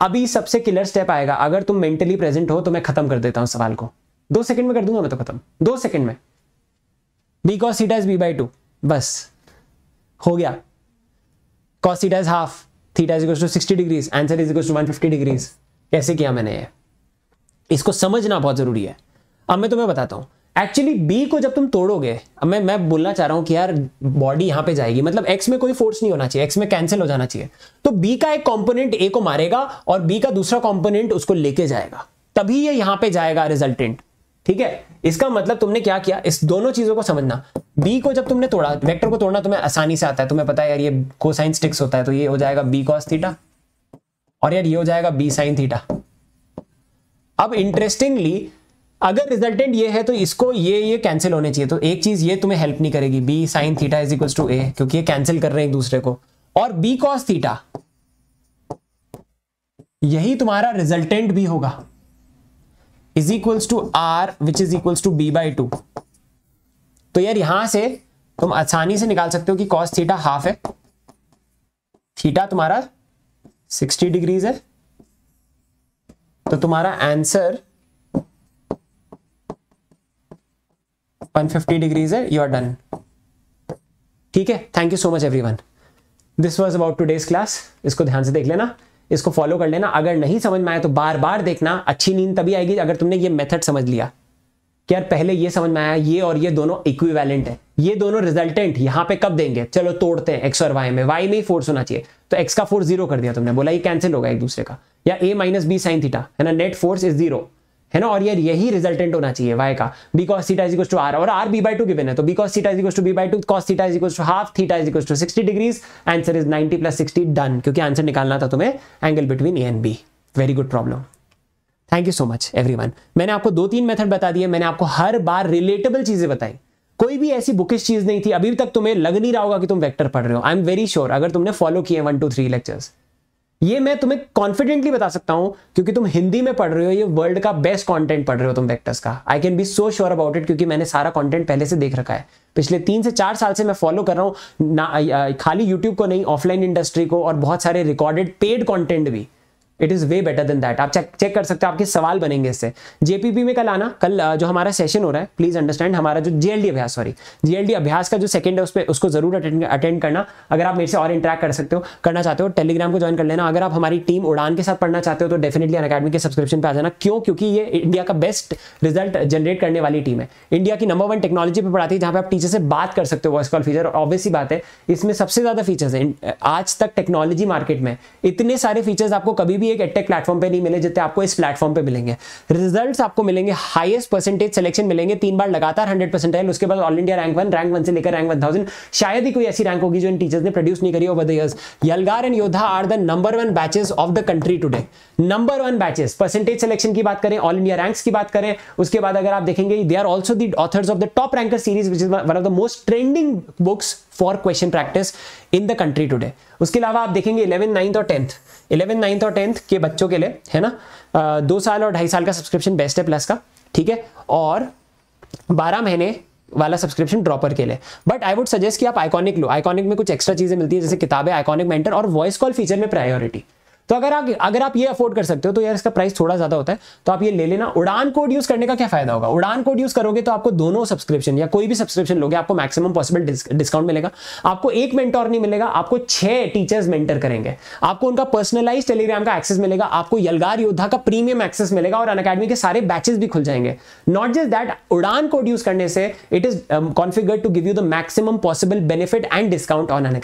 अभी सबसे किलर स्टेप आएगा। अगर तुम मेंटली प्रेजेंट हो तो मैं खत्म कर देता हूँ सवाल को। दो सेकंड में कर दूँगा मैं तो खत्म। दो सेकंड में। B cos theta is B by two बस। हो गया। Cos theta is half theta is to sixty degrees answer is to one fifty degrees कैसे किया मैंने ये? इसको समझना बहुत ज़रूरी है। अब मैं तुम्हें बताता हूँ। एक्चुअली बी को जब तुम तोड़ोगे, अब मैं मैं बोलना चाह रहा हूँ कि यार बॉडी यहाँ पे जाएगी। मतलब एक्स में कोई फोर्स नहीं होना चाहिए। एक्स में कैंसिल हो जाना चाहिए। तो बी का एक कंपोनेंट ए को मारेगा और बी का दूसरा कंपोनेंट उसको लेके जाएगा। तभी ये यहाँ पे जाएगा रिजल्टेंट ठीक है? इसका मतलब तुमने क्या किया? इस दोनों चीज़ों को समझना। बी को जब तुमने तोड़ा वेक्टर को तोड़ना तुम्हें आसानी से आता है। तुम्हें पता है यार, ये कोसाइन स्टिक्स होता है तो ये हो जाएगा बी कॉस थीटा और यार, ये हो जाएगा बी साइन थीटा अब इंटरेस्टिंगली अगर रिजल्टेंट ये है तो इसको ये ये कैंसिल होने चाहिए। तो एक चीज़ ये तुम्हें हेल्प नहीं करेगी। B sine theta is equal to A क्योंकि ये कैंसिल कर रहे हैं एक दूसरे को। और बी कॉस थीटा यही तुम्हारा रिजल्टेंट भी होगा। Is equals to R which is equals to B by two तो यार यहाँ से तुम आसानी से निकाल सकते हो कि कॉस थीटा हाफ़ है। थीटा तुम्हारा 60 डिग्रीज है। तो तुम्हारा आंसर 150 डिग्रीज है यू आर डन ठीक है? Thank you so much everyone this was about today's class इसको ध्यान से देख लेना। इसको फॉलो कर लेना। अगर नहीं समझ में आया तो बार बार देखना। अच्छी नींद तभी आएगी अगर तुमने ये मेथड समझ लिया। कि यार, पहले ये समझ में आया, ये और ये दोनों इक्विवेलेंट है। ये दोनों रिजल्टेंट यहाँ पे कब देंगे? चलो, तोड़ते हैं। एक्स और वाई में। वाई में ही फोर्स होना चाहिए। तो एक्स का फोर्स ज़ीरो कर दिया तुमने। बोला ये कैंसिल होगा एक दूसरे का। या A minus B sine theta है ना? नेट फोर्स इज़ ज़ीरो है ना? और यार यही रिजल्टेंट होना चाहिए वाई का। B cos theta is to R और R B by two given है। तो B cos theta is to B by two cos theta is to half theta is to sixty degrees answer is ninety plus sixty done क्योंकि answer निकालना था तुम्हें angle between A and B very good problem thank you so much everyone मैंने आपको दो तीन method बता दिए, मैंने आपको हर बार रिलेटेबल चीज़ें बताई। कोई भी ऐसी बुकिश चीज़ नहीं थी, अभी तक तुम्हें लग नहीं रहा होगा कि तुम वेक्टर पढ़ रहे हो। आई एम वेरी श्योर अगर तुमने फॉलो किए वन टू थ्री लेक्चर्स ये मैं तुम्हें कॉन्फिडेंटली बता सकता हूँ, क्योंकि तुम हिंदी में पढ़ रहे हो, ये वर्ल्ड का बेस्ट कंटेंट पढ़ रहे हो तुम वेक्टर्स का। I can be so sure about it क्योंकि मैंने सारा कंटेंट पहले से देख रखा है। पिछले तीन से चार साल से मैं फॉलो कर रहा हूँ खाली यूट्यूब को नहीं ऑफलाइन इंडस्ट्री को और बहुत सारे रिकॉर्डेड पेड कॉन्टेंट भी। It is way better than that आप चेक चेक कर सकते हो, आपके सवाल बनेंगे इससे। जेपीपी में कल आना, कल जो हमारा सेशन हो रहा है प्लीज़ अंडरस्टैंड हमारा जो जीएलडी अभ्यास सॉरी जीएलडी अभ्यास का जो सेकंड है, उस पर उसको ज़रूर अटेंड करना। अगर आप मेरे से और इंटरेक्ट कर सकते हो, करना चाहते हो टेलीग्राम को ज्वाइन कर लेना। अगर आप हमारी टीम उड़ान के साथ पढ़ना चाहते हो तो डेफिनेटली अन अकेडमी के सब्सक्रिप्शन पे आ जाना, क्यों? क्योंकि ये इंडिया का बेस्ट रिज़ल्ट जनरेट करने वाली टीम है। इंडिया की नंबर वन टेक्नोलॉजी पर पढ़ाती है, जहाँ पे आप टीचर से बात कर सकते हो वॉइस कॉल फीचर ऑब्वियस बात है। इसमें सबसे ज़्यादा फीचर्स हैं। आज तक टेक्नोलॉजी मार्केट में इतने सारे फीचर्स आपको कभी भी एक एटेक प्लेटफॉर्म पे नहीं मिले जितने आपको इस प्लेटफॉर्म पे मिलेंगे। रिजल्ट्स आपको मिलेंगे हाईएस्ट परसेंटेज सिलेक्शन मिलेंगे, तीन बार लगातार हंड्रेड परसेंटाइल उसके बाद all India rank one rank one से लेकर रैंक वन थाउज़ेंड शायद ही कोई ऐसी रैंक होगी जो इन टीचर्स ने प्रोड्यूस नहीं करी over the years Yalgaar and Yoddha are the number one batches of the country today number one batches percentage selection की बात करें ऑल इंडिया रैंक्स की बात करें, उसके बाद अगर आप देखेंगे they are also the authors of the top ranker series which is one of the most trending books for question practice in the country today उसके अलावा आप देखेंगे इलेवन नाइन्थ और टेंथ इलेवन नाइन्थ और टेंथ के बच्चों के लिए, है ना? दो साल और ढाई साल का सब्सक्रिप्शन बेस्ट है प्लस का, ठीक है? और बारह महीने वाला सब्सक्रिप्शन ड्रॉपर के लिए. बट आई वुड सजेस्ट कि आप आइकॉनिक लो. आइकॉनिक में कुछ एक्स्ट्रा चीज़ें मिलती है, जैसे किताबें आइकॉनिक मेंटर और वॉइस कॉल फीचर में प्रायोरिटी तो अगर आप अगर आप ये अफोर्ड कर सकते हो तो यार इसका प्राइस थोड़ा ज़्यादा होता है तो आप ये ले लेना। उड़ान कोड यूज़ करने का क्या फ़ायदा होगा? उड़ान कोड यूज़ करोगे तो आपको दोनों सब्सक्रिप्शन या कोई भी सब्सक्रिप्शन लोगे, आपको मैक्सिमम पॉसिबल डिस्काउंट मिलेगा। आपको एक मेंटोर नहीं मिलेगा, आपको छह टीचर्स मेंटर करेंगे। आपको उनका पर्सनलाइज टेलीग्राम का एक्सेस मिलेगा, आपको यलगार योद्धा का प्रीमियम एक्सेस मिलेगा और अन के सारे बैचेस भी खुल जाएँगे। Not just that Udaan code use करने से it is configure to give you the maximum possible benefit and discount on अन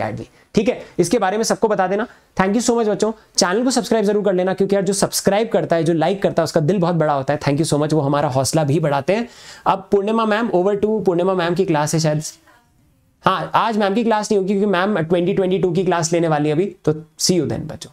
ठीक है? इसके बारे में सबको बता देना। थैंक यू सो मच बच्चों। चैनल को सब्सक्राइब ज़रूर कर लेना, क्योंकि यार जो सब्सक्राइब करता है, जो लाइक करता है, उसका दिल बहुत बड़ा होता है। थैंक यू सो मच वो हमारा हौसला भी बढ़ाते हैं। अब Purnima ma'am over to Purnima ma'am की क्लास है शायद। हाँ आज मैम की क्लास नहीं होगी, क्योंकि मैम ट्वेंटी की क्लास लेने वाली है अभी तो सी यू देन बच्चों।